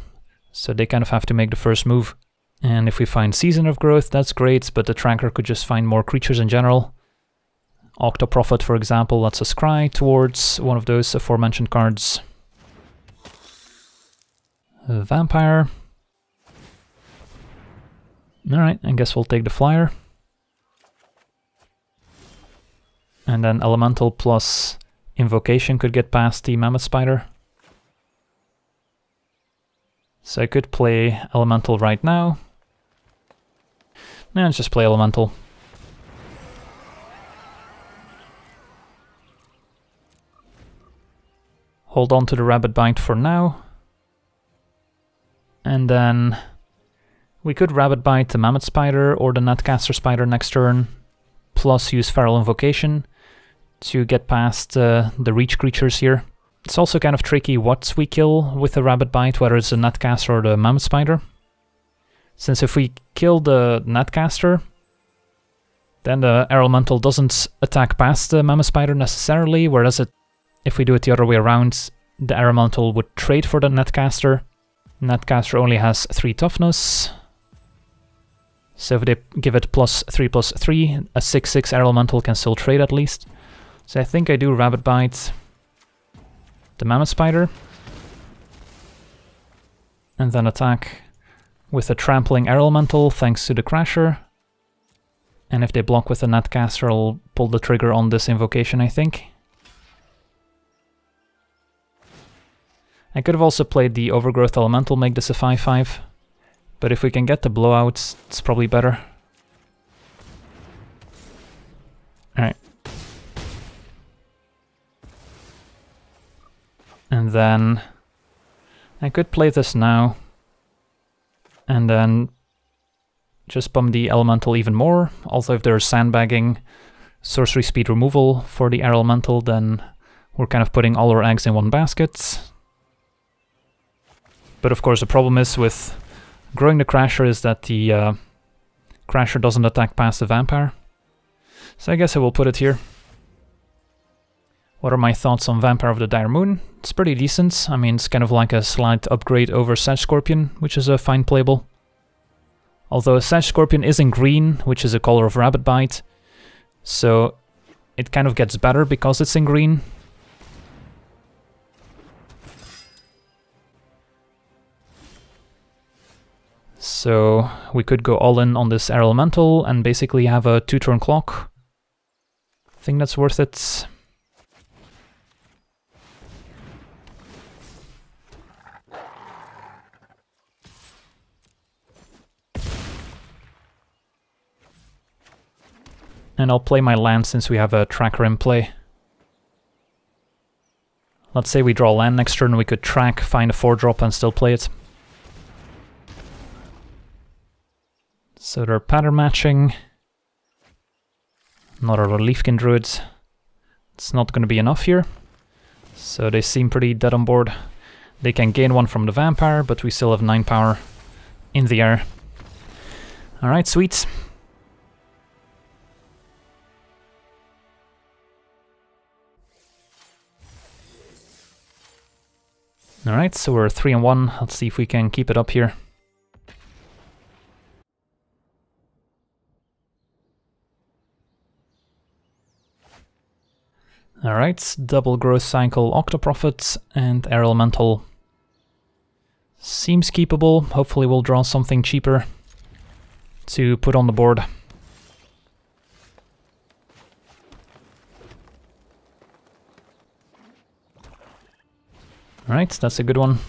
So they kind of have to make the first move. And if we find Season of Growth, that's great, but the Tracker could just find more creatures in general. Octoprophet, for example, lets us scry towards one of those aforementioned cards. Vampire. Alright, I guess we'll take the flyer. And then Elemental plus Invocation could get past the Mammoth Spider. So I could play Elemental right now. Let's just play Elemental. Hold on to the Rabid Bite for now. And then we could Rabid Bite the Mammoth Spider or the Netcaster Spider next turn, plus use Feral Invocation to get past uh, the reach creatures here. It's also kind of tricky what we kill with the Rabid Bite, whether it's the Netcaster or the Mammoth Spider. Since if we kill the Netcaster, then the Air Elemental doesn't attack past the Mammoth Spider necessarily, whereas it, if we do it the other way around, the Air Elemental would trade for the Netcaster. Netcaster only has 3 toughness. So if they give it plus 3 plus 3, a 6-6 Air Elemental can still trade at least. So I think I do Rabid Bite the Mammoth Spider. And then attack with a Trampling Elemental thanks to the Crasher. And if they block with the Netcaster, I'll pull the trigger on this invocation, I think. I could have also played the Overgrowth Elemental, make this a 5-5. But if we can get the blowouts, it's probably better. Alright. And then I could play this now. And then just bump the elemental even more. Also, if there's sandbagging, sorcery speed removal for the elemental, then we're kind of putting all our eggs in one basket. But of course, the problem is with growing the Crasher is that the uh, Crasher doesn't attack past the Vampire. So I guess I will put it here. What are my thoughts on Vampire of the Dire Moon? It's pretty decent. I mean, it's kind of like a slight upgrade over Sedge Scorpion, which is a fine playable. Although Sedge Scorpion is in green, which is a color of Rabid Bite, so it kind of gets better because it's in green. So we could go all in on this Air Elemental and basically have a two-turn clock. I think that's worth it. And I'll play my land since we have a tracker in play. Let's say we draw land next turn, we could track, find a 4-drop and still play it. So they're pattern matching. Not a Reliefkin Druid. It's not going to be enough here. So they seem pretty dead on board. They can gain one from the Vampire, but we still have 9 power in the air. Alright, sweet. Alright, so we're 3 and 1. Let's see if we can keep it up here. Alright, double growth cycle Octoprophet and Air Elemental. Seems keepable. Hopefully we'll draw something cheaper to put on the board. Alright, that's a good one.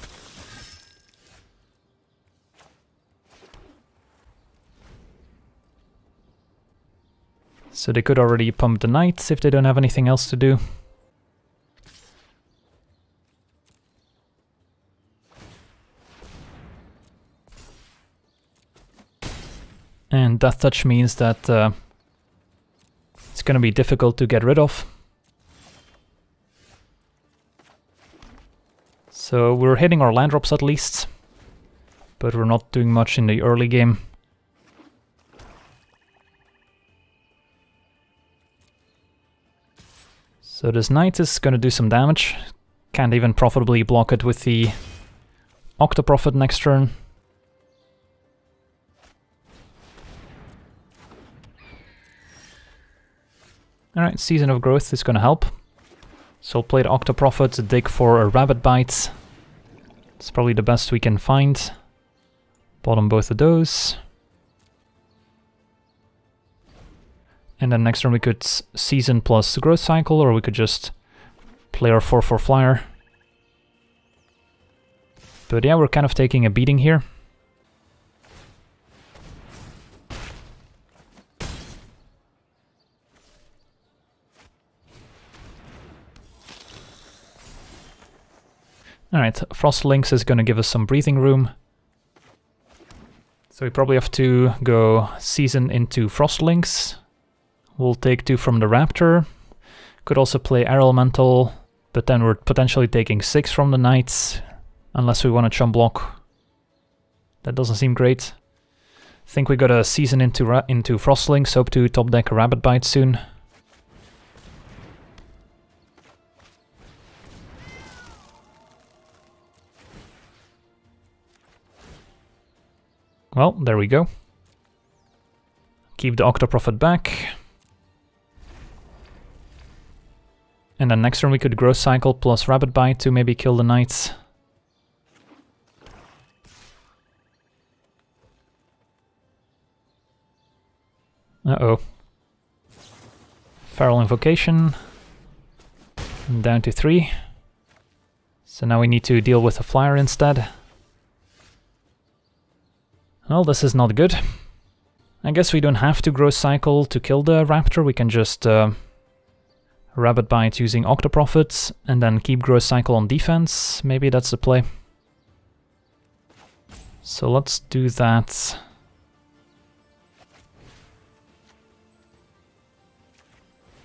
So they could already pump the knights if they don't have anything else to do. And Death Touch means that uh, it's gonna be difficult to get rid of. So we're hitting our land drops at least, but we're not doing much in the early game. So this knight is going to do some damage. Can't even profitably block it with the Octoprophet next turn. Alright, Season of Growth is going to help. So I'll play the Octoprophet, to dig for a Rabid Bite. It's probably the best we can find. Bottom both of those. And then next turn we could Season plus Growth Cycle, or we could just play our 4-4 Flyer. But yeah, we're kind of taking a beating here. Alright, Frost Lynx is going to give us some breathing room. So we probably have to go Season into Frost Lynx. We'll take two from the Raptor. Could also play Air Elemental, but then we're potentially taking six from the Knights, unless we want to chum block. That doesn't seem great. Think we got a season into into Frost Lynx, hope to top deck a Rabid Bite soon. Well, there we go. Keep the Octoprophet back. And then next turn we could Growth Cycle plus Rabid Bite to maybe kill the Knights. Uh-oh. Feral Invocation. Down to three. So now we need to deal with a flyer instead. Well, this is not good. I guess we don't have to grow Cycle to kill the raptor, we can just uh, rabid bite using Octoprophet and then keep grow Cycle on defense. Maybe that's the play. So let's do that.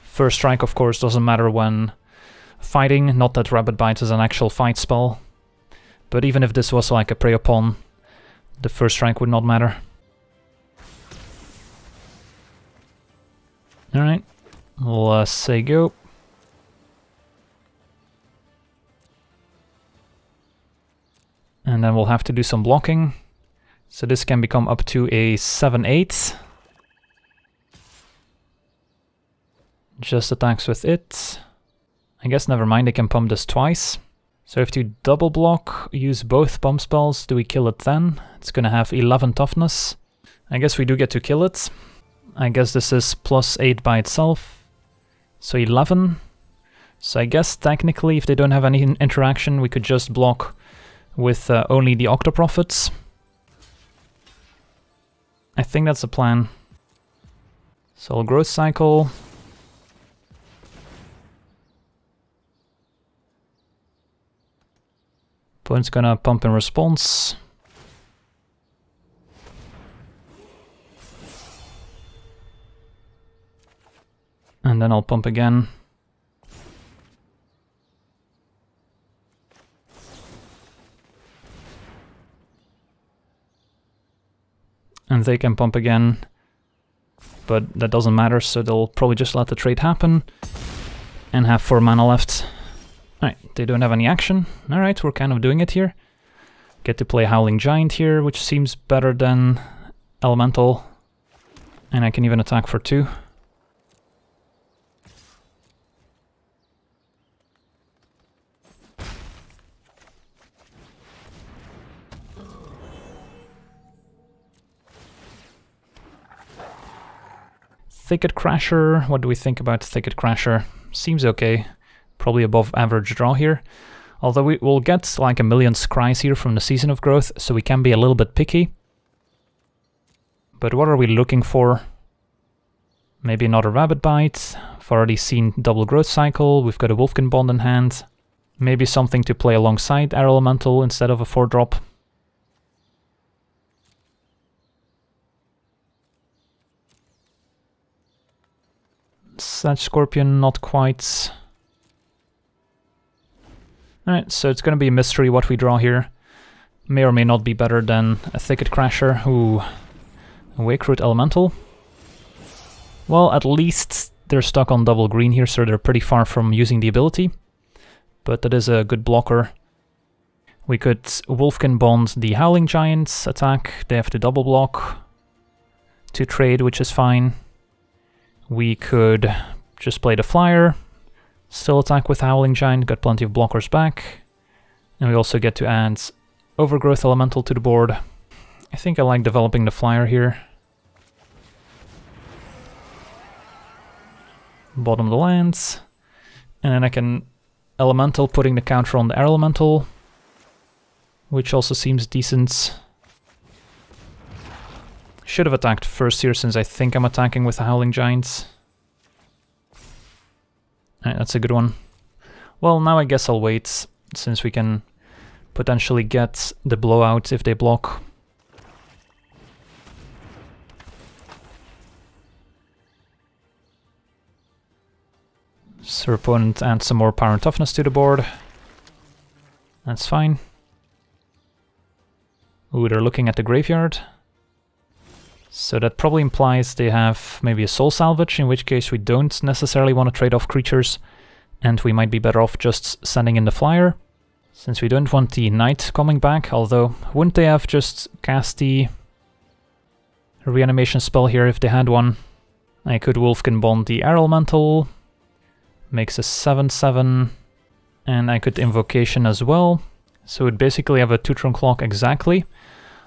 First strike, of course, doesn't matter when fighting, not that Rabid Bite is an actual fight spell. But even if this was like a prey upon, the first rank would not matter. Alright, uh, say go. And then we'll have to do some blocking. So this can become up to a 7-8. Just attacks with it. I guess never mind, I can pump this twice. So if you double block, use both pump spells, do we kill it then? It's gonna have 11 toughness. I guess we do get to kill it. I guess this is plus 8 by itself. So 11. So I guess technically if they don't have any interaction, we could just block with uh, only the Octoprophets. I think that's the plan. So I'll Growth Cycle, Opponent's gonna pump in response. And then I'll pump again. And they can pump again. But that doesn't matter, so they'll probably just let the trade happen. And have 4 mana left. Alright, they don't have any action. Alright, we're kind of doing it here. Get to play Howling Giant here, which seems better than Elemental. And I can even attack for two. Thicket Crasher, what do we think about Thicket Crasher? Seems okay probably above average draw here. Although we will get like a million scries here from the Season of Growth, so we can be a little bit picky. But what are we looking for? Maybe another Rabid Bite. I've already seen Double Growth Cycle, we've got a Wolfkin Bond in hand. Maybe something to play alongside Air Elemental instead of a 4-drop. Sedge Scorpion, not quite. Alright, so it's going to be a mystery what we draw here. May or may not be better than a Thicket Crasher. who Wakeroot Elemental. Well, at least they're stuck on double green here, so they're pretty far from using the ability. But that is a good blocker. We could Wolfkin Bond the Howling Giants attack. They have to double block to trade, which is fine. We could just play the Flyer, Still attack with Howling Giant, got plenty of blockers back. And we also get to add Overgrowth Elemental to the board. I think I like developing the flyer here. Bottom the lands. And then I can Elemental putting the counter on the Air Elemental. Which also seems decent. Should have attacked first here since I think I'm attacking with the Howling Giants. That's a good one. Well, now I guess I'll wait, since we can potentially get the blowout if they block. So opponent adds some more power and toughness to the board. That's fine. Ooh, they're looking at the graveyard. So that probably implies they have maybe a soul salvage, in which case we don't necessarily want to trade off creatures, and we might be better off just sending in the flyer, since we don't want the knight coming back, although wouldn't they have just cast the reanimation spell here if they had one? I could Wolfkin Bond the Air Elemental, makes a 7-7, and I could Invocation as well. So it basically have a 2-turn clock exactly,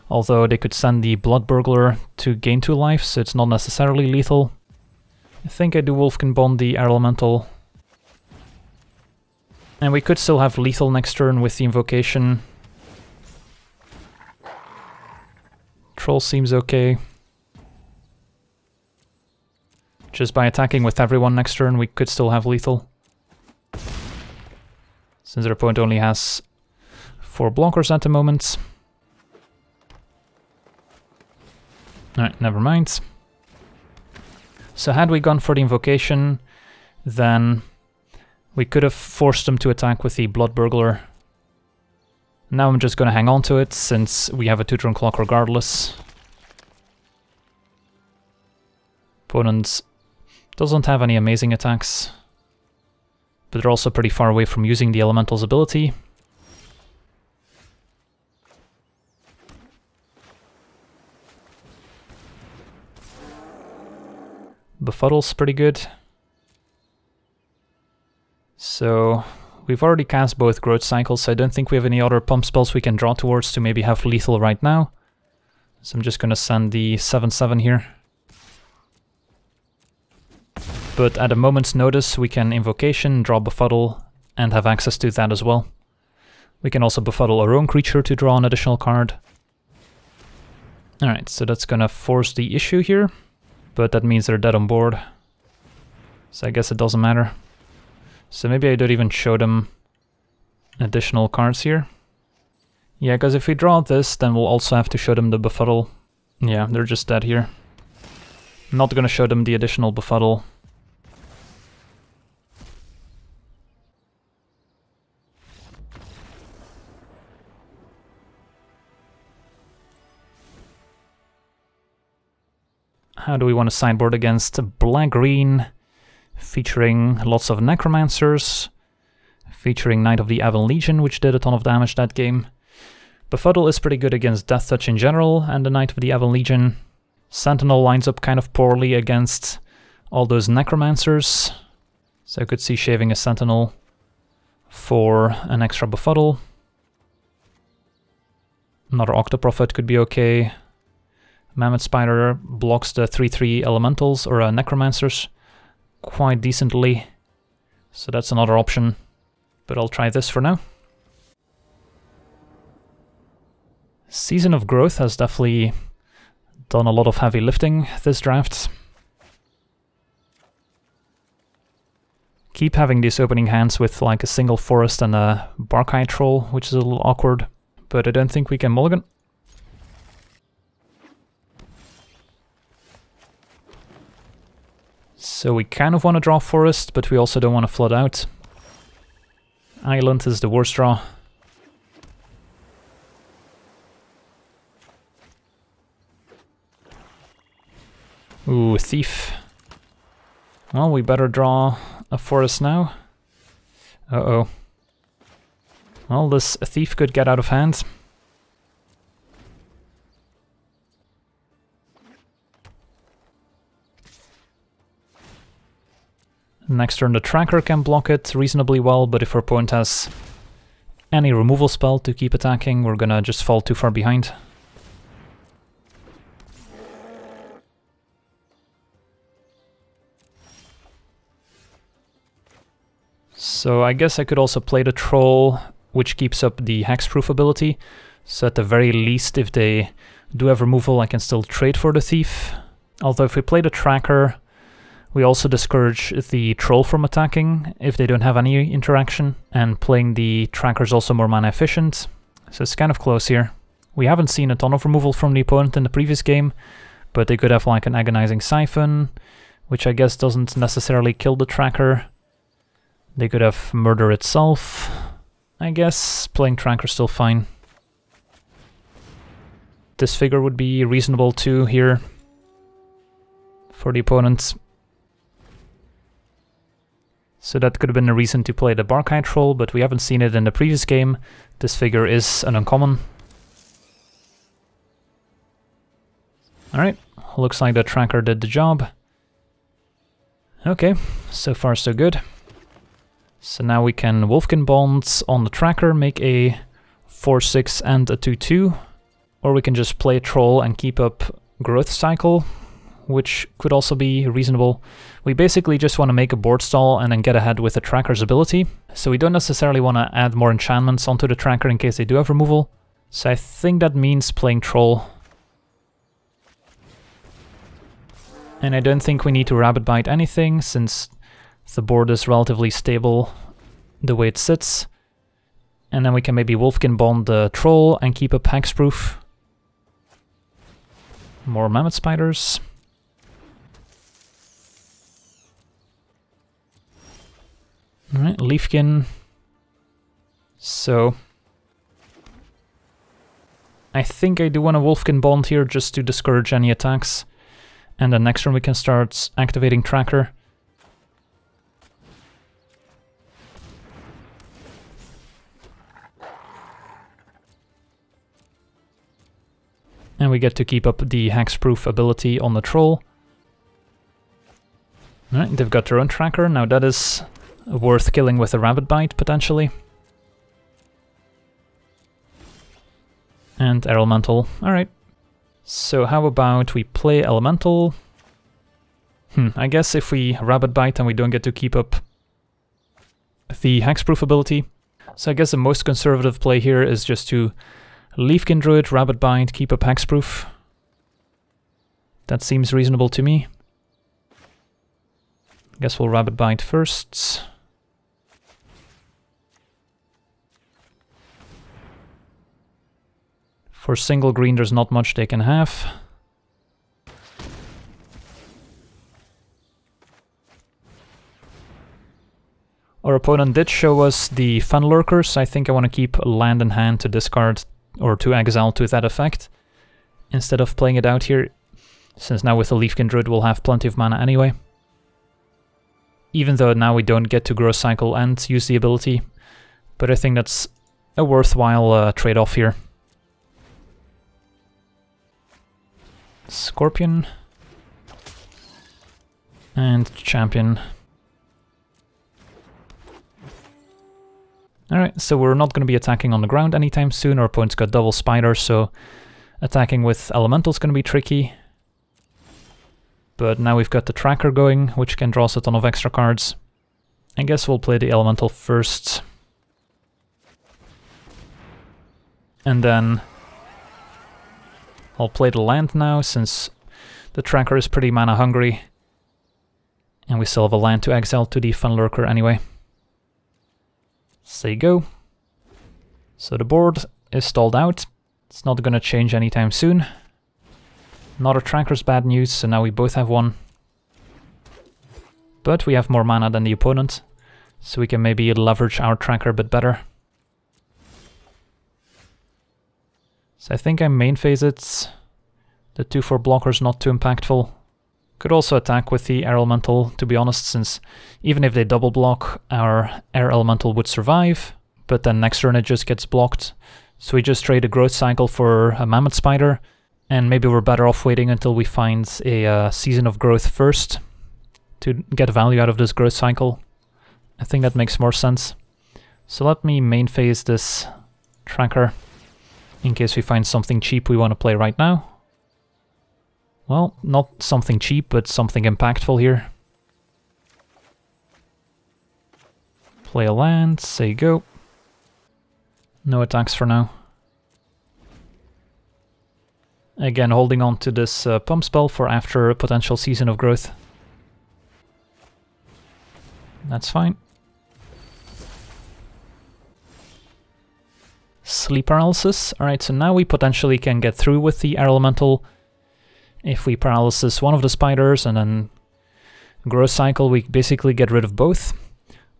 although they could send the Blood Burglar to gain 2 life, so it's not necessarily lethal. I think I do Wolfkin Bond the Air Elemental. And we could still have lethal next turn with the Invocation. Troll seems okay. Just by attacking with everyone next turn, we could still have lethal. Since their opponent only has four blockers at the moment. Alright, never mind. So had we gone for the invocation, then we could have forced them to attack with the Blood Burglar. Now I'm just gonna hang on to it, since we have a two-turn clock regardless. Opponents doesn't have any amazing attacks, but they're also pretty far away from using the Elemental's ability. Befuddle's pretty good. So we've already cast both growth cycles, so I don't think we have any other pump spells we can draw towards to maybe have lethal right now. So I'm just gonna send the 7-7 here. But at a moment's notice, we can Invocation, draw Befuddle, and have access to that as well. We can also Befuddle our own creature to draw an additional card. Alright, so that's gonna force the issue here, but that means they're dead on board. So I guess it doesn't matter. So maybe I don't even show them additional cards here. Yeah, because if we draw this, then we'll also have to show them the Befuddle. Yeah, they're just dead here. I'm not gonna show them the additional Befuddle. How do we want to sideboard against black-green, featuring lots of Necromancers, featuring Knight of the Ebon Legion, which did a ton of damage that game. Befuddle is pretty good against Death Touch in general, and the Knight of the Ebon Legion. Sentinel lines up kind of poorly against all those Necromancers, so I could see shaving a Sentinel for an extra Befuddle. Another Octoprophet could be okay. Mammoth Spider blocks the 3-3 elementals or uh, necromancers quite decently. So that's another option. But I'll try this for now. Season of Growth has definitely done a lot of heavy lifting this draft. Keep having these opening hands with like a single forest and a Barkhide Troll, which is a little awkward, but I don't think we can mulligan. So we kind of want to draw forest, but we also don't want to flood out. Island is the worst draw. Ooh, thief. Well, we better draw a forest now. Uh-oh. Well, this thief could get out of hand. Next turn the tracker can block it reasonably well, but if our opponent has any removal spell to keep attacking, we're gonna just fall too far behind. So I guess I could also play the Troll, which keeps up the Hexproof ability. So at the very least, if they do have removal, I can still trade for the Thief. Although if we play the Tracker, we also discourage the troll from attacking if they don't have any interaction, and playing the tracker is also more mana efficient, so it's kind of close here. We haven't seen a ton of removal from the opponent in the previous game, but they could have like an Agonizing Syphon, which I guess doesn't necessarily kill the tracker. They could have murder itself. I guess playing tracker is still fine. Disfigure would be reasonable too here. for the opponent. So that could have been a reason to play the Barkhide Troll, but we haven't seen it in the previous game. Disfigure is an uncommon. Alright, looks like the tracker did the job. Okay, so far so good. So now we can Wolfkin Bonds on the tracker, make a 4-6 and a 2-2. Or we can just play Troll and keep up Growth Cycle, which could also be reasonable. We basically just want to make a board stall and then get ahead with the tracker's ability. So we don't necessarily want to add more enchantments onto the tracker in case they do have removal. So I think that means playing Troll. And I don't think we need to rabid Bite anything, since the board is relatively stable the way it sits. And then we can maybe Wolfkin Bond the Troll and keep up Hexproof. More Mammoth Spiders. Alright, Leafkin. So... I think I do want a Wolfkin Bond here just to discourage any attacks. And then next turn we can start activating Tracker. And we get to keep up the hexproof ability on the troll. Alright, they've got their own tracker. Now that is worth killing with a rabid Bite, potentially. And elemental. Alright. So how about we play elemental? Hmm, I guess if we rabid Bite and we don't get to keep up the hexproof ability. So I guess the most conservative play here is just to Leafkin Druid, Rabid Bite, keep up hexproof. That seems reasonable to me. Guess we'll Rabid Bite first. For single green, there's not much they can have. Our opponent did show us the Fen Lurkers. I think I want to keep land in hand to discard or to exile to that effect instead of playing it out here, since now with the Leafkin Druid we'll have plenty of mana anyway. Even though now we don't get to Growth Cycle and use the ability, but I think that's a worthwhile uh, trade-off here. Scorpion. And Champion. Alright, so we're not going to be attacking on the ground anytime soon. Our opponent's got double spiders, so attacking with elemental's is going to be tricky. But now we've got the tracker going, which can draw us a ton of extra cards. I guess we'll play the elemental first. And then I'll play the land now, since the tracker is pretty mana hungry. And we still have a land to exile to the Fen Lurker anyway. Say go. So the board is stalled out. It's not gonna change anytime soon. Not a tracker's bad news, so now we both have one. But we have more mana than the opponent, so we can maybe leverage our tracker a bit better. So I think I main phase it. The 2-4 blocker's not too impactful. Could also attack with the air elemental, to be honest, since even if they double block, our air elemental would survive, but then next turn it just gets blocked. So we just trade a growth cycle for a mammoth spider, and maybe we're better off waiting until we find a uh, season of growth first to get value out of this growth cycle. I think that makes more sense. So let me main phase this tracker in case we find something cheap we want to play right now. Well, not something cheap, but something impactful here. Play a land, say go. No attacks for now. Again, holding on to this uh, pump spell for after a potential season of growth. That's fine. Sleep paralysis. Alright, so now we potentially can get through with the air elemental. If we paralysis one of the spiders and then growth cycle, we basically get rid of both.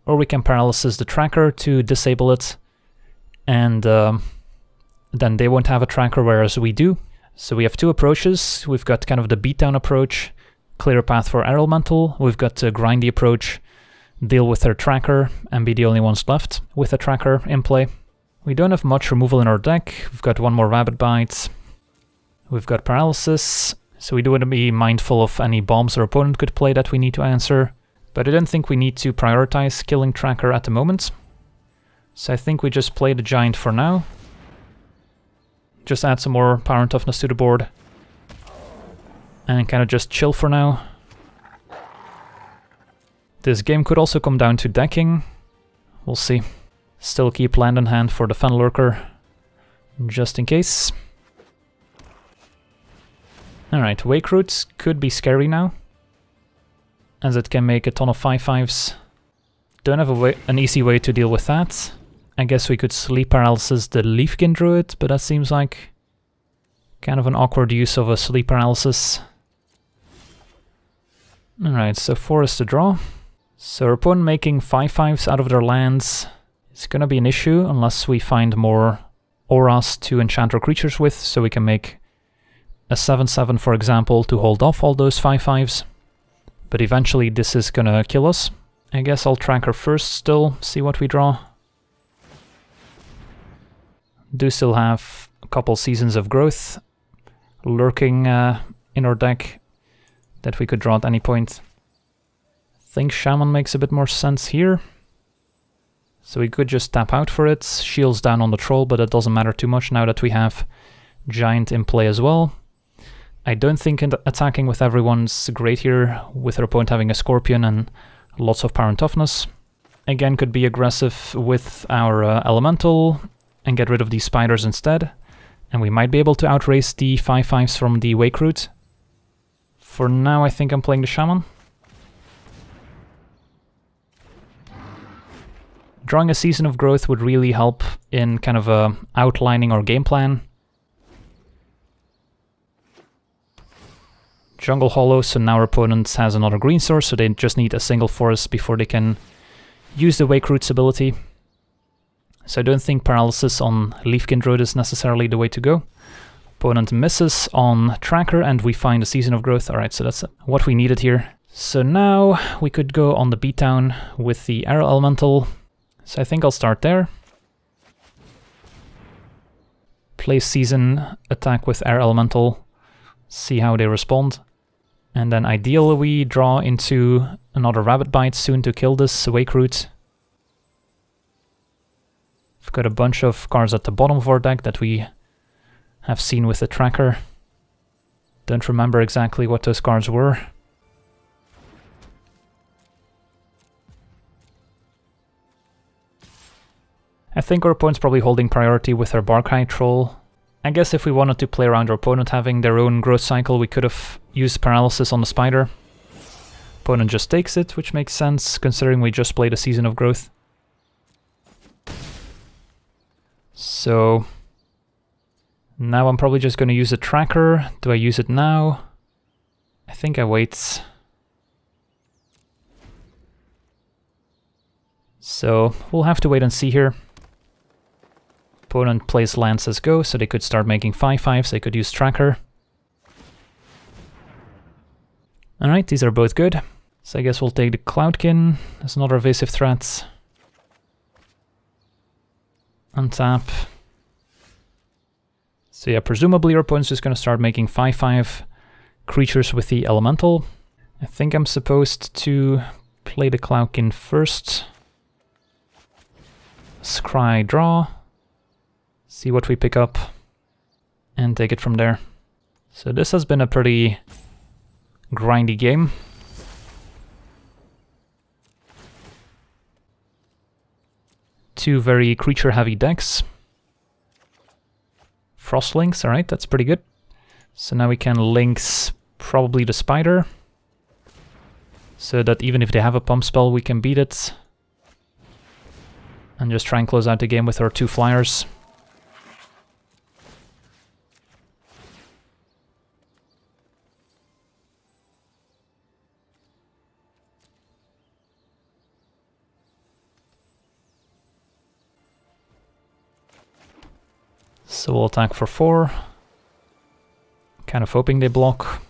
Or we can paralysis the tracker to disable it. And um, then they won't have a tracker, whereas we do. So we have two approaches. We've got kind of the beatdown approach clear a path for Air Elemental. We've got the approach, deal with their tracker, and be the only ones left with a tracker in play. We don't have much removal in our deck. We've got one more Rabbit Bite. We've got Paralysis, so we do want to be mindful of any bombs our opponent could play that we need to answer. But I don't think we need to prioritize killing Tracker at the moment. So I think we just play the Giant for now. Just add some more power and toughness to the board. And kind of just chill for now. This game could also come down to decking. We'll see. Still keep land in hand for the Fen Lurker, just in case. Alright, Wake Roots could be scary now, as it can make a ton of 5-5s. Don't have a way, an easy way to deal with that. I guess we could Sleep Paralysis the Leafkin Druid, but that seems like kind of an awkward use of a Sleep Paralysis. Alright, so 4 is the draw. Opponent making 5-5s out of their lands is gonna be an issue unless we find more auras to enchant our creatures with, so we can make a 7-7 for example to hold off all those 5-5s. But eventually this is gonna kill us. I guess I'll track her first still, see what we draw. Do still have a couple seasons of growth lurking uh, in our deck that we could draw at any point. I think Shaman makes a bit more sense here. So we could just tap out for it, shields down on the troll, but it doesn't matter too much now that we have Giant in play as well. I don't think attacking with everyone's great here, with our opponent having a Scorpion and lots of power and toughness. Again, could be aggressive with our uh, Elemental and get rid of these spiders instead. And we might be able to outrace the 5-5s from the Wake Root. For now, I think I'm playing the Shaman. Drawing a Season of Growth would really help in kind of uh, outlining our game plan Jungle Hollow, so now our opponent has another green source, so they just need a single forest before they can use the Wake Root's ability. So I don't think Paralysis on Druid is necessarily the way to go. Opponent misses on Tracker and we find a Season of Growth. Alright, so that's what we needed here. So now we could go on the beatdown with the Air Elemental. So I think I'll start there. Play Season, attack with Air Elemental, see how they respond. And then ideally we draw into another Rabid Bite soon to kill this Wake Root. We've got a bunch of cards at the bottom of our deck that we have seen with the tracker. Don't remember exactly what those cards were. I think our opponent's probably holding priority with our Barkhide Troll I guess if we wanted to play around our opponent having their own growth cycle, we could have used paralysis on the spider. Opponent just takes it, which makes sense, considering we just played a season of growth. So... Now I'm probably just going to use a tracker. Do I use it now? I think I wait. So we'll have to wait and see here. Opponent plays lands as go, so they could start making 5-5s, they could use Tracker. Alright, these are both good. So I guess we'll take the Cloudkin as another evasive threat. Untap. So yeah, presumably your opponent's just gonna start making 5-5 creatures with the Elemental. I think I'm supposed to play the Cloudkin first. Scry draw see what we pick up, and take it from there. So this has been a pretty grindy game. Two very creature-heavy decks. Frostlings, alright, that's pretty good. So now we can Lynx probably the Spider. So that even if they have a pump spell, we can beat it. And just try and close out the game with our two flyers. So we'll attack for 4. Kind of hoping they block.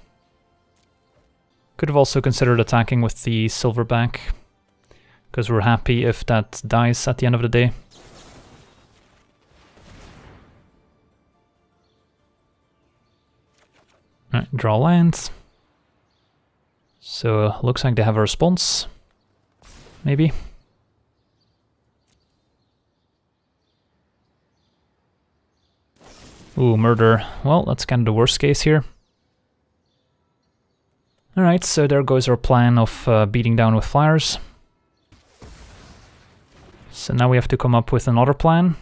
Could have also considered attacking with the silverback, because we're happy if that dies at the end of the day. Draw lands. So looks like they have a response. Maybe. Ooh, murder. Well, that's kind of the worst case here. Alright, so there goes our plan of uh, beating down with flyers. So now we have to come up with another plan.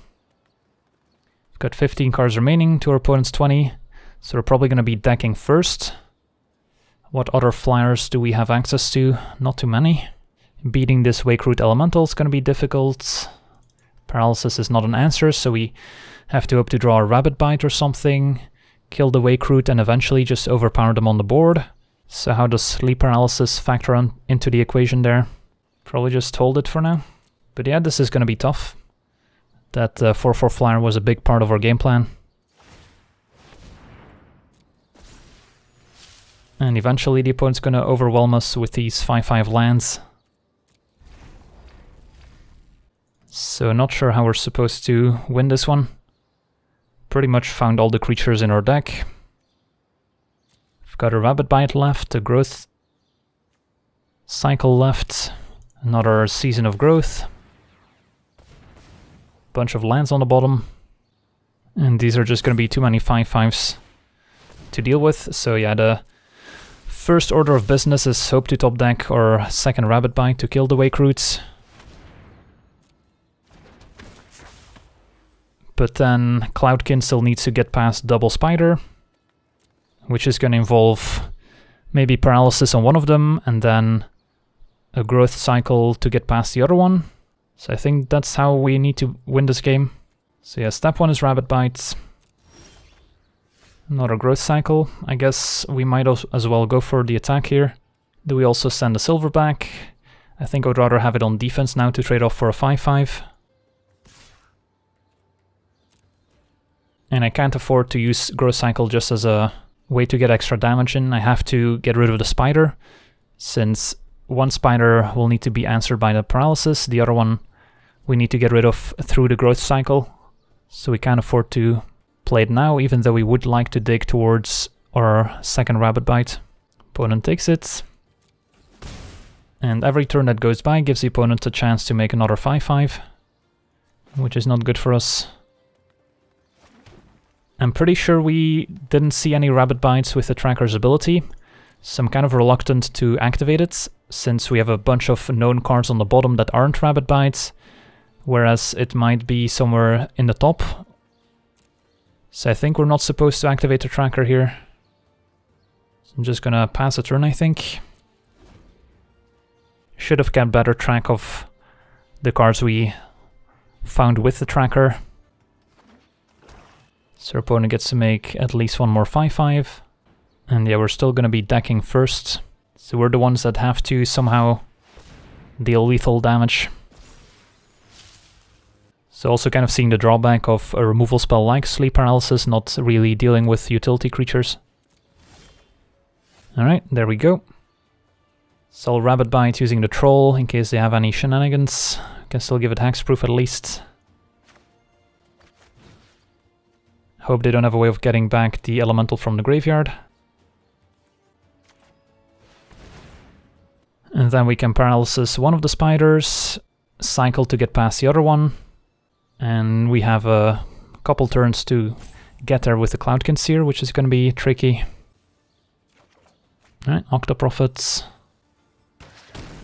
We've got 15 cards remaining to our opponent's 20, so we're probably going to be decking first. What other flyers do we have access to? Not too many. Beating this Wake Root Elemental is going to be difficult. Paralysis is not an answer, so we have to hope to draw a rabid Bite or something, kill the Wakeroot and eventually just overpower them on the board. So how does sleep paralysis factor on into the equation there? Probably just hold it for now. But yeah, this is going to be tough. That 4-4 uh, flyer was a big part of our game plan. And eventually the opponent's going to overwhelm us with these 5-5 lands. So not sure how we're supposed to win this one. Pretty much found all the creatures in our deck. We've got a rabid Bite left, a Growth Cycle left, another Season of Growth, bunch of lands on the bottom, and these are just going to be too many 5-5s to deal with, so yeah, the first order of business is hope to top deck or second rabid Bite to kill the Wakeroots. But then Cloudkin still needs to get past Double Spider, which is going to involve maybe paralysis on one of them and then a growth cycle to get past the other one. So I think that's how we need to win this game. So yeah, step one is rabid Bites. Another growth cycle. I guess we might as well go for the attack here. Do we also send a silverback? I think I would rather have it on defense now to trade off for a 5-5. And I can't afford to use growth cycle just as a way to get extra damage in, I have to get rid of the spider, since one spider will need to be answered by the paralysis, the other one we need to get rid of through the growth cycle, so we can't afford to play it now, even though we would like to dig towards our second rabid Bite. Opponent takes it, and every turn that goes by gives the opponent a chance to make another 5-5, which is not good for us. I'm pretty sure we didn't see any rabid Bites with the tracker's ability, so I'm kind of reluctant to activate it, since we have a bunch of known cards on the bottom that aren't rabid Bites, whereas it might be somewhere in the top. So I think we're not supposed to activate the tracker here. So I'm just gonna pass a turn, I think. Should have kept better track of the cards we found with the tracker. So our opponent gets to make at least one more 5-5. And yeah, we're still going to be decking first. So we're the ones that have to somehow deal lethal damage. So also kind of seeing the drawback of a removal spell like Sleep Paralysis, not really dealing with utility creatures. Alright, there we go. So Rabid Bite using the Troll in case they have any shenanigans. Can still give it hexproof at least. Hope they don't have a way of getting back the elemental from the graveyard. And then we can paralysis one of the spiders, cycle to get past the other one, and we have a couple turns to get there with the Cloud Seer, which is going to be tricky. Alright, Octoprophets.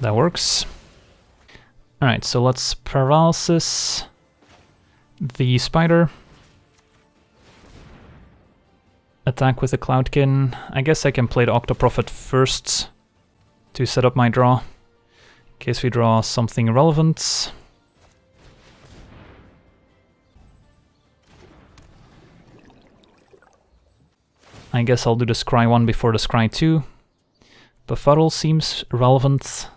That works. Alright, so let's paralysis the spider. Attack with the Cloudkin. I guess I can play the Octoprophet first to set up my draw, in case we draw something relevant. I guess I'll do the Scry 1 before the Scry 2. Befuddle seems relevant.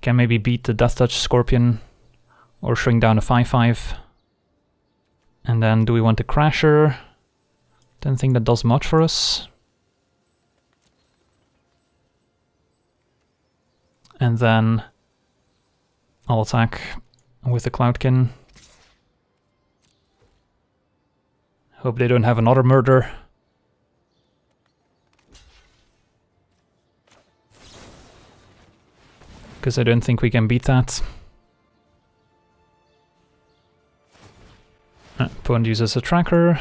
Can maybe beat the Death Touch Scorpion or shrink down a 5-5. And then do we want the Crasher? Don't think that does much for us. And then I'll attack with the Cloudkin. Hope they don't have another murder. Because I don't think we can beat that. Uh, uses a tracker.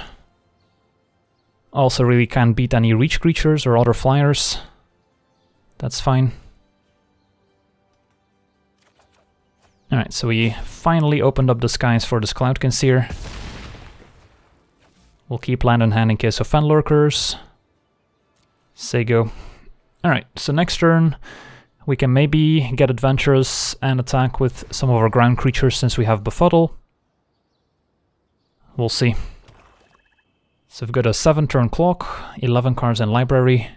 Also really can't beat any reach creatures or other flyers. That's fine. Alright, so we finally opened up the skies for this Cloud Seer. We'll keep land on hand in case of fan lurkers. Say go. Alright, so next turn we can maybe get adventurous and attack with some of our ground creatures since we have Befuddle. We'll see. So we've got a 7 turn clock, 11 cards in library.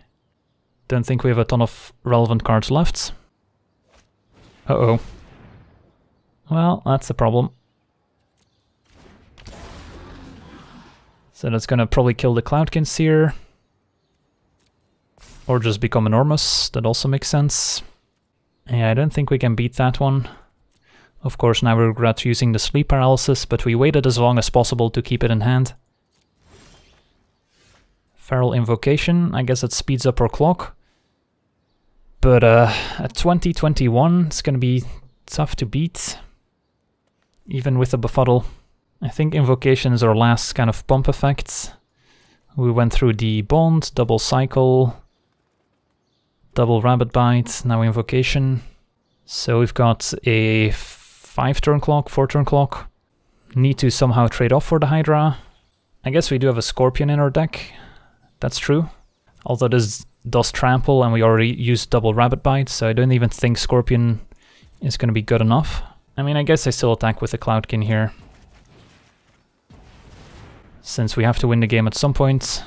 Don't think we have a ton of relevant cards left. Uh-oh. Well, that's the problem. So that's gonna probably kill the Cloudkin Seer. Or just become enormous, that also makes sense. Yeah, I don't think we can beat that one. Of course, now we regret using the sleep paralysis, but we waited as long as possible to keep it in hand. Feral Invocation, I guess it speeds up our clock. But uh, at 2021, it's gonna be tough to beat even with the befuddle. I think invocation is our last kind of pump effect. We went through the bond, double cycle, double rabid bite, now invocation. So we've got a five turn clock, four turn clock. Need to somehow trade off for the Hydra. I guess we do have a Scorpion in our deck. That's true. Although this does trample and we already used double rabid bite, so I don't even think Scorpion is going to be good enough. I mean, I guess I still attack with the Cloudkin here. Since we have to win the game at some point.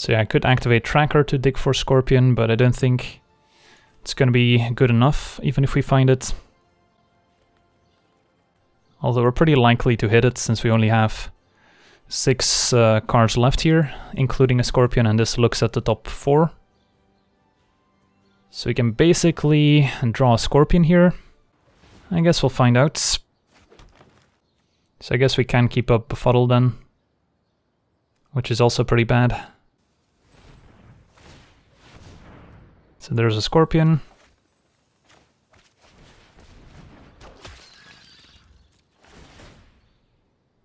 So yeah, I could activate Tracker to dig for Scorpion, but I don't think it's gonna be good enough, even if we find it. Although we're pretty likely to hit it since we only have six uh, cards left here, including a Scorpion, and this looks at the top four. So we can basically draw a Scorpion here. I guess we'll find out. So I guess we can keep up Befuddle then, which is also pretty bad. So there's a Scorpion.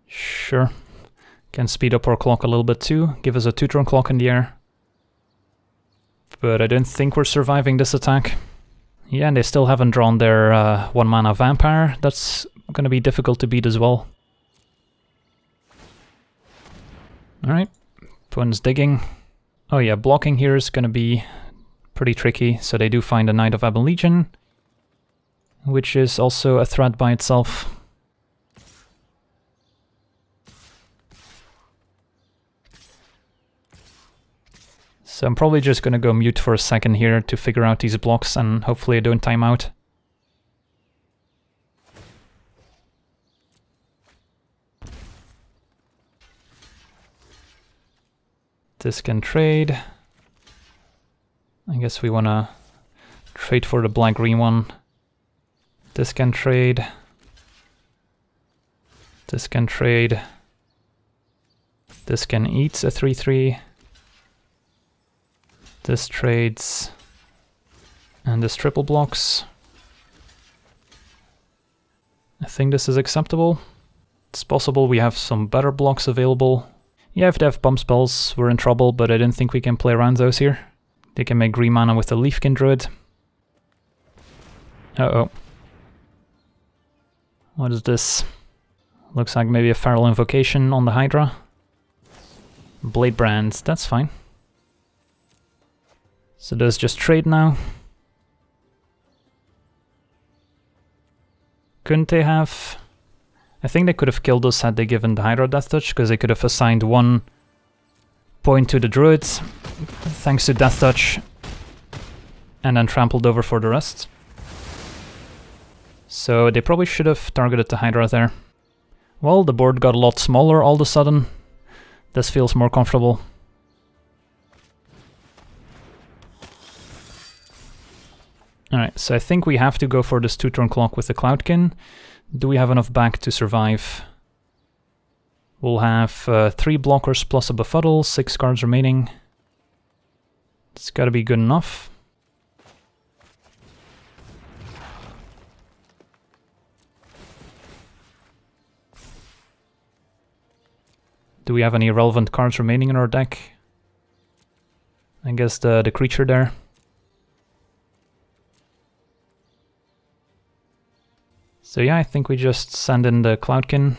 Sure. Can speed up our clock a little bit too, give us a two-turn clock in the air. But I don't think we're surviving this attack. Yeah, and they still haven't drawn their uh, one-mana vampire. That's gonna be difficult to beat as well. Alright, opponent's digging. Oh yeah, blocking here is gonna be pretty tricky, so they do find a Knight of Ebon Legion, which is also a threat by itself. So I'm probably just gonna go mute for a second here to figure out these blocks and hopefully I don't time out. This can trade. I guess we wanna trade for the black-green one. This can trade. This can trade. This can eat a 3-3. This trades and this triple blocks. I think this is acceptable. It's possible we have some better blocks available. Yeah, if they have bump spells, we're in trouble, but I didn't think we can play around those here. They can make green mana with the Leafkin Druid. Uh-oh. What is this? Looks like maybe a Feral Invocation on the Hydra. Bladebrands, that's fine. So does just trade now. Couldn't they have... I think they could have killed us had they given the Hydra Death Touch, because they could have assigned one point to the druids, thanks to Death Touch, and then trampled over for the rest. So they probably should have targeted the Hydra there. Well, the board got a lot smaller all of a sudden. This feels more comfortable. Alright, so I think we have to go for this two-turn clock with the Cloudkin. Do we have enough back to survive? We'll have uh, three blockers plus a befuddle, six cards remaining. It's gotta be good enough. Do we have any relevant cards remaining in our deck? I guess the, the creature there. So yeah, I think we just send in the Cloudkin.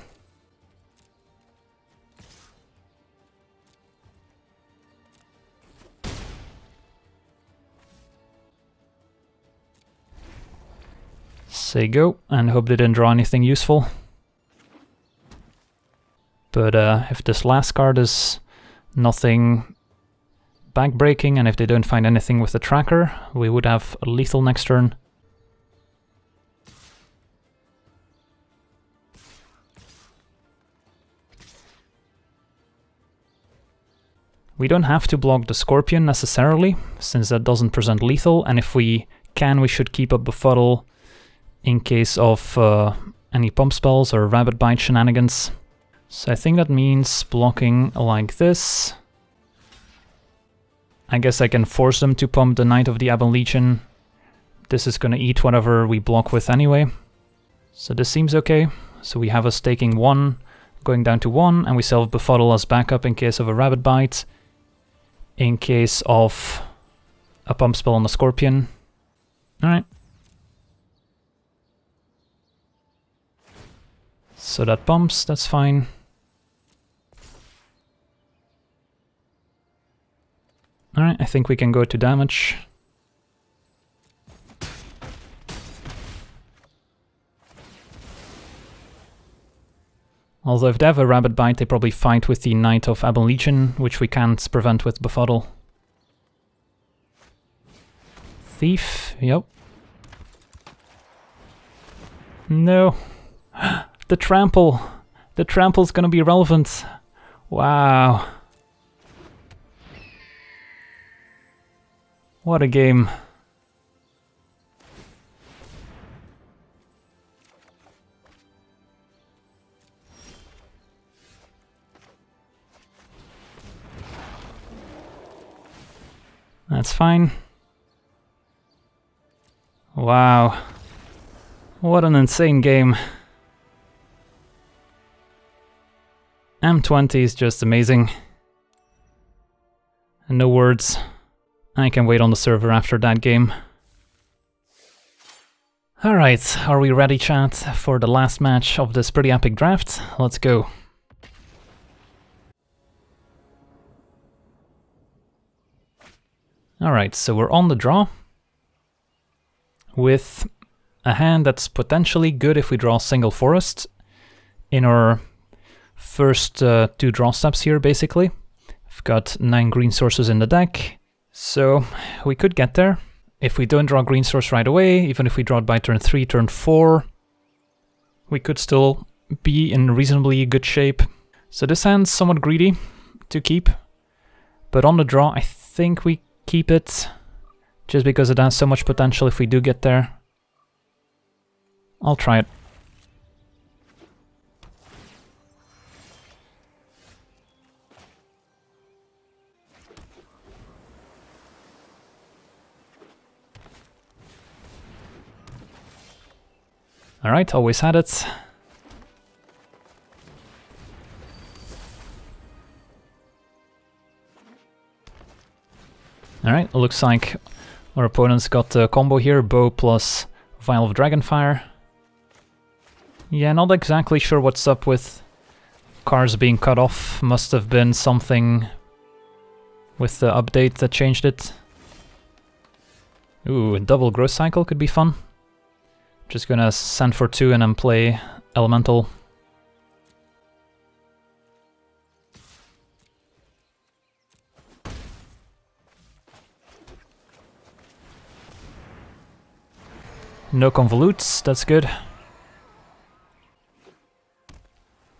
Say go, and hope they didn't draw anything useful. But uh, if this last card is nothing backbreaking, and if they don't find anything with the tracker, we would have a lethal next turn. We don't have to block the Scorpion necessarily, since that doesn't present lethal, and if we can, we should keep up Befuddle in case of uh, any pump spells or rabid Bite shenanigans. So I think that means blocking like this. I guess I can force them to pump the Knight of the Ebon Legion. This is gonna eat whatever we block with anyway. So this seems okay. So we have us taking one, going down to one, and we still have Befuddle as backup in case of a rabid Bite in case of a pump spell on the Scorpion. Alright. So that pumps, that's fine. Alright, I think we can go to damage. Although if they have a rabid Bite, they probably fight with the Knight of Ebon Legion, which we can't prevent with Befuddle. Thief, yep. No. the trample. The trample's gonna be relevant. Wow. What a game. That's fine. Wow. What an insane game. M20 is just amazing. no words. I can wait on the server after that game. Alright, are we ready chat for the last match of this pretty epic draft? Let's go. Alright, so we're on the draw with a hand that's potentially good if we draw single forest in our first uh, two draw steps here, basically. I've got nine green sources in the deck, so we could get there. If we don't draw green source right away, even if we draw it by turn 3, turn 4, we could still be in reasonably good shape. So this hand's somewhat greedy to keep, but on the draw I think we keep it, just because it has so much potential if we do get there. I'll try it. Alright, always had it. Alright, looks like our opponent's got a combo here, bow plus Vial of Dragonfire. Yeah, not exactly sure what's up with cars being cut off. Must have been something with the update that changed it. Ooh, a double growth cycle could be fun. Just gonna send for two and then play Elemental. No convolutes, that's good.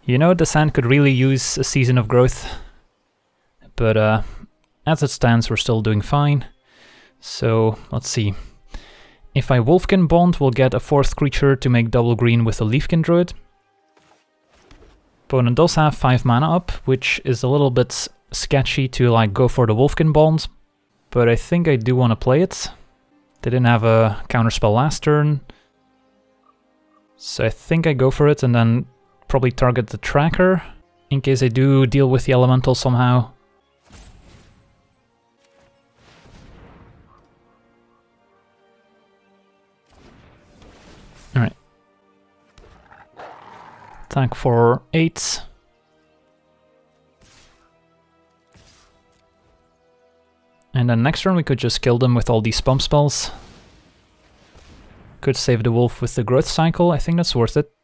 You know, the sand could really use a season of growth. But uh, as it stands, we're still doing fine. So, let's see. If I Wolfkin Bond, we'll get a fourth creature to make double green with a Leafkin Druid. Opponent does have 5 mana up, which is a little bit sketchy to like go for the Wolfkin Bond. But I think I do want to play it. They didn't have a counterspell last turn. So I think I go for it and then probably target the tracker in case I do deal with the elemental somehow. Attack for 8. And then next turn we could just kill them with all these pump spells. Could save the wolf with the growth cycle, I think that's worth it.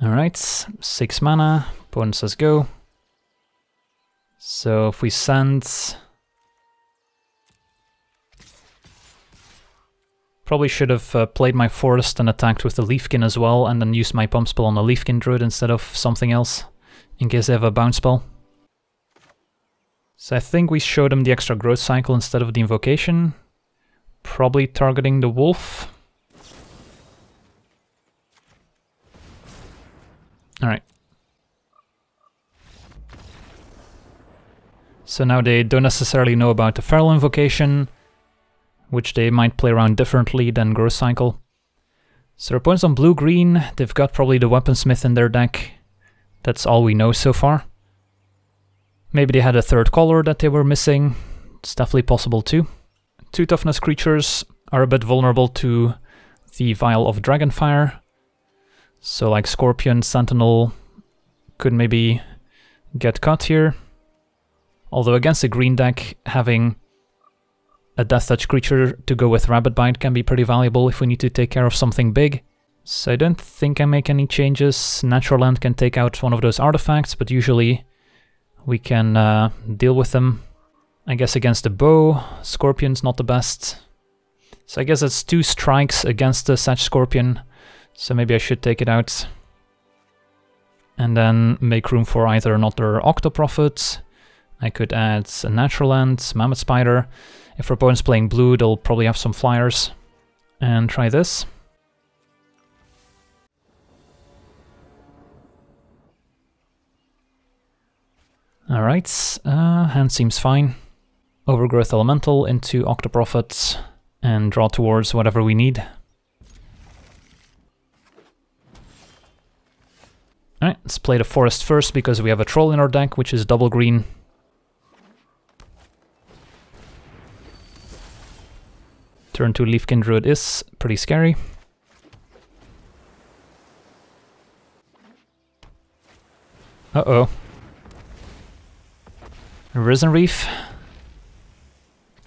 Alright, 6 mana, opponent says go. So if we send... Probably should have uh, played my forest and attacked with the Leafkin as well, and then used my pump spell on the Leafkin Druid instead of something else, in case they have a bounce spell. So I think we showed them the extra growth cycle instead of the invocation. Probably targeting the wolf. Alright. So now they don't necessarily know about the Feral Invocation, which they might play around differently than Growth Cycle. So their opponents on blue-green, they've got probably the Weaponsmith in their deck. That's all we know so far. Maybe they had a third color that they were missing. It's definitely possible too. Two toughness creatures are a bit vulnerable to the Vial of Dragonfire. So like Scorpion, Sentinel could maybe get cut here. Although against a green deck, having a Death Touch creature to go with Rabid Bite can be pretty valuable if we need to take care of something big. So I don't think I make any changes. Naturalize can take out one of those artifacts, but usually we can uh, deal with them. I guess against the bow, Scorpion's not the best. So I guess it's two strikes against the Sedge Scorpion so maybe I should take it out. And then make room for either another Octoprophet. I could add a Naturalize, Mammoth Spider. If our opponent's playing blue, they'll probably have some flyers. And try this. Alright, uh, hand seems fine. Overgrowth Elemental into Octoprophet and draw towards whatever we need. Alright, let's play the forest first because we have a troll in our deck, which is double green. Turn 2 Leafkin Druid is pretty scary. Uh-oh. Risen Reef.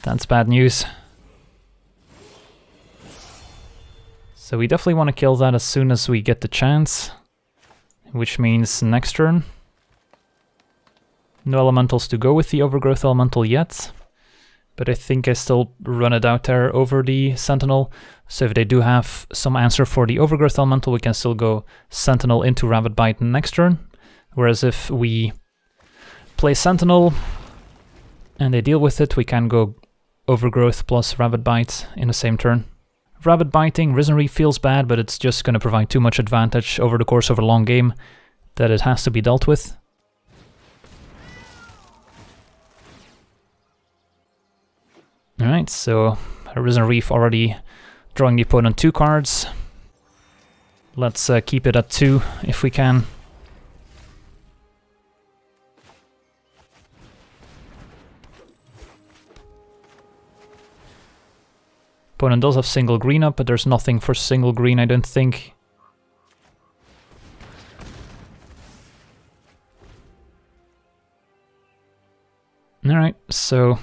That's bad news. So we definitely want to kill that as soon as we get the chance which means next turn. No elementals to go with the overgrowth elemental yet, but I think I still run it out there over the sentinel. So if they do have some answer for the overgrowth elemental, we can still go sentinel into Rabid bite next turn. Whereas if we play sentinel and they deal with it, we can go overgrowth plus Rabid bite in the same turn. Rabid biting, Risen Reef feels bad, but it's just going to provide too much advantage over the course of a long game that it has to be dealt with. Alright, so Risen Reef already drawing the opponent two cards. Let's uh, keep it at two if we can. Opponent does have single green up, but there's nothing for single green, I don't think. Alright, so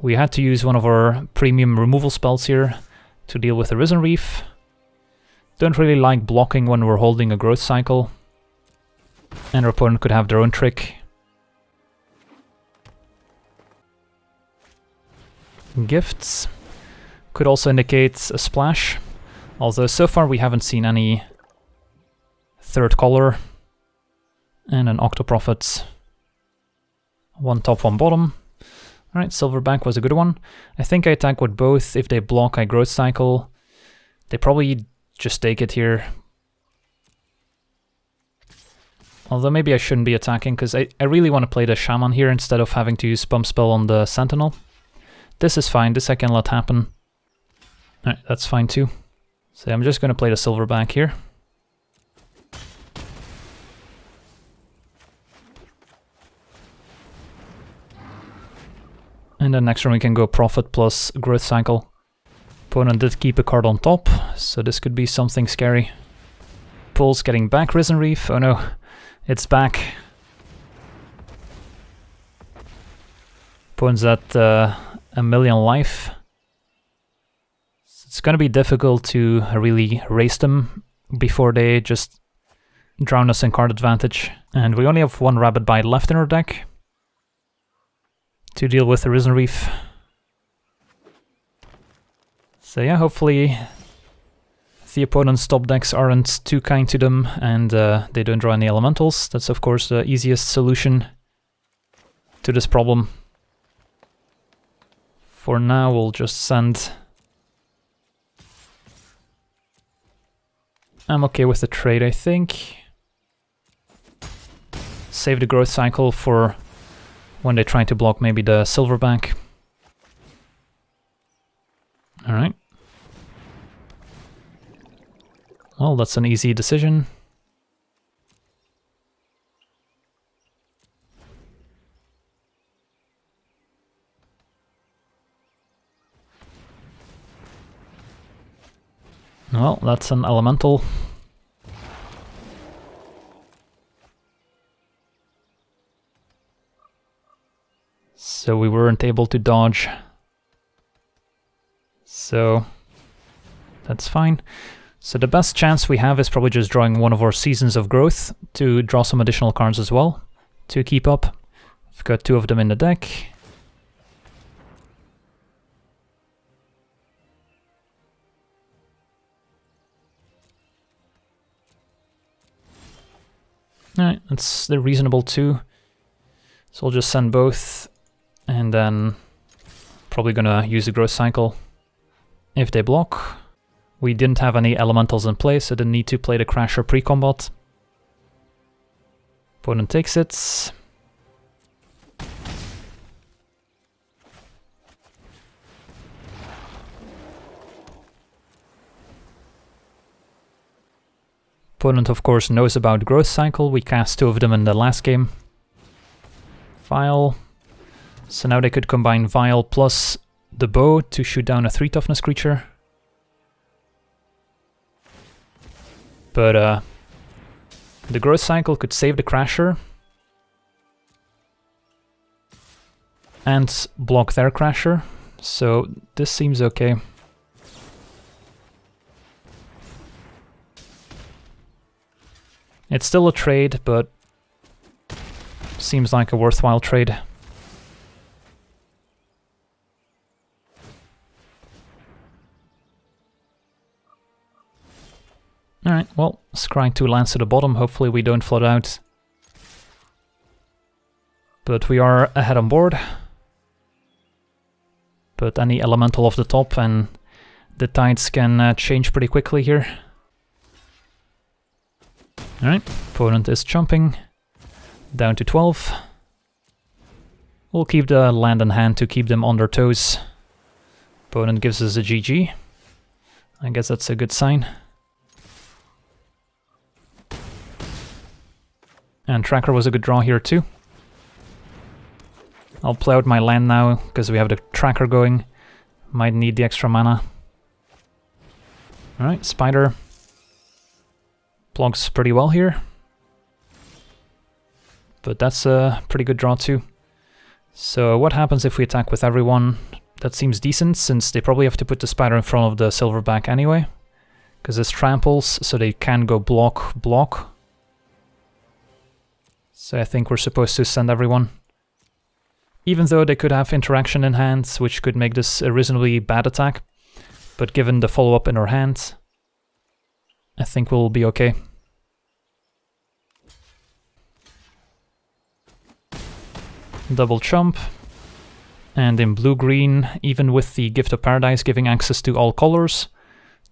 We had to use one of our premium removal spells here to deal with the Risen Reef. Don't really like blocking when we're holding a growth cycle. And our opponent could have their own trick. Gifts could also indicate a splash, although so far we haven't seen any third color and an Octoprophets. One top, one bottom. Alright, Silverback was a good one. I think I attack with both. If they block, I growth cycle. They probably just take it here. Although maybe I shouldn't be attacking, because I, I really want to play the Shaman here instead of having to use Pump Spell on the Sentinel. This is fine, this I can let happen. Alright, that's fine too. So I'm just going to play the Silverback here. And then next turn we can go profit plus Growth Cycle. Opponent did keep a card on top, so this could be something scary. Pulse getting back Risen Reef. Oh no, it's back. Opponent's at uh, a million life. It's gonna be difficult to really race them before they just drown us in card advantage. And we only have one Rabid Bite left in our deck to deal with the Risen Reef. So yeah, hopefully the opponent's top decks aren't too kind to them and uh, they don't draw any elementals. That's of course the easiest solution to this problem. For now we'll just send... I'm okay with the trade, I think. Save the growth cycle for when they try to block maybe the silverback. Alright. Well, that's an easy decision. Well, that's an elemental. So we weren't able to dodge. So that's fine. So the best chance we have is probably just drawing one of our Seasons of Growth to draw some additional cards as well to keep up. I've got two of them in the deck. Alright, that's the reasonable too. So I'll just send both and then probably gonna use the growth cycle if they block. We didn't have any elementals in place, so didn't need to play the Crasher pre-combat. Opponent takes it. Opponent of course knows about Growth Cycle, we cast two of them in the last game. Vile. So now they could combine Vile plus the bow to shoot down a 3 toughness creature. But uh, the growth cycle could save the Crasher. And block their Crasher. So this seems okay. It's still a trade, but seems like a worthwhile trade. Alright, well, scrying two lands to the bottom, hopefully we don't flood out. But we are ahead on board. But any elemental off the top and the tides can uh, change pretty quickly here. Alright, opponent is jumping down to 12. We'll keep the land in hand to keep them on their toes. Opponent gives us a GG. I guess that's a good sign. And Tracker was a good draw here too. I'll play out my land now, because we have the Tracker going. Might need the extra mana. Alright, Spider. Blocks pretty well here. But that's a pretty good draw too. So what happens if we attack with everyone? That seems decent, since they probably have to put the spider in front of the silverback anyway. Because this tramples, so they can go block, block. So I think we're supposed to send everyone. Even though they could have interaction in hand, which could make this a reasonably bad attack. But given the follow-up in our hand, I think we'll be okay. Double chump. And in blue-green, even with the Gift of Paradise giving access to all colors,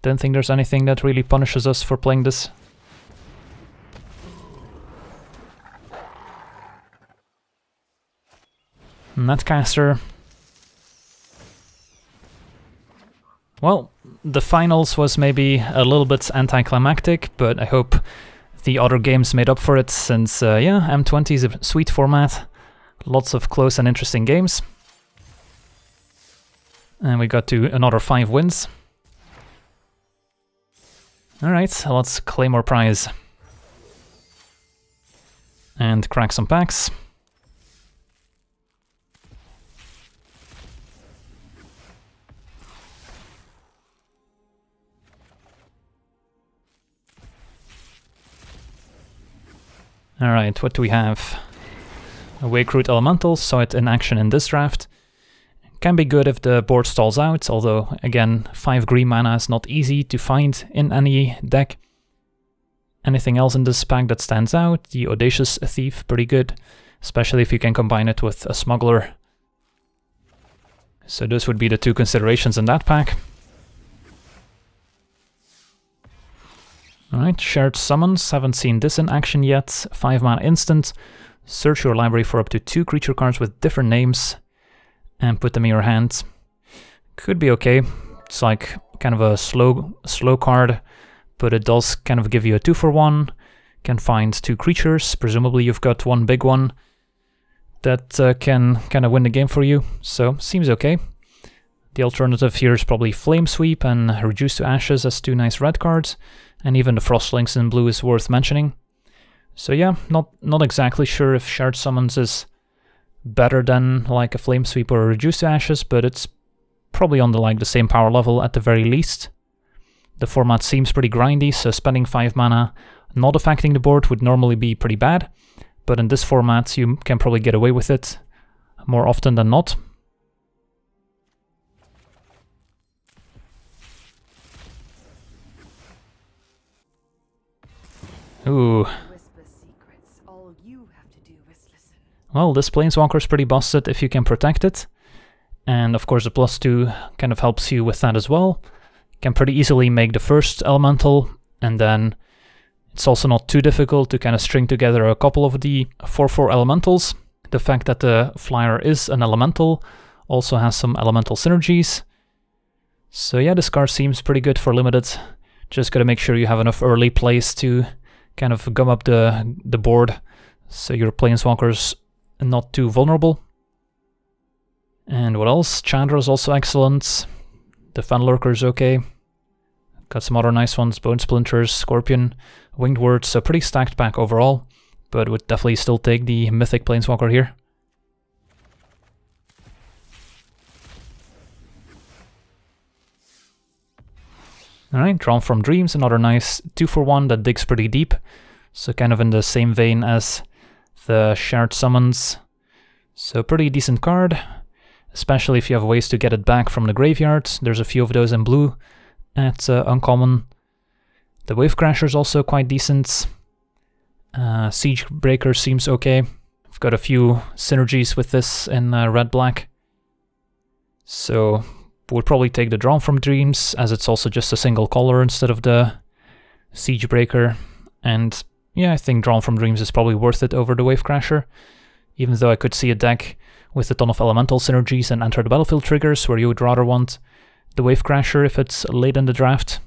don't think there's anything that really punishes us for playing this. Netcaster. Well, the finals was maybe a little bit anticlimactic, but I hope the other games made up for it since, uh, yeah, M20 is a sweet format. Lots of close and interesting games. And we got to another five wins. Alright, let's claim our prize. And crack some packs. Alright, what do we have? A Wakeroot Elemental, saw it in action in this draft. Can be good if the board stalls out, although again, 5 green mana is not easy to find in any deck. Anything else in this pack that stands out? The Audacious Thief, pretty good, especially if you can combine it with a Smuggler. So those would be the two considerations in that pack. Alright, Shared Summons, haven't seen this in action yet. 5 mana instant, search your library for up to 2 creature cards with different names and put them in your hands. Could be okay. It's like kind of a slow slow card, but it does kind of give you a two for one. Can find two creatures. Presumably you've got one big one that uh, can kind of win the game for you. So seems okay. The alternative here is probably Flame Sweep and Reduce to Ashes as two nice red cards, and even the Frostlings in blue is worth mentioning. So yeah, not not exactly sure if Shared Summons is better than like a Flame Sweep or a Reduce to Ashes, but it's probably on the like the same power level at the very least. The format seems pretty grindy, so spending 5 mana not affecting the board would normally be pretty bad, but in this format you can probably get away with it more often than not. Ooh, Well, this Planeswalker is pretty busted if you can protect it. And of course the plus 2 kind of helps you with that as well. can pretty easily make the first elemental, and then it's also not too difficult to kind of string together a couple of the 4-4 elementals. The fact that the flyer is an elemental also has some elemental synergies. So yeah, this card seems pretty good for limited. Just gotta make sure you have enough early plays to kind of gum up the, the board so your planeswalkers not too vulnerable. And what else? Chandra is also excellent. The Fenlurker is okay. Got some other nice ones, Bone Splinters, Scorpion, Winged Words, so pretty stacked pack overall, but would definitely still take the Mythic Planeswalker here. Alright, Drawn from Dreams, another nice 2 for 1 that digs pretty deep, so kind of in the same vein as the shared summons. So pretty decent card, especially if you have ways to get it back from the graveyard. There's a few of those in blue at uh, Uncommon. The Wave Crasher is also quite decent. Uh, Siege Breaker seems okay. I've got a few synergies with this in uh, red-black. So would probably take the Drawn from Dreams, as it's also just a single color instead of the Siege Breaker. And yeah, I think Drawn from Dreams is probably worth it over the Wave Crasher, even though I could see a deck with a ton of elemental synergies and enter the battlefield triggers where you would rather want the Wave Crasher if it's late in the draft.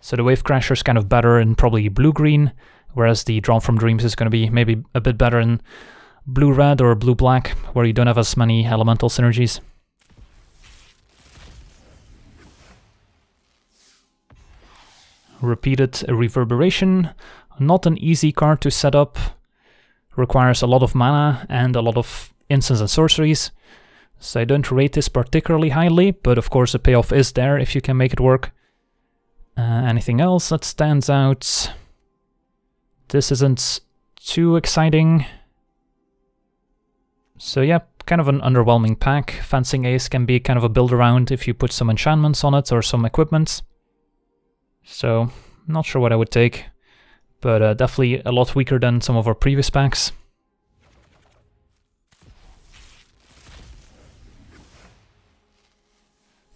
So the Wave Crasher is kind of better in probably blue-green, whereas the Drawn from Dreams is going to be maybe a bit better in blue-red or blue-black, where you don't have as many elemental synergies. Repeated Reverberation, not an easy card to set up. requires a lot of mana and a lot of instants and sorceries. So I don't rate this particularly highly, but of course the payoff is there if you can make it work. Uh, anything else that stands out? This isn't too exciting. So yeah, kind of an underwhelming pack. Fencing Ace can be kind of a build around if you put some enchantments on it or some equipment. So, not sure what I would take, but uh, definitely a lot weaker than some of our previous packs.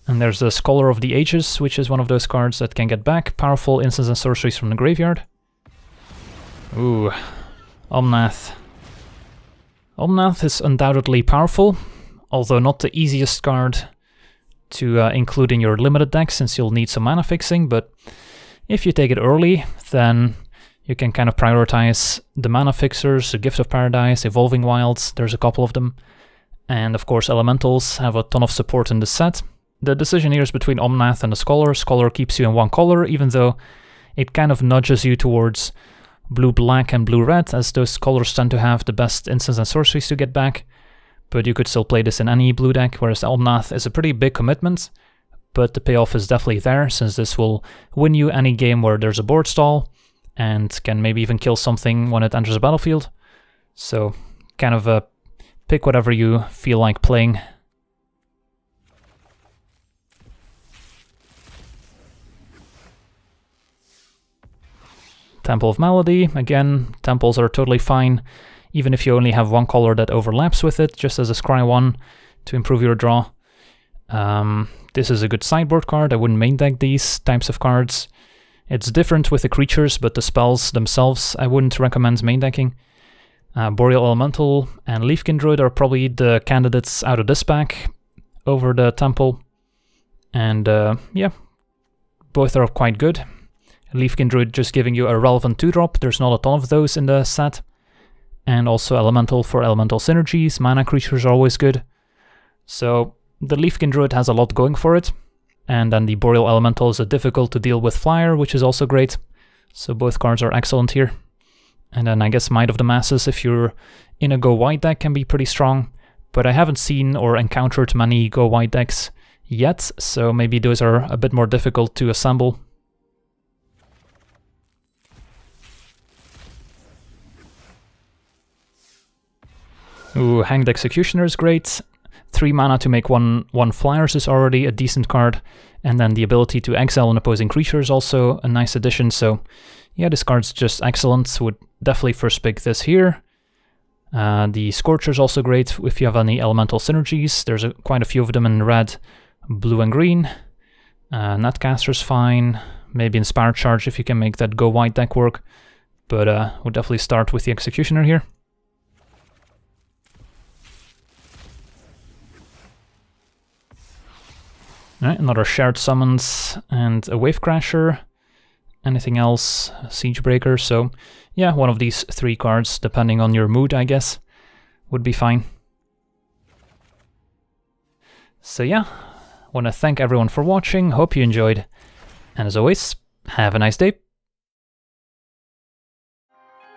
And there's the Scholar of the Ages, which is one of those cards that can get back powerful instants and sorceries from the graveyard. Ooh, Omnath. Omnath is undoubtedly powerful, although not the easiest card to uh, include in your limited deck since you'll need some mana fixing, but if you take it early, then you can kind of prioritize the mana fixers, the Gift of Paradise, Evolving Wilds, there's a couple of them, and of course elementals have a ton of support in the set. The decision here is between Omnath and the Scholar. Scholar keeps you in one color, even though it kind of nudges you towards blue-black and blue-red, as those colors tend to have the best instants and sorceries to get back. But you could still play this in any blue deck, whereas Omnath is a pretty big commitment, but the payoff is definitely there, since this will win you any game where there's a board stall, and can maybe even kill something when it enters the battlefield. So, kind of a pick whatever you feel like playing Temple of Melody, again, temples are totally fine, even if you only have one color that overlaps with it, just as a scry one to improve your draw. Um, this is a good sideboard card, I wouldn't main deck these types of cards. It's different with the creatures, but the spells themselves I wouldn't recommend main decking. Uh, Boreal Elemental and Leafkin Druid are probably the candidates out of this pack over the Temple. And uh, yeah, both are quite good. Leafkin Druid just giving you a relevant 2-drop, there's not a ton of those in the set. And also Elemental for elemental synergies, mana creatures are always good. So the Leafkin Druid has a lot going for it. And then the Boreal Elemental is a difficult to deal with flyer, which is also great. So both cards are excellent here. And then I guess Might of the Masses, if you're in a Go White deck, can be pretty strong. But I haven't seen or encountered many Go White decks yet, so maybe those are a bit more difficult to assemble. Ooh, Hanged Executioner is great. Three mana to make one one flyers is already a decent card, and then the ability to exile an opposing creature is also a nice addition. So, yeah, this card's just excellent. Would definitely first pick this here. Uh, the Scorcher is also great if you have any elemental synergies. There's a, quite a few of them in red, blue, and green. Uh, Netcaster's fine. Maybe Inspired Charge if you can make that go white deck work. But uh, we'll definitely start with the Executioner here. Another shared summons and a wave crasher. Anything else? Siege breaker. So yeah, one of these three cards, depending on your mood, I guess, would be fine. So yeah, want to thank everyone for watching, hope you enjoyed, and as always, have a nice day.